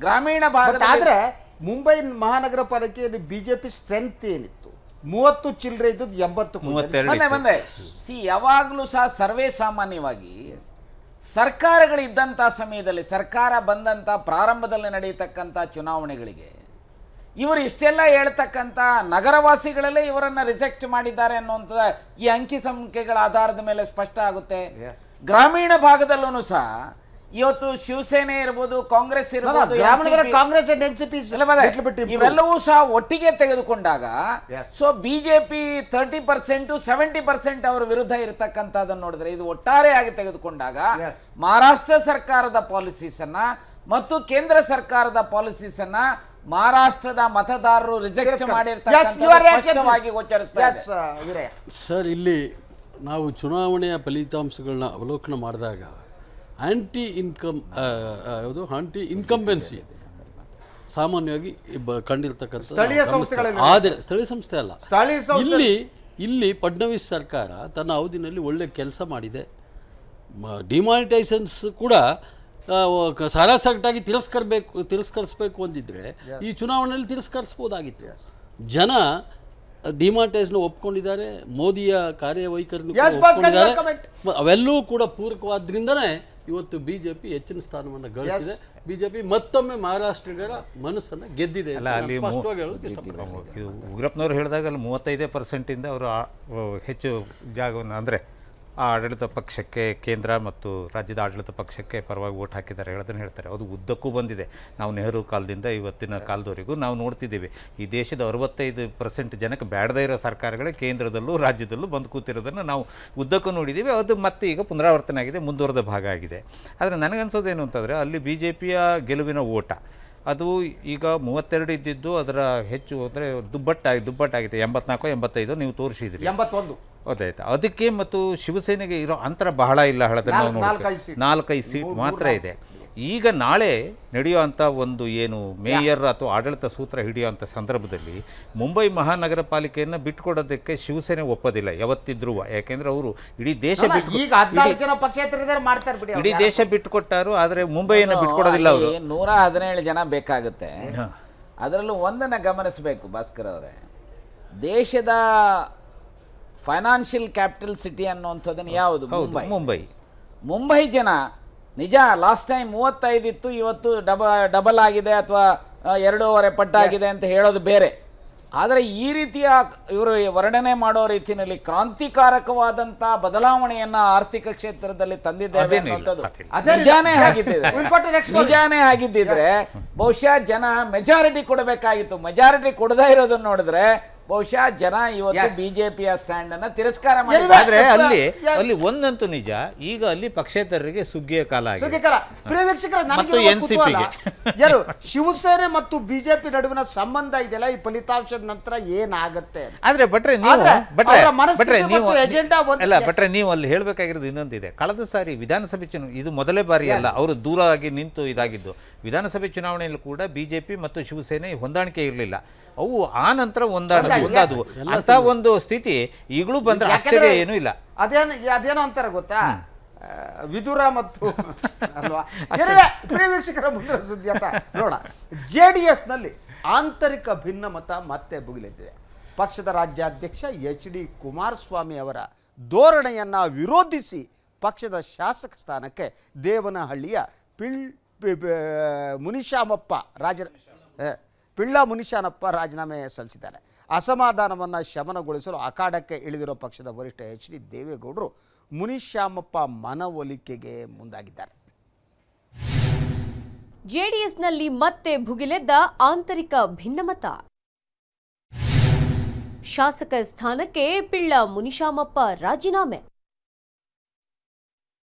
Speaker 5: ಗ್ರಾಮೀಣ ಭಾಗದ
Speaker 1: ಆದರೆ ಮುಂಬೈ ಮಹಾನಗರ ಪಾಲಿಕೆಯಲ್ಲಿ ಬಿ ಜೆ ಪಿ ಸ್ಟ್ರೆಂತ್ ಏನಿತ್ತು? ಮೂವತ್ತು ಚಿಲ್ಲರೆ ಇದ್ದದ್ದು ಎಂಬತ್ತು
Speaker 5: ಸಿ ಯಾವಾಗಲೂ ಸಹ ಸರ್ವೇ ಸಾಮಾನ್ಯವಾಗಿ ಸರ್ಕಾರಗಳಿದ್ದಂಥ ಸಮಯದಲ್ಲಿ ಸರ್ಕಾರ ಬಂದಂಥ ಪ್ರಾರಂಭದಲ್ಲಿ ನಡೆಯತಕ್ಕಂಥ ಚುನಾವಣೆಗಳಿಗೆ ಇವರು ಇಷ್ಟೆಲ್ಲ ಹೇಳ್ತಕ್ಕಂಥ ನಗರವಾಸಿಗಳಲ್ಲೇ ಇವರನ್ನು ರಿಜೆಕ್ಟ್ ಮಾಡಿದ್ದಾರೆ ಅನ್ನುವಂಥದ್ದು ಈ ಅಂಕಿ ಸಂಖ್ಯೆಗಳ ಆಧಾರದ ಮೇಲೆ ಸ್ಪಷ್ಟ ಆಗುತ್ತೆ. ಗ್ರಾಮೀಣ ಭಾಗದಲ್ಲೂ ಸಹ ಇವತ್ತು ಶಿವಸೇನೆ ಇರ್ಬೋದು ಕಾಂಗ್ರೆಸ್ ಇರ್ಬೋದು
Speaker 1: ಕಾಂಗ್ರೆಸ್.
Speaker 5: ಇವೆಲ್ಲವೂ ಸಹ ಒಟ್ಟಿಗೆ ತೆಗೆದುಕೊಂಡಾಗ. So BJP thirty percent seventy percent ಅವರ ವಿರುದ್ಧ ಇರತಕ್ಕಂಥದ್ದನ್ನು ನೋಡಿದ್ರೆ ಇದು ಒಟ್ಟಾರೆಯಾಗಿ ತೆಗೆದುಕೊಂಡಾಗ. ಮಹಾರಾಷ್ಟ್ರ ಸರ್ಕಾರದ ಪಾಲಿಸೀಸ್ ಅನ್ನ ಮತ್ತು ಕೇಂದ್ರ ಸರ್ಕಾರದ ಪಾಲಿಸೀಸ್ ಅನ್ನ ಮಹಾರಾಷ್ಟ್ರದ ಮತದಾರರು ರಿಜೆಕ್ಟ್ ಮಾಡಿರ್ತಕ್ಕಂಥವಾಗಿ ಗೋಚರಿಸ್ತಾರೆ
Speaker 2: ಸರ್ ಇಲ್ಲಿ ನಾವು ಚುನಾವಣೆಯ ಫಲಿತಾಂಶಗಳನ್ನ ಅವಲೋಕನ ಮಾಡಿದಾಗ ಆಂಟಿ ಇನ್ಕಮ್ ಯಾವುದು? ಆಂಟಿ ಇನ್ಕಂಬೆನ್ಸಿ ಸಾಮಾನ್ಯವಾಗಿ ಬ- ಕಂಡಿರ್ತಕ್ಕಂಥ
Speaker 1: ಸ್ಥಳೀಯ
Speaker 2: ಆದರೆ ಸ್ಥಳೀಯ ಸಂಸ್ಥೆ ಅಲ್ಲ. ಇಲ್ಲಿ ಇಲ್ಲಿ ಫಡ್ನವೀಸ್ ಸರ್ಕಾರ ತನ್ನ ಅವಧಿನಲ್ಲಿ ಒಳ್ಳೆ ಕೆಲಸ ಮಾಡಿದೆ. ಡಿಮಾನಿಟೈಸನ್ಸ್ ಕೂಡ ಸಾರಾಸಗಟಾಗಿ ತಿರಸ್ಕರಬೇಕು ತಿರಸ್ಕರಿಸಬೇಕು ಅಂದಿದ್ರೆ ಈ ಚುನಾವಣೆಯಲ್ಲಿ ತಿರಸ್ಕರಿಸ್ಬೋದಾಗಿತ್ತು. ಜನ ಡಿಮಾನಿಟೈಸ್ನ ಒಪ್ಕೊಂಡಿದ್ದಾರೆ ಮೋದಿಯ ಕಾರ್ಯವೈಖರಿನ. ಅವೆಲ್ಲವೂ ಕೂಡ ಪೂರಕವಾದ್ರಿಂದನೇ ಇವತ್ತು ಬಿಜೆಪಿ ಹೆಚ್ಚಿನ ಸ್ಥಾನವನ್ನು ಗಳಿಸಿದೆ. ಬಿಜೆಪಿ ಮತ್ತೊಮ್ಮೆ ಮಹಾರಾಷ್ಟ್ರಿಗರ ಮನಸ್ಸನ್ನು ಗೆದ್ದಿದೆ ಅಂತ
Speaker 4: ಅಲ್ಲ ಅಲ್ಲಿ ಇದು ಉಗ್ರಪ್ಪನವ್ರು ಹೇಳಿದಾಗ ಅಲ್ಲಿ ಮೂವತ್ತೈದೇ ಪರ್ಸೆಂಟಿಂದ ಅವರು ಆ- ಹೆಚ್ಚು ಜಾಗವನ್ನು ಅಂದರೆ ಆ ಆಡಳಿತ ಪಕ್ಷಕ್ಕೆ ಕೇಂದ್ರ ಮತ್ತು ರಾಜ್ಯದ ಆಡಳಿತ ಪಕ್ಷಕ್ಕೆ ಪರವಾಗಿ ಓಟ್ ಹಾಕಿದ್ದಾರೆ. ಹೇಳೋದನ್ನು ಹೇಳ್ತಾರೆ. ಅದು ಉದ್ದಕ್ಕೂ ಬಂದಿದೆ. ನಾವು ನೆಹರು ಕಾಲದಿಂದ ಇವತ್ತಿನ ಕಾಲದವರೆಗೂ ನಾವು ನೋಡ್ತಿದ್ದೀವಿ. ಈ ದೇಶದ ಅರವತ್ತೈದು ಪರ್ಸೆಂಟ್ ಜನಕ್ಕೆ ಬೇಡದೇ ಇರೋ ಸರ್ಕಾರಗಳೇ ಕೇಂದ್ರದಲ್ಲೂ ರಾಜ್ಯದಲ್ಲೂ ಬಂದು ಕೂತಿರೋದನ್ನು ನಾವು ಉದ್ದಕ್ಕೂ ನೋಡಿದ್ದೀವಿ. ಅದು ಮತ್ತೆ ಈಗ ಪುನರಾವರ್ತನೆ ಆಗಿದೆ, ಮುಂದುವರೆದ ಭಾಗ ಆಗಿದೆ. ಆದರೆ ನನಗನ್ಸೋದೇನು ಅಂತಂದರೆ ಅಲ್ಲಿ ಬಿ ಜೆ ಪಿಯ ಗೆಲುವಿನ ಓಟ ಅದು ಈಗ ಮೂವತ್ತೆರಡು ಇದ್ದಿದ್ದು ಅದರ ಹೆಚ್ಚು ಅಂದರೆ ದುಬ್ಬಟ್ಟಾಗಿ ದುಬ್ಬಟ್ಟಾಗಿದೆ. ಎಂಬತ್ನಾಲ್ಕು ಎಂಬತ್ತೈದು ನೀವು ತೋರಿಸಿದ್ರಿ.
Speaker 1: ಎಂಬತ್ತೊಂದು.
Speaker 4: ಗೊತ್ತಾಯ್ತು ಅದಕ್ಕೆ ಮತ್ತು ಶಿವಸೇನೆಗೆ ಇರೋ ಅಂತರ ಬಹಳ ಇಲ್ಲ ಹೇಳಿದ್ರೆ ನಾವು
Speaker 1: ನೋಡಿ ನಾಲ್ಕೈದು ಸೀಟ್.
Speaker 4: ಮಾತ್ರ ಇದೆ. ಈಗ ನಾಳೆ ನಡೆಯುವಂಥ ಒಂದು ಏನು ಮೇಯರ್ ಅಥವಾ ಆಡಳಿತ ಸೂತ್ರ ಹಿಡಿಯುವಂಥ ಸಂದರ್ಭದಲ್ಲಿ ಮುಂಬೈ ಮಹಾನಗರ ಪಾಲಿಕೆಯನ್ನು ಬಿಟ್ಕೊಡೋದಕ್ಕೆ ಶಿವಸೇನೆ ಒಪ್ಪೋದಿಲ್ಲ ಯಾವತ್ತಿದ್ರೂ. ಯಾಕೆಂದ್ರೆ ಅವರು ಇಡೀ ದೇಶ ಬಿಟ್ಟು ಇಡೀ ದೇಶ ಬಿಟ್ಟುಕೊಟ್ಟಾರು ಆದರೆ ಮುಂಬೈಯನ್ನು ಬಿಟ್ಕೊಡೋದಿಲ್ಲ ಅವರು.
Speaker 5: ನೂರ ಹದಿನೇಳು ಜನ ಬೇಕಾಗುತ್ತೆ. ಅದರಲ್ಲೂ ಒಂದನ್ನು ಗಮನಿಸಬೇಕು ಭಾಸ್ಕರ್ ಅವರೇ. ದೇಶದ ಫೈನಾನ್ಷಿಯಲ್ ಕ್ಯಾಪಿಟಲ್ ಸಿಟಿ ಅನ್ನುವಂಥದ್ದನ್ನು ಯಾವುದು? ಮುಂಬೈ.
Speaker 4: ಮುಂಬೈ
Speaker 5: ಜನ ನಿಜ ಲಾಸ್ಟ್ ಟೈಮ್ ಮೂವತ್ತೈದು ಇತ್ತು ಇವತ್ತು ಡಬ ಡಬಲ್ ಆಗಿದೆ ಅಥವಾ ಎರಡೂವರೆ ಪಟ್ಟಾಗಿದೆ ಅಂತ ಹೇಳೋದು ಬೇರೆ. ಆದರೆ ಈ ರೀತಿಯ ಇವರು ವರ್ಣನೆ ಮಾಡೋ ರೀತಿಯಲ್ಲಿ ಕ್ರಾಂತಿಕಾರಕವಾದಂತಹ ಬದಲಾವಣೆಯನ್ನ ಆರ್ಥಿಕ ಕ್ಷೇತ್ರದಲ್ಲಿ ತಂದಿದ್ದೇವೆ. ನಿಜಾನೇ. ನಿಜಾನೇ ಆಗಿದ್ದಿದ್ರೆ ಬಹುಶಃ ಜನ ಮೆಜಾರಿಟಿ ಕೊಡಬೇಕಾಗಿತ್ತು. ಮೆಜಾರಿಟಿ ಕೊಡದೇ ಇರೋದನ್ನ ನೋಡಿದ್ರೆ ಬಹುಶಃ ಜನ ಇವತ್ತು. ಬಿಜೆಪಿಯ ಸ್ಟ್ಯಾಂಡ್ ಅನ್ನ ತಿರಸ್ಕಾರ
Speaker 4: ಮಾಡಿದ್ರೆ ಅಲ್ಲಿ ಅಲ್ಲಿ ಒಂದಂತೂ ನಿಜ. ಈಗ ಅಲ್ಲಿ ಪಕ್ಷೇತರರಿಗೆ ಸುಗ್ಗಿಯ ಕಾಲ
Speaker 1: ಪ್ರಿಯ
Speaker 4: ಮತ್ತು
Speaker 1: ಕುತೂಹಲ. ಯಾರು ಶಿವಸೇನೆ ಮತ್ತು ಬಿಜೆಪಿ ನಡುವಿನ ಸಂಬಂಧ ಇದೆಯಲ್ಲ? ಈ ಫಲಿತಾಂಶದ ನಂತರ ಏನಾಗುತ್ತೆ
Speaker 4: ಆದ್ರೆ ಬಟ್ರೆ ನೀವು ಬಟ್ರೆ ನೀವು ಅಲ್ಲ. ಭಟ್ರೆ ನೀವು ಅಲ್ಲಿ ಹೇಳ್ಬೇಕಾಗಿರೋದು ಇನ್ನೊಂದಿದೆ. ಕಳೆದ ಸಾರಿ ವಿಧಾನಸಭೆ ಚುನಾವಣೆ ಇದು ಮೊದಲೇ ಬಾರಿ ಅಲ್ಲ ಅವರು ದೂರ ಆಗಿ ನಿಂತು ಇದಾಗಿದ್ದು. ವಿಧಾನಸಭೆ ಚುನಾವಣೆಯಲ್ಲಿ ಕೂಡ ಬಿಜೆಪಿ ಮತ್ತು ಶಿವಸೇನೆ ಹೊಂದಾಣಿಕೆ ಇರಲಿಲ್ಲ. ಅವು ಆ ನಂತರ
Speaker 1: ಒಂದಾದ
Speaker 4: ಒಂದಾದವು. ಅಂತ ಒಂದು ಸ್ಥಿತಿ ಈಗಲೂ ಬಂದ್ರೆ ಆಶ್ಚರ್ಯ ಏನೂ ಇಲ್ಲ.
Speaker 1: ಅದೇನು ಅದೇನೋ ಅಂತಾರೆ ಗೊತ್ತಾ? ವಿದುರ ಮತ್ತು ಅಲ್ವಾ? ಪ್ರಿಯ ವೀಕ್ಷಕರ ಮುಂದಿನ ಸುದ್ದಿ ಅಂತ ನೋಡ ಜೆ ಡಿ ಎಸ್ನಲ್ಲಿ ಆಂತರಿಕ ಭಿನ್ನ ಮತ ಮತ್ತೆ ಭುಗಿಲೆದ್ದಿದೆ ಪಕ್ಷದ ರಾಜ್ಯಾಧ್ಯಕ್ಷ ಎಚ್ ಡಿ ಕುಮಾರಸ್ವಾಮಿ ಅವರ ಧೋರಣೆಯನ್ನ ವಿರೋಧಿಸಿ ಪಕ್ಷದ ಶಾಸಕ ಸ್ಥಾನಕ್ಕೆ ದೇವನಹಳ್ಳಿಯ ಪಿಳ್ ಮುನಿಶಾಮಪ್ಪ ರಾಜ ಪಿಳ್ಳ ಮುನಿಶಾನಪ್ಪ ರಾಜೀನಾಮೆ ಸಲ್ಲಿಸಿದ್ದಾರೆ. ಅಸಮಾಧಾನವನ್ನು ಶಮನಗೊಳಿಸಲು ಅಖಾಡಕ್ಕೆ ಇಳಿದಿರೋ ಪಕ್ಷದ ವರಿಷ್ಠ ಎಚ್ ಡಿ ದೇವೇಗೌಡರು ಮುನಿಶ್ಯಾಮಪ್ಪ ಮನವೊಲಿಕೆಗೆ ಮುಂದಾಗಿದ್ದಾರೆ.
Speaker 7: ಜೆಡಿಎಸ್ನಲ್ಲಿ ಮತ್ತೆ ಭುಗಿಲೆದ್ದ ಆಂತರಿಕ ಭಿನ್ನಮತ. ಶಾಸಕ ಸ್ಥಾನಕ್ಕೆ ಪಿಳ್ಳ ಮುನಿಶಾಮಪ್ಪ ರಾಜೀನಾಮೆ.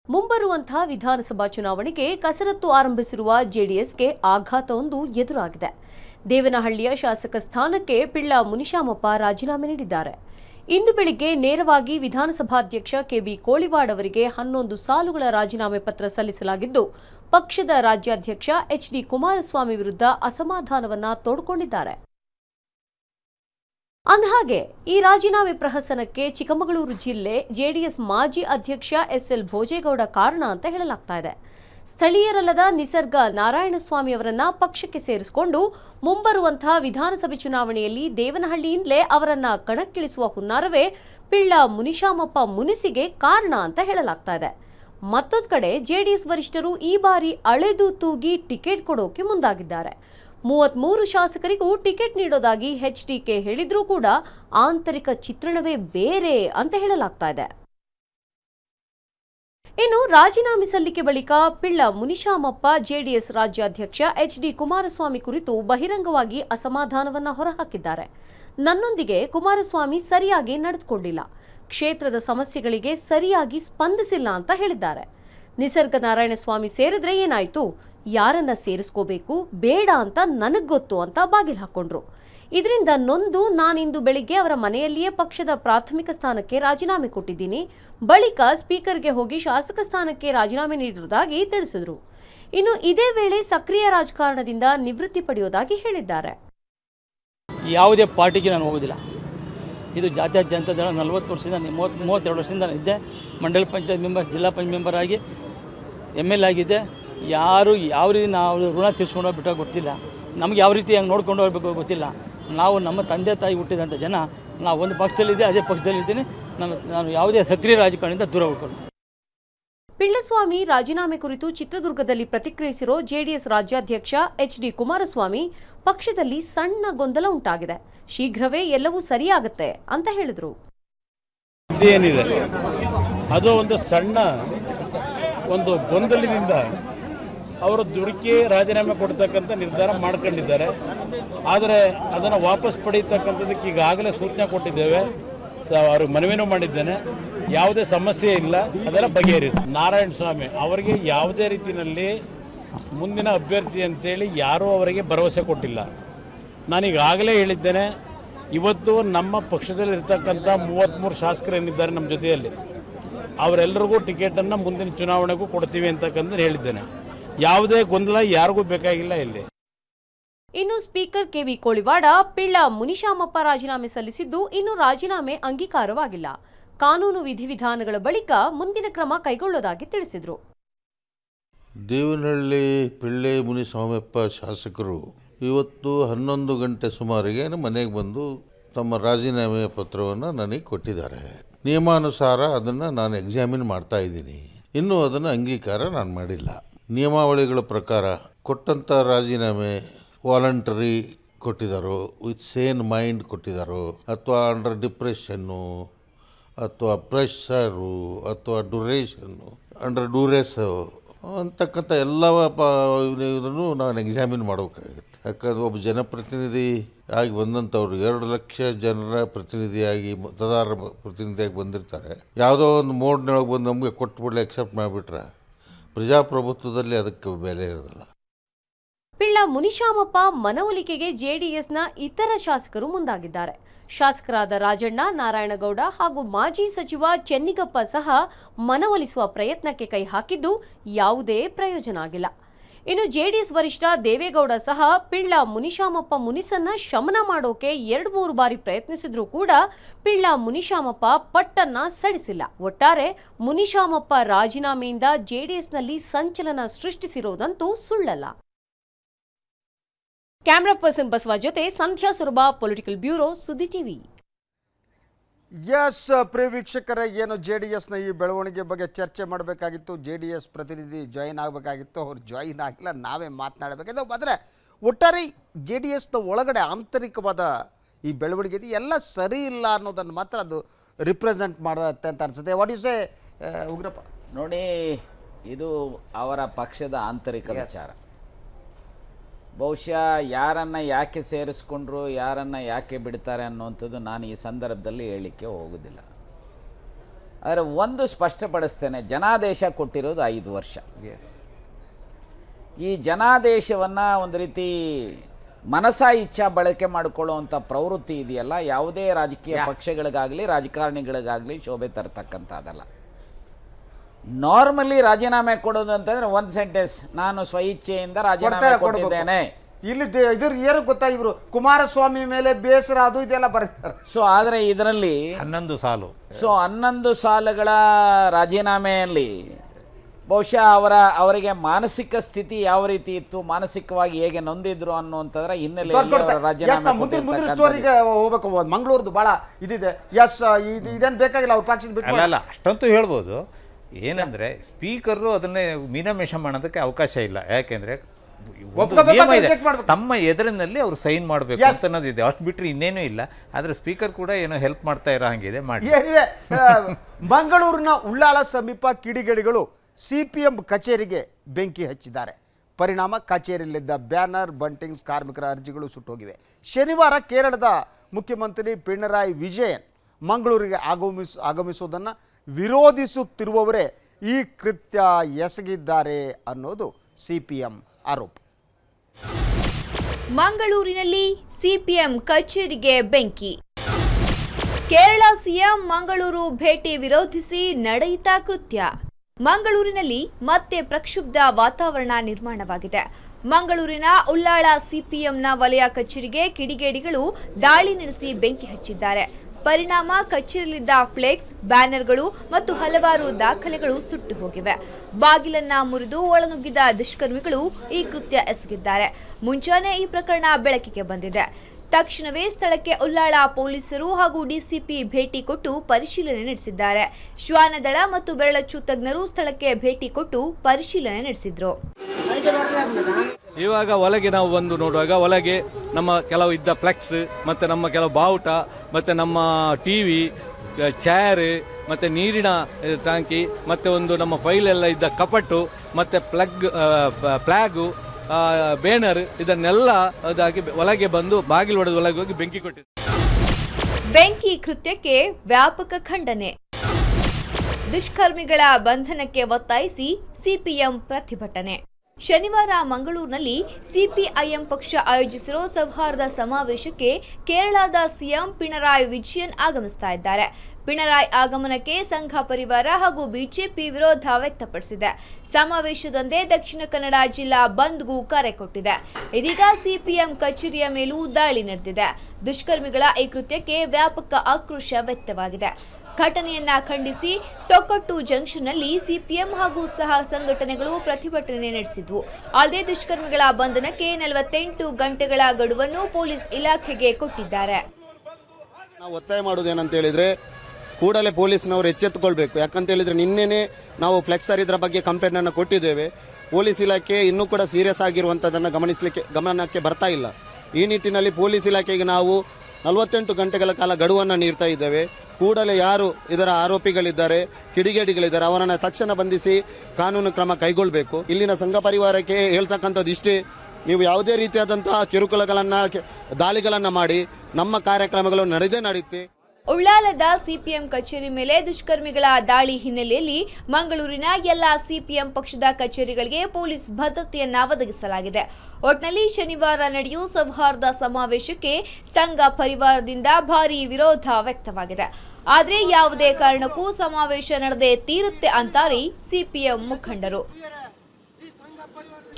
Speaker 7: ಮುಂಬರುವಂತಹ ವಿಧಾನಸಭಾ ಚುನಾವಣೆಗೆ ಕಸರತ್ತು ಆರಂಭಿಸಿರುವ ಜೆಡಿಎಸ್ಗೆ ಆಘಾತವೊಂದು ಎದುರಾಗಿದೆ. ದೇವನಹಳ್ಳಿಯ ಶಾಸಕ ಸ್ಥಾನಕ್ಕೆ ಪಿಳ್ಳ ಮುನಿಶಾಮಪ್ಪ ರಾಜೀನಾಮೆ ನೀಡಿದ್ದಾರೆ. ಇಂದು ಬೆಳಿಗ್ಗೆ ನೇರವಾಗಿ ವಿಧಾನಸಭಾಧ್ಯಕ್ಷ ಕೆಬಿ ಕೋಳಿವಾಡ್ ಅವರಿಗೆ ಹನ್ನೊಂದು ಸಾಲುಗಳ ರಾಜೀನಾಮೆ ಪತ್ರ ಸಲ್ಲಿಸಲಾಗಿದ್ದು, ಪಕ್ಷದ ರಾಜ್ಯಾಧ್ಯಕ್ಷ ಎಚ್ಡಿ ಕುಮಾರಸ್ವಾಮಿ ವಿರುದ್ಧ ಅಸಮಾಧಾನವನ್ನ ತೋಡ್ಕೊಂಡಿದ್ದಾರೆ. ಅಂದಹಾಗೆ, ಈ ರಾಜೀನಾಮೆ ಪ್ರಹಸನಕ್ಕೆ ಚಿಕ್ಕಮಗಳೂರು ಜಿಲ್ಲೆ ಜೆಡಿಎಸ್ ಮಾಜಿ ಅಧ್ಯಕ್ಷ ಎಸ್ಎಲ್ ಭೋಜೇಗೌಡ ಕಾರಣ ಅಂತ ಹೇಳಲಾಗ್ತಾ ಇದೆ. ಸ್ಥಳೀಯರಲ್ಲದ ನಿಸರ್ಗ ನಾರಾಯಣಸ್ವಾಮಿ ಅವರನ್ನ ಪಕ್ಷಕ್ಕೆ ಸೇರಿಸಿಕೊಂಡು ಮುಂಬರುವಂತಹ ವಿಧಾನಸಭೆ ಚುನಾವಣೆಯಲ್ಲಿ ದೇವನಹಳ್ಳಿಯಿಂದಲೇ ಅವರನ್ನ ಕಣಕ್ಕಿಳಿಸುವ ಹುನ್ನಾರವೇ ಪಿಳ್ಳ ಮುನಿಶಾಮಪ್ಪ ಮುನಿಸಿಗೆ ಕಾರಣ ಅಂತ ಹೇಳಲಾಗ್ತಾ ಇದೆ. ಮತ್ತೊಂದು ಕಡೆ ಜೆಡಿಎಸ್ ವರಿಷ್ಠರು ಈ ಬಾರಿ ಅಳೆದು ತೂಗಿ ಟಿಕೆಟ್ ಕೊಡೋಕೆ ಮುಂದಾಗಿದ್ದಾರೆ. ಮೂವತ್ಮೂರು ಶಾಸಕರಿಗೂ ಟಿಕೆಟ್ ನೀಡೋದಾಗಿ ಎಚ್ ಡಿ ಕೆ ಹೇಳಿದ್ರೂ ಕೂಡ ಆಂತರಿಕ ಚಿತ್ರಣವೇ ಬೇರೆ ಅಂತ ಹೇಳಲಾಗ್ತಾ ಇದೆ. ಇನ್ನು ರಾಜೀನಾಮೆ ಸಲ್ಲಿಕೆ ಬಳಿಕ ಪಿಳ್ಳ ಮುನಿಶಾಮಪ್ಪ, ಜೆಡಿಎಸ್ ರಾಜ್ಯಾಧ್ಯಕ್ಷ ಎಚ್ ಡಿ ಕುಮಾರಸ್ವಾಮಿ ಕುರಿತು ಬಹಿರಂಗವಾಗಿ ಅಸಮಾಧಾನವನ್ನ ಹೊರಹಾಕಿದ್ದಾರೆ. ನನ್ನೊಂದಿಗೆ ಕುಮಾರಸ್ವಾಮಿ ಸರಿಯಾಗಿ ನಡೆದುಕೊಂಡಿಲ್ಲ. ಕ್ಷೇತ್ರದ ಸಮಸ್ಯೆಗಳಿಗೆ ಸರಿಯಾಗಿ ಸ್ಪಂದಿಸಿಲ್ಲ ಅಂತ ಹೇಳಿದ್ದಾರೆ. ನಿಸರ್ಗ ನಾರಾಯಣಸ್ವಾಮಿ ಸೇರಿದ್ರೆ ಏನಾಯ್ತು? ಯಾರನ್ನ ಸೇರಿಸ್ಕೋಬೇಕು? ಬೇಡ ಅಂತ ನನಗ್ ಗೊತ್ತು ಅಂತ ಬಾಗಿಲು ಹಾಕೊಂಡ್ರು. ಇದರಿಂದ ನೊಂದು ನಾನಿಂದು ಬೆಳಿಗ್ಗೆ ಅವರ ಮನೆಯಲ್ಲಿಯೇ ಪಕ್ಷದ ಪ್ರಾಥಮಿಕ ಸ್ಥಾನಕ್ಕೆ ರಾಜೀನಾಮೆ ಕೊಟ್ಟಿದ್ದೀನಿ. ಬಳಿಕ ಸ್ಪೀಕರ್ಗೆ ಹೋಗಿ ಶಾಸಕ ಸ್ಥಾನಕ್ಕೆ ರಾಜೀನಾಮೆ ನೀಡಿರುವುದಾಗಿ ತಿಳಿಸಿದರು. ಇನ್ನು ಇದೇ ವೇಳೆ ಸಕ್ರಿಯ ರಾಜಕಾರಣದಿಂದ ನಿವೃತ್ತಿ ಪಡೆಯುವುದಾಗಿ ಹೇಳಿದ್ದಾರೆ.
Speaker 8: ಯಾವುದೇ ಪಾರ್ಟಿಗೆ ನಾನು ಹೋಗೋದಿಲ್ಲ ಇದು ದಳ ನಲವತ್ತು ವರ್ಷದಿಂದ ಮೂವತ್ತು, ಮೂವತ್ತೆರಡು ವರ್ಷದಿಂದ ನಾನು ಇದ್ದೆ. ಮಂಡಲ ಪಂಚಾಯತ್ ಮೆಂಬರ್, ಜಿಲ್ಲಾ ಪಂಚಾಯತ್ ಮೆಂಬರ್ ಆಗಿ ಎಂ ಎಲ್ ಆಗಿದ್ದೆ. ಯಾರು, ಯಾವ ರೀತಿ ನಾವು ಋಣ ತೀರ್ಸ್ಕೊಂಡು ಬಿಟ್ಟಾಗ ಗೊತ್ತಿಲ್ಲ. ನಮ್ಗೆ ಯಾವ ರೀತಿ ಹಂಗೆ ನೋಡ್ಕೊಂಡು ಹೋಗ್ಬೇಕು ಗೊತ್ತಿಲ್ಲ. ನಾವು ನಮ್ಮ ತಂದೆ ತಾಯಿ ಹುಟ್ಟಿದಂಥ ಜನ ನಾವು ಒಂದು ಪಕ್ಷದಲ್ಲಿದ್ದೆ ಅದೇ ಪಕ್ಷದಲ್ಲಿದ್ದೀನಿ ನಾನು ನಾನು ಯಾವುದೇ ಸಕ್ರಿಯ ರಾಜಕಾರಣದಿಂದ ದೂರ ಉಳ್ಕೊಂಡು
Speaker 7: ಪಿಳ್ಳಸ್ವಾಮಿ ರಾಜೀನಾಮೆ ಕುರಿತು ಚಿತ್ರದುರ್ಗದಲ್ಲಿ ಪ್ರತಿಕ್ರಿಯಿಸಿರೋ ಜೆಡಿಎಸ್ ರಾಜ್ಯಾಧ್ಯಕ್ಷ ಎಚ್ ಡಿ ಕುಮಾರಸ್ವಾಮಿ ಪಕ್ಷದಲ್ಲಿ ಸಣ್ಣ ಗೊಂದಲ ಉಂಟಾಗಿದೆ. ಶೀಘ್ರವೇ ಎಲ್ಲವೂ ಸರಿಯಾಗುತ್ತೆ ಅಂತ ಹೇಳಿದ್ರು.
Speaker 9: ಏನಿದೆ ಅದು ಒಂದು ಸಣ್ಣ ಒಂದು ಗೊಂದಲದಿಂದ ಅವರು ದುಡುಕಿ ರಾಜೀನಾಮೆ ಕೊಡ್ತಕ್ಕಂಥ ನಿರ್ಧಾರ ಮಾಡ್ಕೊಂಡಿದ್ದಾರೆ. ಆದರೆ ಅದನ್ನು ವಾಪಸ್ ಪಡೀತಕ್ಕಂಥದ್ದಕ್ಕೆ ಈಗಾಗಲೇ ಸೂಚನೆ ಕೊಟ್ಟಿದ್ದೇವೆ. ಅವ್ರಿಗೆ ಮನವಿನೂ ಮಾಡಿದ್ದೇನೆ. ಯಾವುದೇ ಸಮಸ್ಯೆ ಇಲ್ಲ. ಅದೆಲ್ಲ ಬಗೆಹರಿಯುತ್ತೆ. ನಾರಾಯಣ ಸ್ವಾಮಿ, ಅವರಿಗೆ ಯಾವುದೇ ರೀತಿಯಲ್ಲಿ ಮುಂದಿನ ಅಭ್ಯರ್ಥಿ ಅಂತೇಳಿ ಯಾರೂ ಅವರಿಗೆ ಭರವಸೆ ಕೊಟ್ಟಿಲ್ಲ. ನಾನೀಗಾಗಲೇ ಹೇಳಿದ್ದೇನೆ, ಇವತ್ತು ನಮ್ಮ ಪಕ್ಷದಲ್ಲಿ ಇರ್ತಕ್ಕಂಥ ಮೂವತ್ತ್ಮೂರು ಶಾಸಕರು ಏನಿದ್ದಾರೆ ನಮ್ಮ ಜೊತೆಯಲ್ಲಿ, ಅವರೆಲ್ಲರಿಗೂ ಟಿಕೆಟನ್ನು ಮುಂದಿನ ಚುನಾವಣೆಗೂ ಕೊಡ್ತೀವಿ ಅಂತಕ್ಕಂಥ ಹೇಳಿದ್ದೇನೆ. ಯಾವುದೇ ಗೊಂದಲ ಯಾರಿಗೂ ಬೇಕಾಗಿಲ್ಲ ಇಲ್ಲಿ.
Speaker 7: ಇನ್ನು speaker K V Koliwad Pilla Munishamappa ರಾಜೀನಾಮೆ ಸಲ್ಲಿಸಿದ್ದು ಇನ್ನು ರಾಜೀನಾಮೆ ಅಂಗೀಕಾರವಾಗಿಲ್ಲ. ಕಾನೂನು ವಿಧಿವಿಧಾನಗಳ ಬಳಿಕ ಮುಂದಿನ ಕ್ರಮ ಕೈಗೊಳ್ಳೋದಾಗಿ ತಿಳಿಸಿದರು.
Speaker 10: ದೇವನಹಳ್ಳಿ ಪಿಳ್ಳೆ ಮುನಿಸ್ವಾಮಪ್ಪ ಶಾಸಕರು ಇವತ್ತು ಹನ್ನೊಂದು ಗಂಟೆ ಸುಮಾರಿಗೆ ಮನೆಗೆ ಬಂದು ತಮ್ಮ ರಾಜೀನಾಮೆ ಪತ್ರವನ್ನು ನನಗೆ ಕೊಟ್ಟಿದ್ದಾರೆ. ನಿಯಮಾನುಸಾರ ಅದನ್ನು ನಾನು ಎಕ್ಸಾಮಿನ್ ಮಾಡ್ತಾ ಇದ್ದೀನಿ. ಇನ್ನೂ ಅದನ್ನು ಅಂಗೀಕಾರ ನಾನು ಮಾಡಿಲ್ಲ. ನಿಯಮಾವಳಿಗಳ ಪ್ರಕಾರ ಕೊಟ್ಟಂಥ ರಾಜೀನಾಮೆ ವಾಲಂಟರಿ ಕೊಟ್ಟಿದ್ದಾರೋ ವಿತ್ ಸೇನ್ ಮೈಂಡ್ ಕೊಟ್ಟಿದ್ದಾರೋ, ಅಥವಾ ಅಂಡರ್ ಡಿಪ್ರೆಷನ್ನು ಅಥವಾ ಪ್ರೆಷರು ಅಥವಾ ಡ್ಯೂರೇಷನ್ನು ಅಂಡರ್ ಡ್ಯೂರೇಸು ಅಂತಕ್ಕಂಥ ಎಲ್ಲ ಇದನ್ನು ನಾನು ಎಕ್ಸಾಮಿನ್ ಮಾಡಬೇಕಾಗುತ್ತೆ. ಯಾಕಂದ್ರೆ ಒಬ್ಬ ಜನಪ್ರತಿನಿಧಿ ಆಗಿ ಬಂದಂಥವ್ರು ಎರಡು ಲಕ್ಷ ಜನರ ಪ್ರತಿನಿಧಿಯಾಗಿ ಮತದಾರರ ಪ್ರತಿನಿಧಿಯಾಗಿ ಬಂದಿರ್ತಾರೆ. ಯಾವುದೋ ಒಂದು ಮೋಡ್ನೊಳಗೆ ಬಂದು ನಮಗೆ ಕೊಟ್ಬಿಡ್ಲಿ ಎಕ್ಸೆಪ್ಟ್ ಮಾಡಿಬಿಟ್ರೆ ಪ್ರಜಾಪ್ರಭುತ್ವದಲ್ಲಿ ಅದಕ್ಕೆ ಬೆಲೆ ಇರೋದಿಲ್ಲ.
Speaker 7: ಪಿಳ್ಳ ಮುನಿಶಾಮಪ್ಪ ಮನವೊಲಿಕೆಗೆ ಜೆಡಿಎಸ್ನ ಇತರ ಶಾಸಕರು ಮುಂದಾಗಿದ್ದಾರೆ. ಶಾಸಕರಾದ ರಾಜಣ್ಣ, ನಾರಾಯಣಗೌಡ ಹಾಗೂ ಮಾಜಿ ಸಚಿವ ಚೆನ್ನಿಗಪ್ಪ ಸಹ ಮನವೊಲಿಸುವ ಪ್ರಯತ್ನಕ್ಕೆ ಕೈ ಹಾಕಿದ್ದು ಯಾವುದೇ ಪ್ರಯೋಜನ ಆಗಿಲ್ಲ. ಇನ್ನು ಜೆಡಿಎಸ್ ವರಿಷ್ಠ ದೇವೇಗೌಡ ಸಹ ಪಿಳ್ಳ ಮುನಿಶಾಮಪ್ಪ ಮುನಿಸನ್ನ ಶಮನ ಮಾಡೋಕೆ ಎರಡು ಮೂರು ಬಾರಿ ಪ್ರಯತ್ನಿಸಿದ್ರೂ ಕೂಡ ಪಿಳ್ಳ ಮುನಿಶಾಮಪ್ಪ ಪಟ್ಟನ್ನ ಸಡಿಸಿಲ್ಲ. ಒಟ್ಟಾರೆ ಮುನಿಶಾಮಪ್ಪ ರಾಜೀನಾಮೆಯಿಂದ ಜೆಡಿಎಸ್ನಲ್ಲಿ ಸಂಚಲನ ಸೃಷ್ಟಿಸಿರೋದಂತೂ ಸುಳ್ಳಲ್ಲ. ಕ್ಯಾಮ್ರಾ ಪರ್ಸನ್ ಬಸವ ಜೊತೆ Sandhya Surabha, political bureau, Suddi TV.
Speaker 1: Yes ಪ್ರಿಯ ವೀಕ್ಷಕರೇ ಏನು ಜೆ ಡಿ ಎಸ್ನ ಈ ಬೆಳವಣಿಗೆ ಬಗ್ಗೆ ಚರ್ಚೆ ಮಾಡಬೇಕಾಗಿತ್ತು? ಜೆ ಡಿ ಎಸ್ ಪ್ರತಿನಿಧಿ ಜಾಯಿನ್ ಆಗಬೇಕಾಗಿತ್ತು. ಅವ್ರು ಜಾಯಿನ್ ಆಗಿಲ್ಲ. ನಾವೇ ಮಾತನಾಡಬೇಕಿದ್ದು ಆದರೆ ಒಟ್ಟಾರೆ ಜೆ ಡಿ ಎಸ್ನ ಒಳಗಡೆ ಆಂತರಿಕವಾದ ಈ ಬೆಳವಣಿಗೆ ಇದೆ. ಎಲ್ಲ ಸರಿ ಇಲ್ಲ ಅನ್ನೋದನ್ನು ಮಾತ್ರ ಅದು ರಿಪ್ರೆಸೆಂಟ್ ಮಾಡುತ್ತೆ ಅಂತ ಅನಿಸುತ್ತೆ. What is a Ugrappa?
Speaker 5: ನೋಡಿ ಇದು ಅವರ ಪಕ್ಷದ ಆಂತರಿಕ ವಿಚಾರ. ಬಹುಶಃ ಯಾರನ್ನು ಯಾಕೆ ಸೇರಿಸ್ಕೊಂಡ್ರು ಯಾರನ್ನು ಯಾಕೆ ಬಿಡ್ತಾರೆ ಅನ್ನುವಂಥದ್ದು ನಾನು ಈ ಸಂದರ್ಭದಲ್ಲಿ ಹೇಳಲಿಕ್ಕೆ ಹೋಗೋದಿಲ್ಲ ಆದರೆ ಒಂದು ಸ್ಪಷ್ಟಪಡಿಸ್ತೇನೆ ಜನಾದೇಶ ಕೊಟ್ಟಿರೋದು ಐದು ವರ್ಷ. ಎಸ್ ಈ ಜನಾದೇಶವನ್ನು ಒಂದು ರೀತಿ ಮನಸ ಇಚ್ಛಾ ಬಳಕೆ ಮಾಡಿಕೊಳ್ಳುವಂಥ ಪ್ರವೃತ್ತಿ ಇದೆಯಲ್ಲ ಯಾವುದೇ ರಾಜಕೀಯ ಪಕ್ಷಗಳಿಗಾಗಲಿ ರಾಜಕಾರಣಿಗಳಿಗಾಗಲಿ ಶೋಭೆ ತರ್ತಕ್ಕಂಥದ್ದಲ್ಲ. ನಾರ್ಮಲಿ ರಾಜೀನಾಮೆ ಕೊಡೋದು ಅಂತಂದ್ರೆ ಒಂದು ಸೆಂಟೆನ್ಸ್ ನಾನು ಸ್ವಇಚ್ಛೆಯಿಂದ ರಾಜೀನಾಮೆ
Speaker 1: ಕೊಡಿದ್ದೇನೆ
Speaker 5: ಕೊಟ್ಟಿದ್ದೇನೆ.
Speaker 1: ಇಲ್ಲಿ ದೇ- ಇದ್ರ ಏನು ಗೊತ್ತಾ ಇವರು? ಕುಮಾರಸ್ವಾಮಿ ಮೇಲೆ ಬೇಸರ ಅದು ಇದೆಲ್ಲ ಬರೀತಾರೆ.
Speaker 5: ಸೊ ಆದರೆ ಇದರಲ್ಲಿ
Speaker 4: ಹನ್ನೊಂದು ಸಾಲು.
Speaker 5: ಸೊ ಹನ್ನೊಂದು ಸಾಲುಗಳ ರಾಜೀನಾಮೆಯಲ್ಲಿ ಬಹುಶಃ ಅವರ ಅವರಿಗೆ ಮಾನಸಿಕ ಸ್ಥಿತಿ ಯಾವ ರೀತಿ ಇತ್ತು ಮಾನಸಿಕವಾಗಿ ಹೇಗೆ ನೊಂದಿದ್ರು ಅನ್ನುವಂಥದ್ರ
Speaker 1: ಹಿನ್ನೆಲೆ ಮುಂದಿನ. ಸ್ಟೋರಿಗೆ ಹೋಗ್ಬೇಕು. ಮಂಗಳೂರದು ಭಾಳ ಇದಿದೆ. ಎಸ್ ಇದು ಇದೇನು ಬೇಕಾಗಿಲ್ಲ ಅವ್ರ ಪಕ್ಷದ ಬಿಟ್ಟು
Speaker 4: ಅಲ್ಲ ಅಲ್ಲ ಅಷ್ಟಂತೂ ಹೇಳ್ಬೋದು. ಏನಂದ್ರೆ ಸ್ಪೀಕರು ಅದನ್ನೇ ಮೀನಮೇಷ ಮಾಡೋದಕ್ಕೆ ಅವಕಾಶ ಇಲ್ಲ. ಯಾಕೆಂದ್ರೆ ನಿಯಮ ಇದೆ. ತಮ್ಮ ಎದುರಿನಲ್ಲಿ ಅವ್ರು ಸೈನ್ ಮಾಡಬೇಕು. ಅಂತ ಅನ್ನೋದಿದೆ ಅಷ್ಟು ಬಿಟ್ಟರೆ ಇನ್ನೇನೂ ಇಲ್ಲ. ಆದ್ರೆ ಸ್ಪೀಕರ್ ಕೂಡ ಏನೋ ಹೆಲ್ಪ್ ಮಾಡ್ತಾ ಇರೋ ಹಂಗಿದೆ ಮಾಡಿ.
Speaker 1: ಏನಿದೆ? ಮಂಗಳೂರಿನ ಉಳ್ಳಾಳ ಸಮೀಪ ಕಿಡಿಗೇಡಿಗಳು ಸಿ ಪಿ ಎಂ ಕಚೇರಿಗೆ ಬೆಂಕಿ ಹಚ್ಚಿದ್ದಾರೆ. ಪರಿಣಾಮ ಕಚೇರಿಯಲ್ಲಿದ್ದ ಬ್ಯಾನರ್ ಬಂಟಿಂಗ್ಸ್ ಕಾರ್ಮಿಕರ ಅರ್ಜಿಗಳು ಸುಟ್ಟೋಗಿವೆ. ಶನಿವಾರ ಕೇರಳದ ಮುಖ್ಯಮಂತ್ರಿ ಪಿಣರಾಯಿ ವಿಜಯನ್ ಮಂಗಳೂರಿಗೆ ಆಗಮಿಸ್ ಆಗಮಿಸುವುದನ್ನು ವಿರೋಧಿಸುತ್ತಿರುವವರೇ ಈ ಕೃತ್ಯ ಎಸಗಿದ್ದಾರೆ ಅನ್ನೋದು ಸಿಪಿಎಂ ಆರೋಪ.
Speaker 11: ಮಂಗಳೂರಿನಲ್ಲಿ ಸಿಪಿಎಂ ಕಚೇರಿಗೆ ಬೆಂಕಿ. ಕೇರಳ ಸಿಎಂ ಮಂಗಳೂರು ಭೇಟಿ ವಿರೋಧಿಸಿ ನಡೆಯಿತ ಕೃತ್ಯ. ಮಂಗಳೂರಿನಲ್ಲಿ ಮತ್ತೆ ಪ್ರಕ್ಷುಬ್ಧ ವಾತಾವರಣ ನಿರ್ಮಾಣವಾಗಿದೆ. ಮಂಗಳೂರಿನ ಉಳ್ಳಾಳ ಸಿಪಿಎಂನ ವಲಯ ಕಚೇರಿಗೆ ಕಿಡಿಗೇಡಿಗಳು ದಾಳಿ ನಡೆಸಿ ಬೆಂಕಿ ಹಚ್ಚಿದ್ದಾರೆ. ಪರಿಣಾಮ ಕಚೇರಿಯಲ್ಲಿದ್ದ ಫ್ಲೆಕ್ಸ್, ಬ್ಯಾನರ್ಗಳು ಮತ್ತು ಹಲವಾರು ದಾಖಲೆಗಳು ಸುಟ್ಟು ಹೋಗಿವೆ. ಬಾಗಿಲನ್ನ ಮುರಿದು ಒಳನುಗ್ಗಿದ ದುಷ್ಕರ್ಮಿಗಳು ಈ ಕೃತ್ಯ ಎಸಗಿದ್ದಾರೆ. ಮುಂಚಾನೆ ಈ ಪ್ರಕರಣ ಬೆಳಕಿಗೆ ಬಂದಿದೆ. ತಕ್ಷಣವೇ ಸ್ಥಳಕ್ಕೆ ಉಲ್ಲಾಳ ಪೊಲೀಸರು ಹಾಗೂ ಡಿಸಿಪಿ ಭೇಟಿ ಕೊಟ್ಟು ಪರಿಶೀಲನೆ ನಡೆಸಿದ್ದಾರೆ. ಶ್ವಾನದಳ ಮತ್ತು ಬೆರಳಚ್ಚು ತಜ್ಞರು ಸ್ಥಳಕ್ಕೆ ಭೇಟಿ ಕೊಟ್ಟು ಪರಿಶೀಲನೆ ನಡೆಸಿದ್ರು.
Speaker 12: ಇವಾಗ ಒಳಗೆ ನಾವು ಬಂದು ನೋಡುವಾಗ ಒಳಗೆ ನಮ್ಮ ಕೆಲವು ಇದ್ದ ಫ್ಲೆಕ್ಸ್, ಮತ್ತು ನಮ್ಮ ಕೆಲವು ಬಾವುಟ, ಮತ್ತು ನಮ್ಮ ಟಿ ವಿ ಚೇರ್ ಮತ್ತು ನೀರಿನ ಟ್ಯಾಂಕಿ, ಮತ್ತು ಒಂದು ನಮ್ಮ ಫೈಲ್ ಎಲ್ಲ ಇದ್ದ ಕಪಟು ಮತ್ತು ಪ್ಲಗ್ ಫ್ಲ್ಯಾಗು ಬೇನರ್ ಇದನ್ನೆಲ್ಲ ಅದಾಗಿ ಒಳಗೆ ಬಂದು ಬಾಗಿಲು ಹೊಡೆದು ಒಳಗೆ ಹೋಗಿ ಬೆಂಕಿ ಕೊಟ್ಟಿದೆ
Speaker 11: ಬೆಂಕಿ ಕೃತ್ಯಕ್ಕೆ ವ್ಯಾಪಕ ಖಂಡನೆ. ದುಷ್ಕರ್ಮಿಗಳ ಬಂಧನಕ್ಕೆ ಒತ್ತಾಯಿಸಿ ಸಿಪಿಎಂ ಪ್ರತಿಭಟನೆ. ಶನಿವಾರ ಮಂಗಳೂರಿನಲ್ಲಿ ಸಿಪಿಐಎಂ ಪಕ್ಷ ಆಯೋಜಿಸಿರೋ ಸೌಹಾರ್ದ ಸಮಾವೇಶಕ್ಕೆ ಕೇರಳದ ಸಿಎಂ ಪಿಣರಾಯಿ ವಿಜಯನ್ ಆಗಮಿಸ್ತಾ ಇದ್ದಾರೆ. ಪಿಣರಾಯಿ ಆಗಮನಕ್ಕೆ ಸಂಘ ಪರಿವಾರ ಹಾಗೂ ಬಿಜೆಪಿ ವಿರೋಧ ವ್ಯಕ್ತಪಡಿಸಿದೆ. ಸಮಾವೇಶದಂದೇ ದಕ್ಷಿಣ ಕನ್ನಡ ಜಿಲ್ಲಾ ಬಂದ್ಗೂ ಕರೆ ಕೊಟ್ಟಿದೆ. ಇದೀಗ ಸಿಪಿಎಂ ಕಚೇರಿಯ ಮೇಲೂ ದಾಳಿ ನಡೆದಿದೆ. ದುಷ್ಕರ್ಮಿಗಳ ಈ ಕೃತ್ಯಕ್ಕೆ ವ್ಯಾಪಕ ಆಕ್ರೋಶ ವ್ಯಕ್ತವಾಗಿದೆ. ಘಟನೆಯನ್ನ ಖಂಡಿಸಿ ತೊಕ್ಕೊಟ್ಟು ಜಂಕ್ಷನ್ನಲ್ಲಿ ಸಿಪಿಎಂ ಹಾಗೂ ಸಹ ಸಂಘಟನೆಗಳು ಪ್ರತಿಭಟನೆ ನಡೆಸಿದ್ವು. ಅಲ್ಲದೆ ದುಷ್ಕರ್ಮಿಗಳ ಬಂಧನಕ್ಕೆ ನಲವತ್ತೆಂಟು ಗಂಟೆಗಳ ಗಡುವನ್ನು ಪೊಲೀಸ್ ಇಲಾಖೆಗೆ ಕೊಟ್ಟಿದ್ದಾರೆ.
Speaker 13: ನಾವು ಒತ್ತಾಯ ಮಾಡೋದೇನಂತ ಹೇಳಿದ್ರೆ ಕೂಡಲೇ ಪೊಲೀಸ್ನವರು ಎಚ್ಚೆತ್ತುಕೊಳ್ಬೇಕು. ಯಾಕಂತ ಹೇಳಿದ್ರೆ ನಿನ್ನೆನೆ ನಾವು ಫ್ಲೆಕ್ಸರ್ ಇದರ ಬಗ್ಗೆ ಕಂಪ್ಲೇಂಟನ್ನು ಕೊಟ್ಟಿದ್ದೇವೆ. ಪೊಲೀಸ್ ಇಲಾಖೆ ಇನ್ನೂ ಕೂಡ ಸೀರಿಯಸ್ ಆಗಿರುವಂಥದ್ದನ್ನು ಗಮನಿಸಲಿಕ್ಕೆ, ಗಮನಕ್ಕೆ ಬರ್ತಾ ಇಲ್ಲ. ಈ ನಿಟ್ಟಿನಲ್ಲಿ ಪೊಲೀಸ್ ಇಲಾಖೆಗೆ ನಾವು ನಲವತ್ತೆಂಟು ಗಂಟೆಗಳ ಕಾಲ ಗಡುವನ್ನು ನೀಡ್ತಾ ಇದ್ದೇವೆ. ಕೂಡಲೇ ಯಾರು ಇದರ ಆರೋಪಿಗಳಿದ್ದಾರೆ, ಕಿಡಿಗೇಡಿಗಳಿದ್ದಾರೆ ಅವರನ್ನು ತಕ್ಷಣ ಬಂಧಿಸಿ ಕಾನೂನು ಕ್ರಮ ಕೈಗೊಳ್ಳಬೇಕು ಇಲ್ಲಿನ ಸಂಘ ಪರಿವಾರಕ್ಕೆ ಹೇಳ್ತಕ್ಕಂಥದ್ದು ಇಷ್ಟೇ. ನೀವು ಯಾವುದೇ ರೀತಿಯಾದಂತಹ ಕಿರುಕುಳಗಳನ್ನು, ದಾಳಿಗಳನ್ನು ಮಾಡಿ ನಮ್ಮ ಕಾರ್ಯಕ್ರಮಗಳು ನಡೆದೇ ನಡೆಯುತ್ತೆ.
Speaker 11: ಉಳ್ಳಾಲದ ಸಿಪಿಎಂ ಕಚೇರಿ ಮೇಲೆ ದುಷ್ಕರ್ಮಿಗಳ ದಾಳಿ ಹಿನ್ನೆಲೆಯಲ್ಲಿ ಮಂಗಳೂರಿನ ಎಲ್ಲ ಸಿಪಿಎಂ ಪಕ್ಷದ ಕಚೇರಿಗಳಿಗೆ ಪೊಲೀಸ್ ಭದ್ರತೆಯನ್ನ ಒದಗಿಸಲಾಗಿದೆ. ಒಟ್ನಲ್ಲಿ ಶನಿವಾರ ನಡೆಯುವ ಸೌಹಾರ್ದ ಸಮಾವೇಶಕ್ಕೆ ಸಂಘ ಪರಿವಾರದಿಂದ ಭಾರೀ ವಿರೋಧ ವ್ಯಕ್ತವಾಗಿದೆ. ಆದರೆ ಯಾವುದೇ ಕಾರಣಕ್ಕೂ ಸಮಾವೇಶ ನಡೆದೇ ತೀರುತ್ತೆ ಅಂತಾರೆ ಸಿಪಿಎಂ ಮುಖಂಡರು.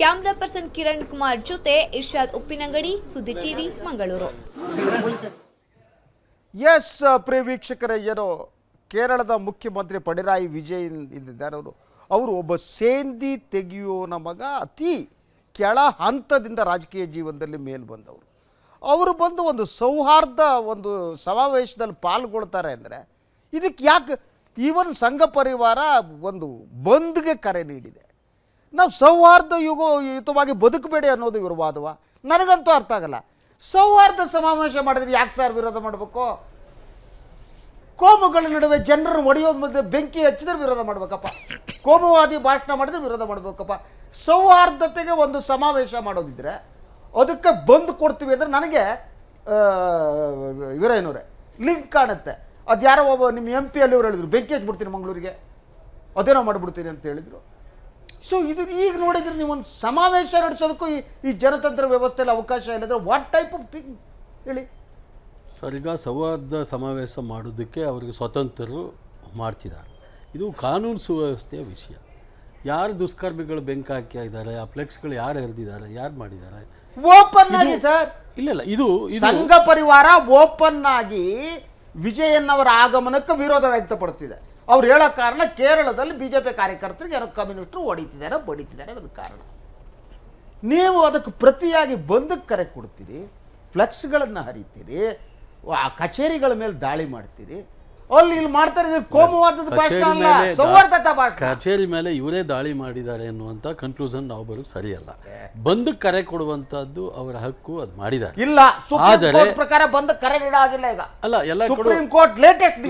Speaker 11: ಕ್ಯಾಮ್ರಾ ಪರ್ಸನ್ ಕಿರಣ್ ಕುಮಾರ್ ಜೊತೆ ಇರ್ಷಾದ್ ಉಪ್ಪಿನಂಗಡಿ, ಸುದ್ದಿ ಟಿವಿ, ಮಂಗಳೂರು.
Speaker 1: ಎಸ್ ಪ್ರಿಯ ವೀಕ್ಷಕರೇ ಏನೋ ಕೇರಳದ ಮುಖ್ಯಮಂತ್ರಿ ಪಡಿರಾಯಿ ವಿಜಯನ್ ಇದ್ದಾರೆ ಅವರು. ಅವರು ಒಬ್ಬ ಸೇಂದಿ ತೆಗೆಯುವನ ಮಗ, ಅತಿ ಕೆಳ ಹಂತದಿಂದ ರಾಜಕೀಯ ಜೀವನದಲ್ಲಿ ಮೇಲೆ ಬಂದವರು. ಅವರು ಬಂದು ಒಂದು ಸೌಹಾರ್ದ ಒಂದು ಸಮಾವೇಶದಲ್ಲಿ ಪಾಲ್ಗೊಳ್ತಾರೆ ಅಂದರೆ, ಇದಕ್ಕೆ ಯಾಕೆ, ಈವನ್ ಸಂಘ ಪರಿವಾರ ಒಂದು ಬಂದ್ಗೆ ಕರೆ ನೀಡಿದೆ. ನಾವು ಸೌಹಾರ್ದ ಯುಗ ಯುತವಾಗಿ ಬದುಕಬೇಡಿ ಅನ್ನೋದು ಇವರು ನನಗಂತೂ ಅರ್ಥ ಆಗಲ್ಲ. ಸೌಹಾರ್ದ ಸಮಾವೇಶ ಮಾಡಿದ್ರೆ ಯಾಕೆ ಸರ್ ವಿರೋಧ ಮಾಡಬೇಕು? ಕೋಮುಗಳ ನಡುವೆ ಜನರು ಒಡೆಯೋದು ಮಧ್ಯೆ ಬೆಂಕಿ ಹಚ್ಚಿದ್ರೆ ವಿರೋಧ ಮಾಡ್ಬೇಕಪ್ಪ. ಕೋಮುವಾದಿ ಭಾಷಣ ಮಾಡಿದ್ರೆ ವಿರೋಧ ಮಾಡ್ಬೇಕಪ್ಪ. ಸೌಹಾರ್ದತೆಗೆ ಒಂದು ಸಮಾವೇಶ ಮಾಡೋದಿದ್ರೆ ಅದಕ್ಕೆ ಬಂದು ಕೊಡ್ತೀವಿ ಅಂದರೆ ನನಗೆ ಇವರೇನವ್ರೆ ಲಿಂಕ್ ಕಾಣುತ್ತೆ. ಅದು ಯಾರೋ ಒಬ್ಬ ನಿಮ್ಮ ಎಂ ಪಿ ಅಲ್ಲಿ ಅವ್ರು ಹೇಳಿದ್ರು, ಬೆಂಕಿ ಹಚ್ಬಿಡ್ತೀನಿ ಮಂಗಳೂರಿಗೆ. ಅದೇನೋ ಮಾಡಿಬಿಡ್ತೀನಿ ಅಂತ ಹೇಳಿದರು. ಸೊ ಇದು ಈಗ ನೋಡಿದ್ರೆ ನೀವು ಒಂದು ಸಮಾವೇಶ ನಡೆಸೋದಕ್ಕೂ ಈ ಈ ಜನತಂತ್ರ ವ್ಯವಸ್ಥೆಯಲ್ಲಿ ಅವಕಾಶ ಇಲ್ಲದ್ರೆ ವಾಟ್ ಟೈಪ್ ಆಫ್ ಥಿಂಗ್ ಹೇಳಿ?
Speaker 2: ಸರ್ ಈಗ ಸೌಹಾರ್ದ ಸಮಾವೇಶ ಮಾಡೋದಕ್ಕೆ ಅವರಿಗೆ ಸ್ವತಂತ್ರರು ಮಾಡ್ತಿದ್ದಾರೆ ಇದು ಕಾನೂನು ಸುವ್ಯವಸ್ಥೆಯ ವಿಷಯ. ಯಾರು ದುಷ್ಕರ್ಮಿಗಳು ಬೆಂಕಿ ಹಾಕಿ ಇದ್ದಾರೆ ಆ ಫ್ಲೆಕ್ಸ್ಗಳು ಯಾರು ಎರೆದಿದ್ದಾರೆ ಯಾರು ಮಾಡಿದ್ದಾರೆ?
Speaker 1: ಓಪನ್ ಆಗಿ ಸರ್.
Speaker 2: ಇಲ್ಲ ಇಲ್ಲ ಇದು ಇದು
Speaker 1: ಸಂಘ ಪರಿವಾರ ಓಪನ್ ಆಗಿ ವಿಜಯನ್ನವರ ಆಗಮನಕ್ಕೆ ವಿರೋಧ ವ್ಯಕ್ತಪಡಿಸಿದೆ. ಅವ್ರು ಹೇಳೋ ಕಾರಣ ಕೇರಳದಲ್ಲಿ ಬಿ ಜೆ ಪಿ ಕಾರ್ಯಕರ್ತರಿಗೆ ಏನೋ ಕಮ್ಯುನಿಸ್ಟ್ರು ಹೊಡಿತಿದ್ದಾರೆ ಬಡಿತಿದ್ದಾರೆ ಅನ್ನೋದು ಕಾರಣ. ನೀವು ಅದಕ್ಕೆ ಪ್ರತಿಯಾಗಿ ಬಂದಕ್ಕೆ ಕರೆ ಕೊಡ್ತೀರಿ, ಫ್ಲೆಕ್ಸ್ಗಳನ್ನು ಹರಿತೀರಿ, ಆ ಕಚೇರಿಗಳ ಮೇಲೆ ದಾಳಿ ಮಾಡ್ತೀರಿ ಅಲ್ಲಿ ಇಲ್ಲಿ ಮಾಡ್ತಾರೆ ಇದು ಕೋಮುವಾದದ ಭಾಷಣ
Speaker 2: ಕಚೇರಿ
Speaker 1: ಅಲ್ಲ
Speaker 2: ಮೇಲೆ ದಾ-
Speaker 1: ಸೌಹಾರ್ದತಾ ಭಾಷಣ.
Speaker 2: ಕಚೇರಿ ಮೇಲೆ ಇವರೇ ದಾಳಿ ಮಾಡಿದ್ದಾರೆ ಅನ್ನುವಂತ ಕನ್ಕ್ಲೂಷನ್ ನಾವು ಬರೋದು ಸರಿಯಲ್ಲ. ಬಂದು ಕರೆ ಕೊಡುವಂತದ್ದು ಅವರ ಹಕ್ಕು ಅದು ಮಾಡಿದ್ದಾರೆ.
Speaker 1: ಇಲ್ಲ
Speaker 2: ಆದರೆ
Speaker 1: ಪ್ರಕಾರ ಬಂದ್ ಕರೆ ಆಗಿಲ್ಲ ಈಗ.
Speaker 2: ಅಲ್ಲ ಎಲ್ಲ
Speaker 1: ಸುಪ್ರೀಂ ಕೋರ್ಟ್ ಲೇಟೆಸ್ಟ್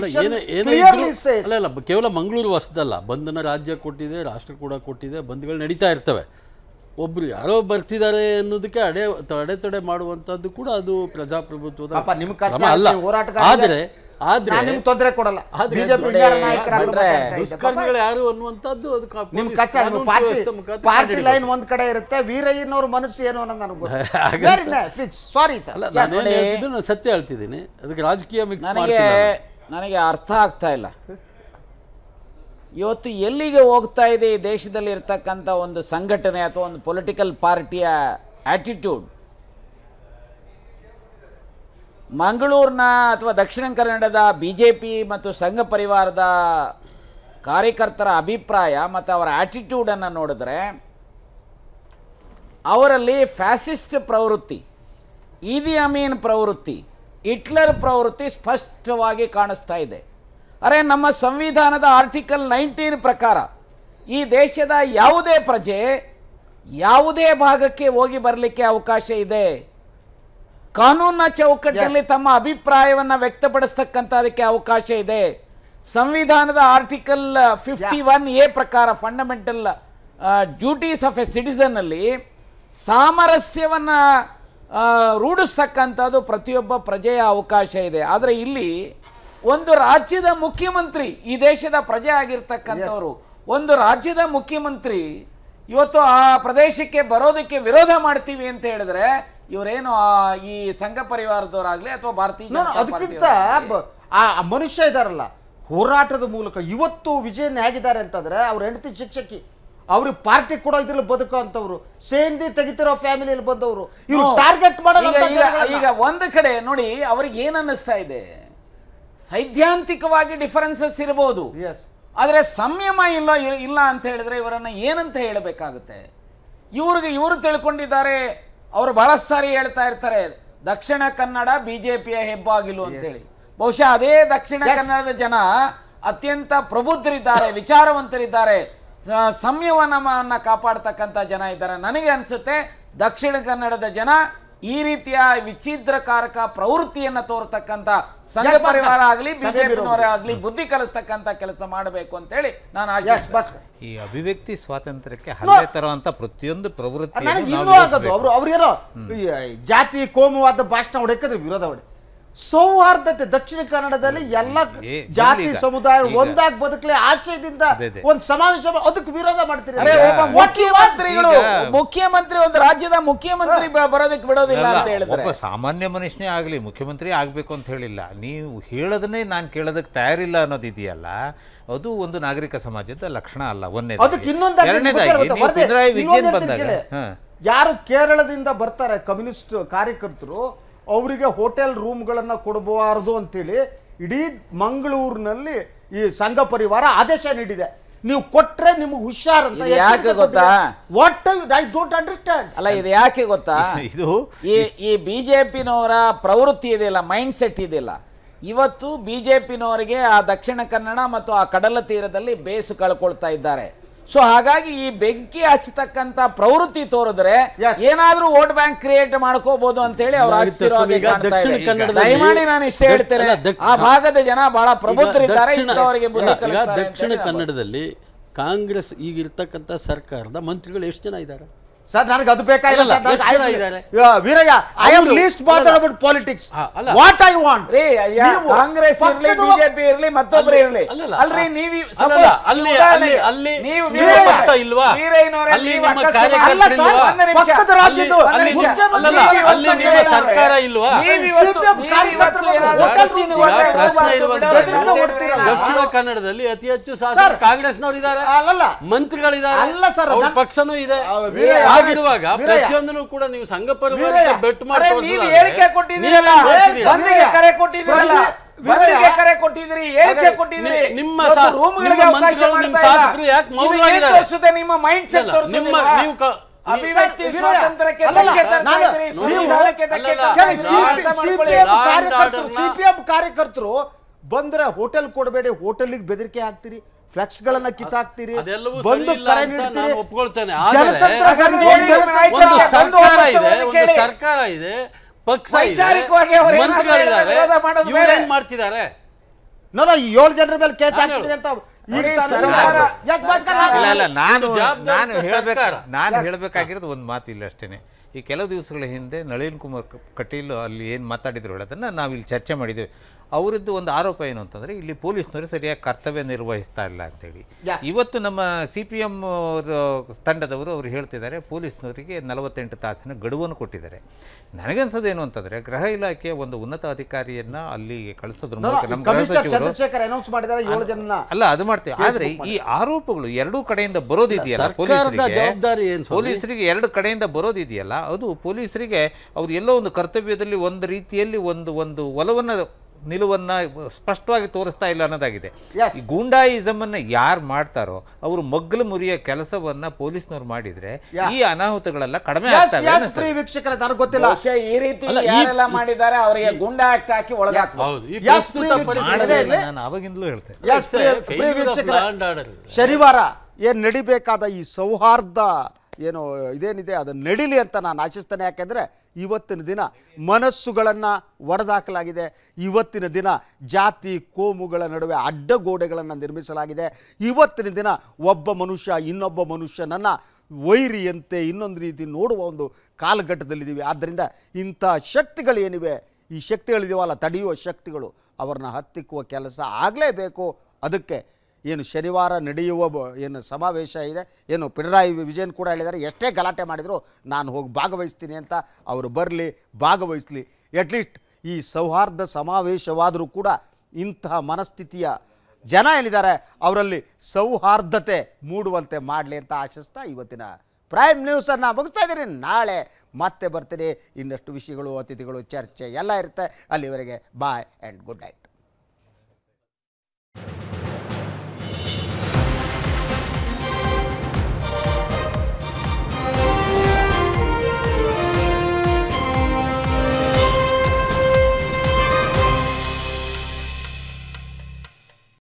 Speaker 2: ಅಲ್ಲ, ಕೇವಲ ಮಂಗಳೂರು ಹೊಸದಲ್ಲ ಬಂಧನ ರಾಜ್ಯ ಕೊಟ್ಟಿದೆ ರಾಷ್ಟ್ರ ಕೂಡ ಕೊಟ್ಟಿದೆ ಬಂದ್ಗಳು ನಡೀತಾ ಇರ್ತವೆ. ಒಬ್ರು ಯಾರೋ ಬರ್ತಿದ್ದಾರೆ ಅನ್ನೋದಕ್ಕೆ ಅಡೆ ತಡೆ ತಡೆ ಮಾಡುವಂತದ್ದು ಕೂಡ ಅದು ಪ್ರಜಾಪ್ರಭುತ್ವದ ಅಲ್ಲ.
Speaker 1: ಆಗ್ತದೆ,
Speaker 2: ಆದ್ರೆ ಆದ್ರೆ
Speaker 1: ನಿಮ್ಗೆ ತೊಂದ್ರೆ ಕೊಡಲ್ಲ. ಬಿಜೆಪಿ.
Speaker 2: ದುಷ್ಕರ್ಮಿಗಳು ಯಾರು ಅನ್ನುವಂಥದ್ದು ಅದು
Speaker 1: ನಿಮ್ ಕಷ್ಟ ಪಾರ್ಟಿ. ಲೈನ್ ಒಂದ್ ಕಡೆ ಇರುತ್ತೆ. ವೀರಯ್ಯನವ್ರ ಮನಸ್ಸು ಏನು ಅನ್ನೋದು ನನಗೆ ವೆರಿ ಫಿಕ್ಸ್ ಸಾರಿ ಸರ್
Speaker 2: ನಾನು ಸತ್ಯ ಹೇಳ್ತಿದ್ದೀನಿ. ಅದಕ್ಕೆ ರಾಜಕೀಯ ಮಿಕ್ಸ್
Speaker 5: ನನಗೆ ನನಗೆ ಅರ್ಥ ಆಗ್ತಾ ಇಲ್ಲ. ಇವತ್ತು ಎಲ್ಲಿಗೆ ಹೋಗ್ತಾ ಇದೆ ಈ ದೇಶದಲ್ಲಿ ಇರ್ತಕ್ಕಂಥ ಒಂದು ಸಂಘಟನೆ ಅಥವಾ ಒಂದು ಪೊಲಿಟಿಕಲ್ ಪಾರ್ಟಿಯ ಆಟಿಟ್ಯೂಡ್ ಮಂಗಳೂರಿನ ಅಥವಾ ದಕ್ಷಿಣ ಕನ್ನಡದ ಬಿ ಜೆ ಪಿ ಮತ್ತು ಸಂಘ ಪರಿವಾರದ ಕಾರ್ಯಕರ್ತರ ಅಭಿಪ್ರಾಯ ಮತ್ತು ಅವರ ಆ್ಯಟಿಟ್ಯೂಡನ್ನು ನೋಡಿದ್ರೆ, ಅವರಲ್ಲಿ ಫ್ಯಾಸಿಸ್ಟ್ ಪ್ರವೃತ್ತಿ, ಇದಿ ಅಮೀನ್ ಪ್ರವೃತ್ತಿ, ಹಿಟ್ಲರ್ ಪ್ರವೃತ್ತಿ ಸ್ಪಷ್ಟವಾಗಿ ಕಾಣಿಸ್ತಾ ಇದೆ. ಅರೆ, ನಮ್ಮ ಸಂವಿಧಾನದ ಆರ್ಟಿಕಲ್ ನೈನ್ಟೀನ್ ಪ್ರಕಾರ ಈ ದೇಶದ ಯಾವುದೇ ಪ್ರಜೆ ಯಾವುದೇ ಭಾಗಕ್ಕೆ ಹೋಗಿ ಬರಲಿಕ್ಕೆ ಅವಕಾಶ ಇದೆ. ಕಾನೂನಿನ ಚೌಕಟ್ಟಿನಲ್ಲಿ ತಮ್ಮ ಅಭಿಪ್ರಾಯವನ್ನು ವ್ಯಕ್ತಪಡಿಸ್ತಕ್ಕಂಥ ಅದಕ್ಕೆ ಅವಕಾಶ ಇದೆ. ಸಂವಿಧಾನದ ಆರ್ಟಿಕಲ್ ಫಿಫ್ಟಿ ಒನ್ ಎ ಪ್ರಕಾರ fundamental duties of a citizen ಅಲ್ಲಿ ಸಾಮರಸ್ಯವನ್ನ ರೂಢಿಸ್ತಕ್ಕಂಥದ್ದು ಪ್ರತಿಯೊಬ್ಬ ಪ್ರಜೆಯ ಅವಕಾಶ ಇದೆ. ಆದರೆ ಇಲ್ಲಿ ಒಂದು ರಾಜ್ಯದ ಮುಖ್ಯಮಂತ್ರಿ ಈ ದೇಶದ ಪ್ರಜೆ ಆಗಿರ್ತಕ್ಕಂಥವ್ರು ಒಂದು ರಾಜ್ಯದ ಮುಖ್ಯಮಂತ್ರಿ ಇವತ್ತು ಆ ಪ್ರದೇಶಕ್ಕೆ ಬರೋದಕ್ಕೆ ವಿರೋಧ ಮಾಡ್ತೀವಿ ಅಂತ ಹೇಳಿದ್ರೆ ಇವರೇನು ಈ ಸಂಘ ಪರಿವಾರದವರಾಗ್ಲಿ ಅಥವಾ ಭಾರತೀಯ
Speaker 1: ಅದಕ್ಕಿಂತ ಆ ಮನುಷ್ಯ ಇದಾರಲ್ಲ ಹೋರಾಟದ ಮೂಲಕ ಇವತ್ತು ವಿಜಯನ್ ಹೇಗಿದ್ದಾರೆ ಅಂತಂದ್ರೆ ಅವ್ರ ಹೆಂಡತಿ ಶಿಕ್ಷಕಿ ಅವ್ರಿಗೆ ಪಾರ್ಟಿ ಕೂಡ ಇದ್ರಲ್ಲಿ ಬದುಕೋ ಅಂತವ್ರು ಸೇಂದಿ ತೆಗಿತಿರೋ ಫ್ಯಾಮಿಲಿಯಲ್ಲಿ ಬಂದವರು ಇವ್ರು ಟಾರ್ಗೆಟ್ ಮಾಡೋ
Speaker 5: ಈಗ ಒಂದು ಕಡೆ ನೋಡಿ ಅವ್ರಿಗೆ ಏನ್ ಅನ್ನಿಸ್ತಾ ಇದೆ? ಸೈದ್ಧಾಂತಿಕವಾಗಿ ಡಿಫರೆನ್ಸಸ್ ಇರಬಹುದು ಆದರೆ ಸಂಯಮ ಇಲ್ಲ ಇಲ್ಲ ಅಂತ ಹೇಳಿದ್ರೆ ಇವರನ್ನ ಏನಂತ ಹೇಳಬೇಕಾಗುತ್ತೆ? ಇವ್ರಿಗೆ ಇವರು ತಿಳ್ಕೊಂಡಿದ್ದಾರೆ ಅವರು ಬಹಳ ಸಾರಿ ಹೇಳ್ತಾ ಇರ್ತಾರೆ ದಕ್ಷಿಣ ಕನ್ನಡ ಬಿಜೆಪಿಯ ಹೆಬ್ಬಾಗಿಲು ಅಂತೇಳಿ. ಬಹುಶಃ ಅದೇ ದಕ್ಷಿಣ ಕನ್ನಡದ ಜನ ಅತ್ಯಂತ ಪ್ರಬುದ್ಧರಿದ್ದಾರೆ ವಿಚಾರವಂತರಿದ್ದಾರೆ ಸಂಯಮನವನ್ನು ಸಂಯಮನವನ್ನ ಕಾಪಾಡ್ತಕ್ಕಂಥ ಜನ ಇದ್ದಾರೆ. ನನಗೆ ಅನ್ಸುತ್ತೆ ದಕ್ಷಿಣ ಕನ್ನಡದ ಜನ ಈ ರೀತಿಯ ವಿಚಿತ್ರಕಾರಕ ಪ್ರವೃತ್ತಿಯನ್ನು ತೋರ್ತಕ್ಕಂಥ ಸಂಘ ಪರಿವಾರ ಆಗಲಿ ಬಿಜೆಪಿನವರೇ ಆಗಲಿ ಬುದ್ಧಿ ಕಲಿಸ್ತಕ್ಕಂಥ ಕೆಲಸ ಮಾಡಬೇಕು ಅಂತೇಳಿ ನಾನು ಆಶಿಸ್ತೇನೆ.
Speaker 4: ಈ ಅಭಿವ್ಯಕ್ತಿ ಸ್ವಾತಂತ್ರ್ಯಕ್ಕೆ ಹಲ್ಲೆ ತರುವಂತ ಪ್ರತಿಯೊಂದು
Speaker 1: ಪ್ರವೃತ್ತಿ
Speaker 4: ಪ್ರವೃತ್ತಿಯನ್ನು ನಾವು
Speaker 1: ಆಗೋದು.
Speaker 4: ನಿಲ್ಲಿಸ್ಬೇಕು.
Speaker 1: ಅವರು ಅವ್ರಿಗೇನೋ ಜಾತಿ ಕೋಮುವಾದ ಭಾಷಣ ಹೊಡೆಕದ್ರೆ ವಿರೋಧ ಹೊಡೆ. ಸೌಹಾರ್ದತೆ ದಕ್ಷಿಣ ಕನ್ನಡದಲ್ಲಿ ಎಲ್ಲ ಜಾತಿ ಸಮುದಾಯ ಒಂದಾಗಿ ಬದುಕಲಿ ಆಶಯದಿಂದ
Speaker 4: ಒಂದು.
Speaker 1: ಒಂದ್ ಸಮಾವೇಶ ಅದಕ್ಕೆ ವಿರೋಧ ಮಾಡ್ತೀರಿ?
Speaker 5: ಮುಖ್ಯಮಂತ್ರಿಗಳು ಮುಖ್ಯಮಂತ್ರಿ ಒಂದು ರಾಜ್ಯದ ಮುಖ್ಯಮಂತ್ರಿ ಬರೋದಕ್ಕೆ ಬಿಡೋದಿಲ್ಲ ಅಂತ ಹೇಳಿದ್ರೆ.
Speaker 4: ಸಾಮಾನ್ಯ ಮನುಷ್ಯನೇ ಆಗಲಿ ಮುಖ್ಯಮಂತ್ರಿ ಆಗಬೇಕು ಅಂತ ಹೇಳಿಲ್ಲ. ನೀವು ಹೇಳೋದನ್ನೇ ನಾನು ಕೇಳೋದಕ್ಕೆ ತಯಾರಿಲ್ಲ ಅನ್ನೋದು ಇದೆಯಲ್ಲ ಅದು ಒಂದು ನಾಗರಿಕ ಸಮಾಜದ ಲಕ್ಷಣ ಅಲ್ಲ
Speaker 1: ಇನ್ನೊಂದು
Speaker 4: ಎರಡನೇದಾಗಿ ನೀವು ವಿಜಯನ್ ಬಂದಾಗ.
Speaker 1: ಯಾರು ಕೇರಳದಿಂದ ಬರ್ತಾರೆ ಕಮ್ಯುನಿಸ್ಟ್ ಕಾರ್ಯಕರ್ತರು ಅವರಿಗೆ ಹೋಟೆಲ್ ರೂಮ್ಗಳನ್ನು ಕೊಡಬಾರದು ಅಂತೇಳಿ ಇಡೀ ಮಂಗಳೂರಿನಲ್ಲಿ ಈ ಸಂಘ ಪರಿವಾರ ಆದೇಶ ನೀಡಿದೆ. ನೀವು ಕೊಟ್ರೆ ನಿಮ್ಗೆ ಹುಷಾರ್ ಅಂತ
Speaker 5: ಇದು ಯಾಕೆ ಗೊತ್ತಾ?
Speaker 1: ವಾಟ್ ಐ ಡೋಂಟ್ ಅಂಡರ್ಸ್ಟ್ಯಾಂಡ್
Speaker 5: ಅಲ್ಲ ಇದು ಯಾಕೆ ಗೊತ್ತಾ?
Speaker 4: ಇದು
Speaker 5: ಈ ಈ ಬಿಜೆಪಿನವರ ಪ್ರವೃತ್ತಿ ಇದೆಯಲ್ಲ ಮೈಂಡ್ ಸೆಟ್ ಇದೆಯಲ್ಲ. ಇವತ್ತು ಬಿಜೆಪಿನವರಿಗೆ ಆ ದಕ್ಷಿಣ ಕನ್ನಡ ಮತ್ತು ಆ ಕಡಲ ತೀರದಲ್ಲಿ ಬೇಸು ಕಳ್ಕೊಳ್ತಾ ಇದ್ದಾರೆ. ಸೊ ಹಾಗಾಗಿ ಈ ಬೆಂಕಿ ಹಚ್ಚತಕ್ಕಂತ ಪ್ರವೃತ್ತಿ ತೋರಿದ್ರೆ ಏನಾದ್ರೂ ವೋಟ್ ಬ್ಯಾಂಕ್ ಕ್ರಿಯೇಟ್ ಮಾಡ್ಕೋಬಹುದು ಅಂತ ಹೇಳಿ ಅವ್ರು. ದಯಮಾಡಿ ನಾನು ಇಷ್ಟೇ ಹೇಳ್ತೇನೆ. ಆ ಭಾಗದ ಜನ ಬಹಳ ಪ್ರಬುದ್ಧರಿದ್ದಾರೆ
Speaker 2: ದಕ್ಷಿಣ ಕನ್ನಡದಲ್ಲಿ ಕಾಂಗ್ರೆಸ್ ಈಗಿರ್ತಕ್ಕಂಥ ಸರ್ಕಾರದ ಮಂತ್ರಿಗಳು ಎಷ್ಟು ಜನ ಇದ್ದಾರೆ?
Speaker 1: ಸರ್ ನನಗೆ ಅದು ಬೇಕಾಗಿಲ್ಲ ವೀರಯ್ಯ ಐ ಆಮ್ ಲೀಸ್ಟ್
Speaker 2: ಅಲ್ಲಲ್ಲ.
Speaker 1: About politics what I want
Speaker 5: Congress ಇರಲಿ ಬಿಜೆಪಿ ಇರಲಿ ಮತ್ತೊಬ್ಬರು ಇರಲಿ. ಅಲ್ರಿ ನೀವು
Speaker 2: ಅಲ್ಲಿ ಅಲ್ಲಿ ಅಲ್ಲಿ
Speaker 5: ನೀವು
Speaker 2: ಪಕ್ಷ ಇಲ್ವಾ? ಅಲ್ಲಿ ನಿಮ್ಮ ಕಾರ್ಯಕರ್ತರು.
Speaker 1: ಪಕ್ಕದ ರಾಜ್ಯದ್ದು
Speaker 2: ಅಲ್ಲಿ ನಿಮ್ಮ ಸರ್ಕಾರ ಇಲ್ವಾ? ಪ್ರಶ್ನೆ ದಕ್ಷಿಣ ಕನ್ನಡದಲ್ಲಿ ಅತಿ ಹೆಚ್ಚು ಶಾಸಕರು ಕಾಂಗ್ರೆಸ್ನವರು ಇದ್ದಾರೆ. ಮಂತ್ರಿಗಳಿದ್ದಾರೆ.
Speaker 1: ಅಲ್ಲ ಸರ್,
Speaker 2: ಪಕ್ಷನೂ ಇದೆ.
Speaker 1: ಆ, ವೀರಯ್ಯ,
Speaker 2: ಪ್ರತಿಯೊಂದನ್ನು ಕೂಡ ನೀವು ಸಂಘ ಮಾಡಿ
Speaker 5: ನೀವು ಹೇಳಿಕೆ ಕೊಟ್ಟಿದ್ದೀರಲ್ಲ? ಬಂದಿಗೆ ಕರೆ ಕೊಟ್ಟಿದ್ದೀರಲ್ಲ.
Speaker 1: ವೀರಯ್ಯ,
Speaker 5: ಬಂದಿಗೆ ಕರೆ ಕೊಟ್ಟಿದ್ದೀರಿ. ಹೇಳಿಕೆ
Speaker 2: ಅದೇ,
Speaker 5: ಕೊಟ್ಟಿದ್ದೀರಿ.
Speaker 2: ನಿಮ್ಮ
Speaker 5: ರೂಮ್ಗಳಿಗೆ ಅವಕಾಶ
Speaker 2: ನಿಮ್ಮ
Speaker 5: ಮಾಡ್ತಾ ಇಲ್ಲ.
Speaker 2: ಶಾಸಕರು ಯಾಕೆ ಮೌನವಾಗಿದ್ದಾರೆ?
Speaker 5: ತೋರಿಸುತ್ತೆ? ನಿಮ್ಮ ಮೈಂಡ್ ಸೆಟ್
Speaker 2: ನಿಮ್ಮ ನೀವು
Speaker 5: ಅಭಿವ್ಯಕ್ತಿ ಸ್ವಾತಂತ್ರ್ಯಕ್ಕೆ ಧಕ್ಕೆ ತರ್ತಾ ಇದ್ದೀರಿ, ಸಂವಿಧಾನಕ್ಕೆ ಧಕ್ಕೆ
Speaker 1: ಸಿಪಿಎಂ ಕಾರ್ಯಕರ್ತರು ಸಿಪಿಎಂ ಕಾರ್ಯಕರ್ತರು ಬಂದ್ರೆ ಹೋಟೆಲ್ ಕೊಡಬೇಡಿ ಹೋಟೆಲ್ಗೆ ಬೆದರಿಕೆ ಹಾಕ್ತೀರಿ. ಫ್ಲೆಕ್ಸ್ ಗಳನ್ನ ಕಿತ್ತಾಕ್ತೀರಿ.
Speaker 2: ಅದೆಲ್ಲವೂ
Speaker 1: ಬಂದು
Speaker 2: ಸರಿ ಇಲ್ಲ
Speaker 1: ಕರೆ
Speaker 2: ಅಂತ
Speaker 1: ನೀಡ್ತೀರಿ.
Speaker 2: ನಾನು ಒಪ್ಕೊಳ್ತೇನೆ.
Speaker 1: ಒಂದು
Speaker 2: ಸರ್ಕಾರ ಇದೆ. ಒಂದು ಸರ್ಕಾರ ಇದೆ ಪಕ್ಷ
Speaker 5: ವೈಚಾರಿಕವಾಗಿ
Speaker 2: ಮಾಡ್ತಿದ್ದಾರೆ?
Speaker 1: ನಾನು ಏಳು ಜನರ ಮೇಲೆ ಕೇಸ್
Speaker 2: ನಾನು
Speaker 1: ಹಾಕ್ತೀನಿ ಅಂತ ನಾನು-
Speaker 4: ಇಲ್ಲ ಇಲ್ಲ ನಾನು ಹೇಳ್ಬೇಕು. ನಾನು ಹೇಳಬೇಕಾಗಿರೋದು ಒಂದು ಮಾತಿಲ್ಲ ಅಷ್ಟೇ ಈ ಕೆಲವು ದಿವಸಗಳ ಹಿಂದೆ ನಳಿನ್ ಕುಮಾರ್ ಕಟೀಲ್ ಅಲ್ಲಿ ಏನು ಮಾತಾಡಿದ್ರು ಹೇಳೋದನ್ನು ನಾವು ಇಲ್ಲಿ ಚರ್ಚೆ ಮಾಡಿದ್ದೇವೆ. ಅವರದ್ದು ಒಂದು ಆರೋಪ ಏನು ಅಂತಂದರೆ ಇಲ್ಲಿ ಪೊಲೀಸ್ನವರು ಸರಿಯಾಗಿ ಕರ್ತವ್ಯ ನಿರ್ವಹಿಸ್ತಾ ಇಲ್ಲ ಅಂತೇಳಿ. ಇವತ್ತು ನಮ್ಮ ಸಿ ಪಿ ಎಂ ತಂಡದವರು ಅವರು ಹೇಳ್ತಿದ್ದಾರೆ ಪೊಲೀಸ್ನವರಿಗೆ ನಲವತ್ತೆಂಟು ತಾಸಿನ ಗಡುವನ್ನು ಕೊಟ್ಟಿದ್ದಾರೆ. ನನಗನ್ಸೋದು ಏನು ಅಂತಂದರೆ ಗೃಹ ಇಲಾಖೆಯ ಒಂದು ಉನ್ನತ ಅಧಿಕಾರಿಯನ್ನು ಅಲ್ಲಿ ಕಳಿಸೋದ್ರ ಮೂಲಕ ನಮ್ಮ ಗೃಹ ಸಚಿವರು ಅಲ್ಲ ಅದು ಮಾಡ್ತೀವಿ. ಆದರೆ ಈ ಆರೋಪಗಳು ಎರಡೂ ಕಡೆಯಿಂದ ಬರೋದಿದೆಯಲ್ಲ ಪೊಲೀಸರಿಗೆ?
Speaker 2: ಜವಾಬ್ದಾರಿ ಏನ್
Speaker 4: ಪೊಲೀಸರಿಗೆ ಎರಡು ಕಡೆಯಿಂದ ಬರೋದಿದೆಯಲ್ಲ ಅದು ಪೊಲೀಸರಿಗೆ ಅವ್ರು ಎಲ್ಲೋ ಒಂದು ಕರ್ತವ್ಯದಲ್ಲಿ ಒಂದು ರೀತಿಯಲ್ಲಿ ಒಂದು ಒಂದು ಒಲವನ್ನ ನಿಲುವನ್ನ ಸ್ಪಷ್ಟವಾಗಿ ತೋರಿಸ್ತಾ ಇಲ್ಲ ಅನ್ನೋದಾಗಿದೆ. ಈ ಗೂಂಡಾಯಿಸಮ್ ಅನ್ನ ಯಾರು ಮಾಡ್ತಾರೋ ಅವರು ಮಗ್ಗಲು ಮುರಿಯ ಕೆಲಸವನ್ನ ಪೊಲೀಸ್ನವ್ರು ಮಾಡಿದ್ರೆ ಈ ಅನಾಹುತಗಳೆಲ್ಲ ಕಡಿಮೆ
Speaker 1: Yes,
Speaker 4: ಆಗ್ತವೆ.
Speaker 1: ವೀಕ್ಷಕರೇ ನನಗೆ ಗೊತ್ತಿಲ್ಲ.
Speaker 5: ಈ ರೀತಿ ಯಾರೆಲ್ಲ ಮಾಡಿದ್ದಾರೆ ಅವರಿಗೆ ಗುಂಡಾ ಆಕ್ಟ್ ಹಾಕಿ
Speaker 4: ಇಲ್ಲ, ನಾನು ಅವಾಗಿಂದಲೂ ಹೇಳ್ತೇನೆ.
Speaker 1: ಶನಿವಾರ ಏನ್ ನಡಿಬೇಕಾದ ಈ ಸೌಹಾರ್ದ ಏನು, ಇದೇನಿದೆ ಅದು ನಡೀಲಿ ಅಂತ ನಾನು ಆಶಿಸ್ತೇನೆ. ಯಾಕೆಂದರೆ ಇವತ್ತಿನ ದಿನ ಮನಸ್ಸುಗಳನ್ನು ಒಡೆದಾಕಲಾಗಿದೆ. ಇವತ್ತಿನ ದಿನ ಜಾತಿ, ಕೋಮುಗಳ ನಡುವೆ ಅಡ್ಡಗೋಡೆಗಳನ್ನು ನಿರ್ಮಿಸಲಾಗಿದೆ. ಇವತ್ತಿನ ದಿನ ಒಬ್ಬ ಮನುಷ್ಯ ಇನ್ನೊಬ್ಬ ಮನುಷ್ಯನನ್ನು ವೈರಿಯಂತೆ ಇನ್ನೊಂದು ರೀತಿ ನೋಡುವ ಒಂದು ಕಾಲಘಟ್ಟದಲ್ಲಿದ್ದೀವಿ. ಆದ್ದರಿಂದ ಇಂಥ ಶಕ್ತಿಗಳೇನಿವೆ? ಈ ಶಕ್ತಿಗಳಿದೆಯಲ್ಲ ತಡೆಯುವ ಶಕ್ತಿಗಳು ಅವರನ್ನ ಹತ್ತಿಕ್ಕುವ ಕೆಲಸ ಆಗಲೇಬೇಕು. ಅದಕ್ಕೆ ಏನು ಶನಿವಾರ ನಡೆಯುವ ಏನು ಸಮಾವೇಶ ಇದೆ, ಏನು ಪಿಣರಾಯಿ ವಿಜಯನ್ ಕೂಡ ಹೇಳಿದ್ದಾರೆ, ಎಷ್ಟೇ ಗಲಾಟೆ ಮಾಡಿದರೂ ನಾನು ಹೋಗಿ ಭಾಗವಹಿಸ್ತೀನಿ ಅಂತ ಅವರು ಬರಲಿ, ಭಾಗವಹಿಸಲಿ. ಅಟ್ಲೀಸ್ಟ್ ಈ ಸೌಹಾರ್ದ ಸಮಾವೇಶವಾದರೂ ಕೂಡ ಇಂತಹ ಮನಸ್ಥಿತಿಯ ಜನ ಏನಿದ್ದಾರೆ ಅವರಲ್ಲಿ ಸೌಹಾರ್ದತೆ ಮೂಡುವಂತೆ ಮಾಡಲಿ ಅಂತ ಆಶಿಸ್ತಾ ಇವತ್ತಿನ ಪ್ರೈಮ್ ನ್ಯೂಸನ್ನು ಮುಗಿಸ್ತಾ ಇದ್ದೀನಿ. ನಾಳೆ ಮತ್ತೆ ಬರ್ತೀನಿ. ಇನ್ನಷ್ಟು ವಿಷಯಗಳು, ಅತಿಥಿಗಳು, ಚರ್ಚೆ ಎಲ್ಲ ಇರುತ್ತೆ. ಅಲ್ಲಿವರೆಗೆ ಬಾಯ್ ಆ್ಯಂಡ್ ಗುಡ್ ನೈಟ್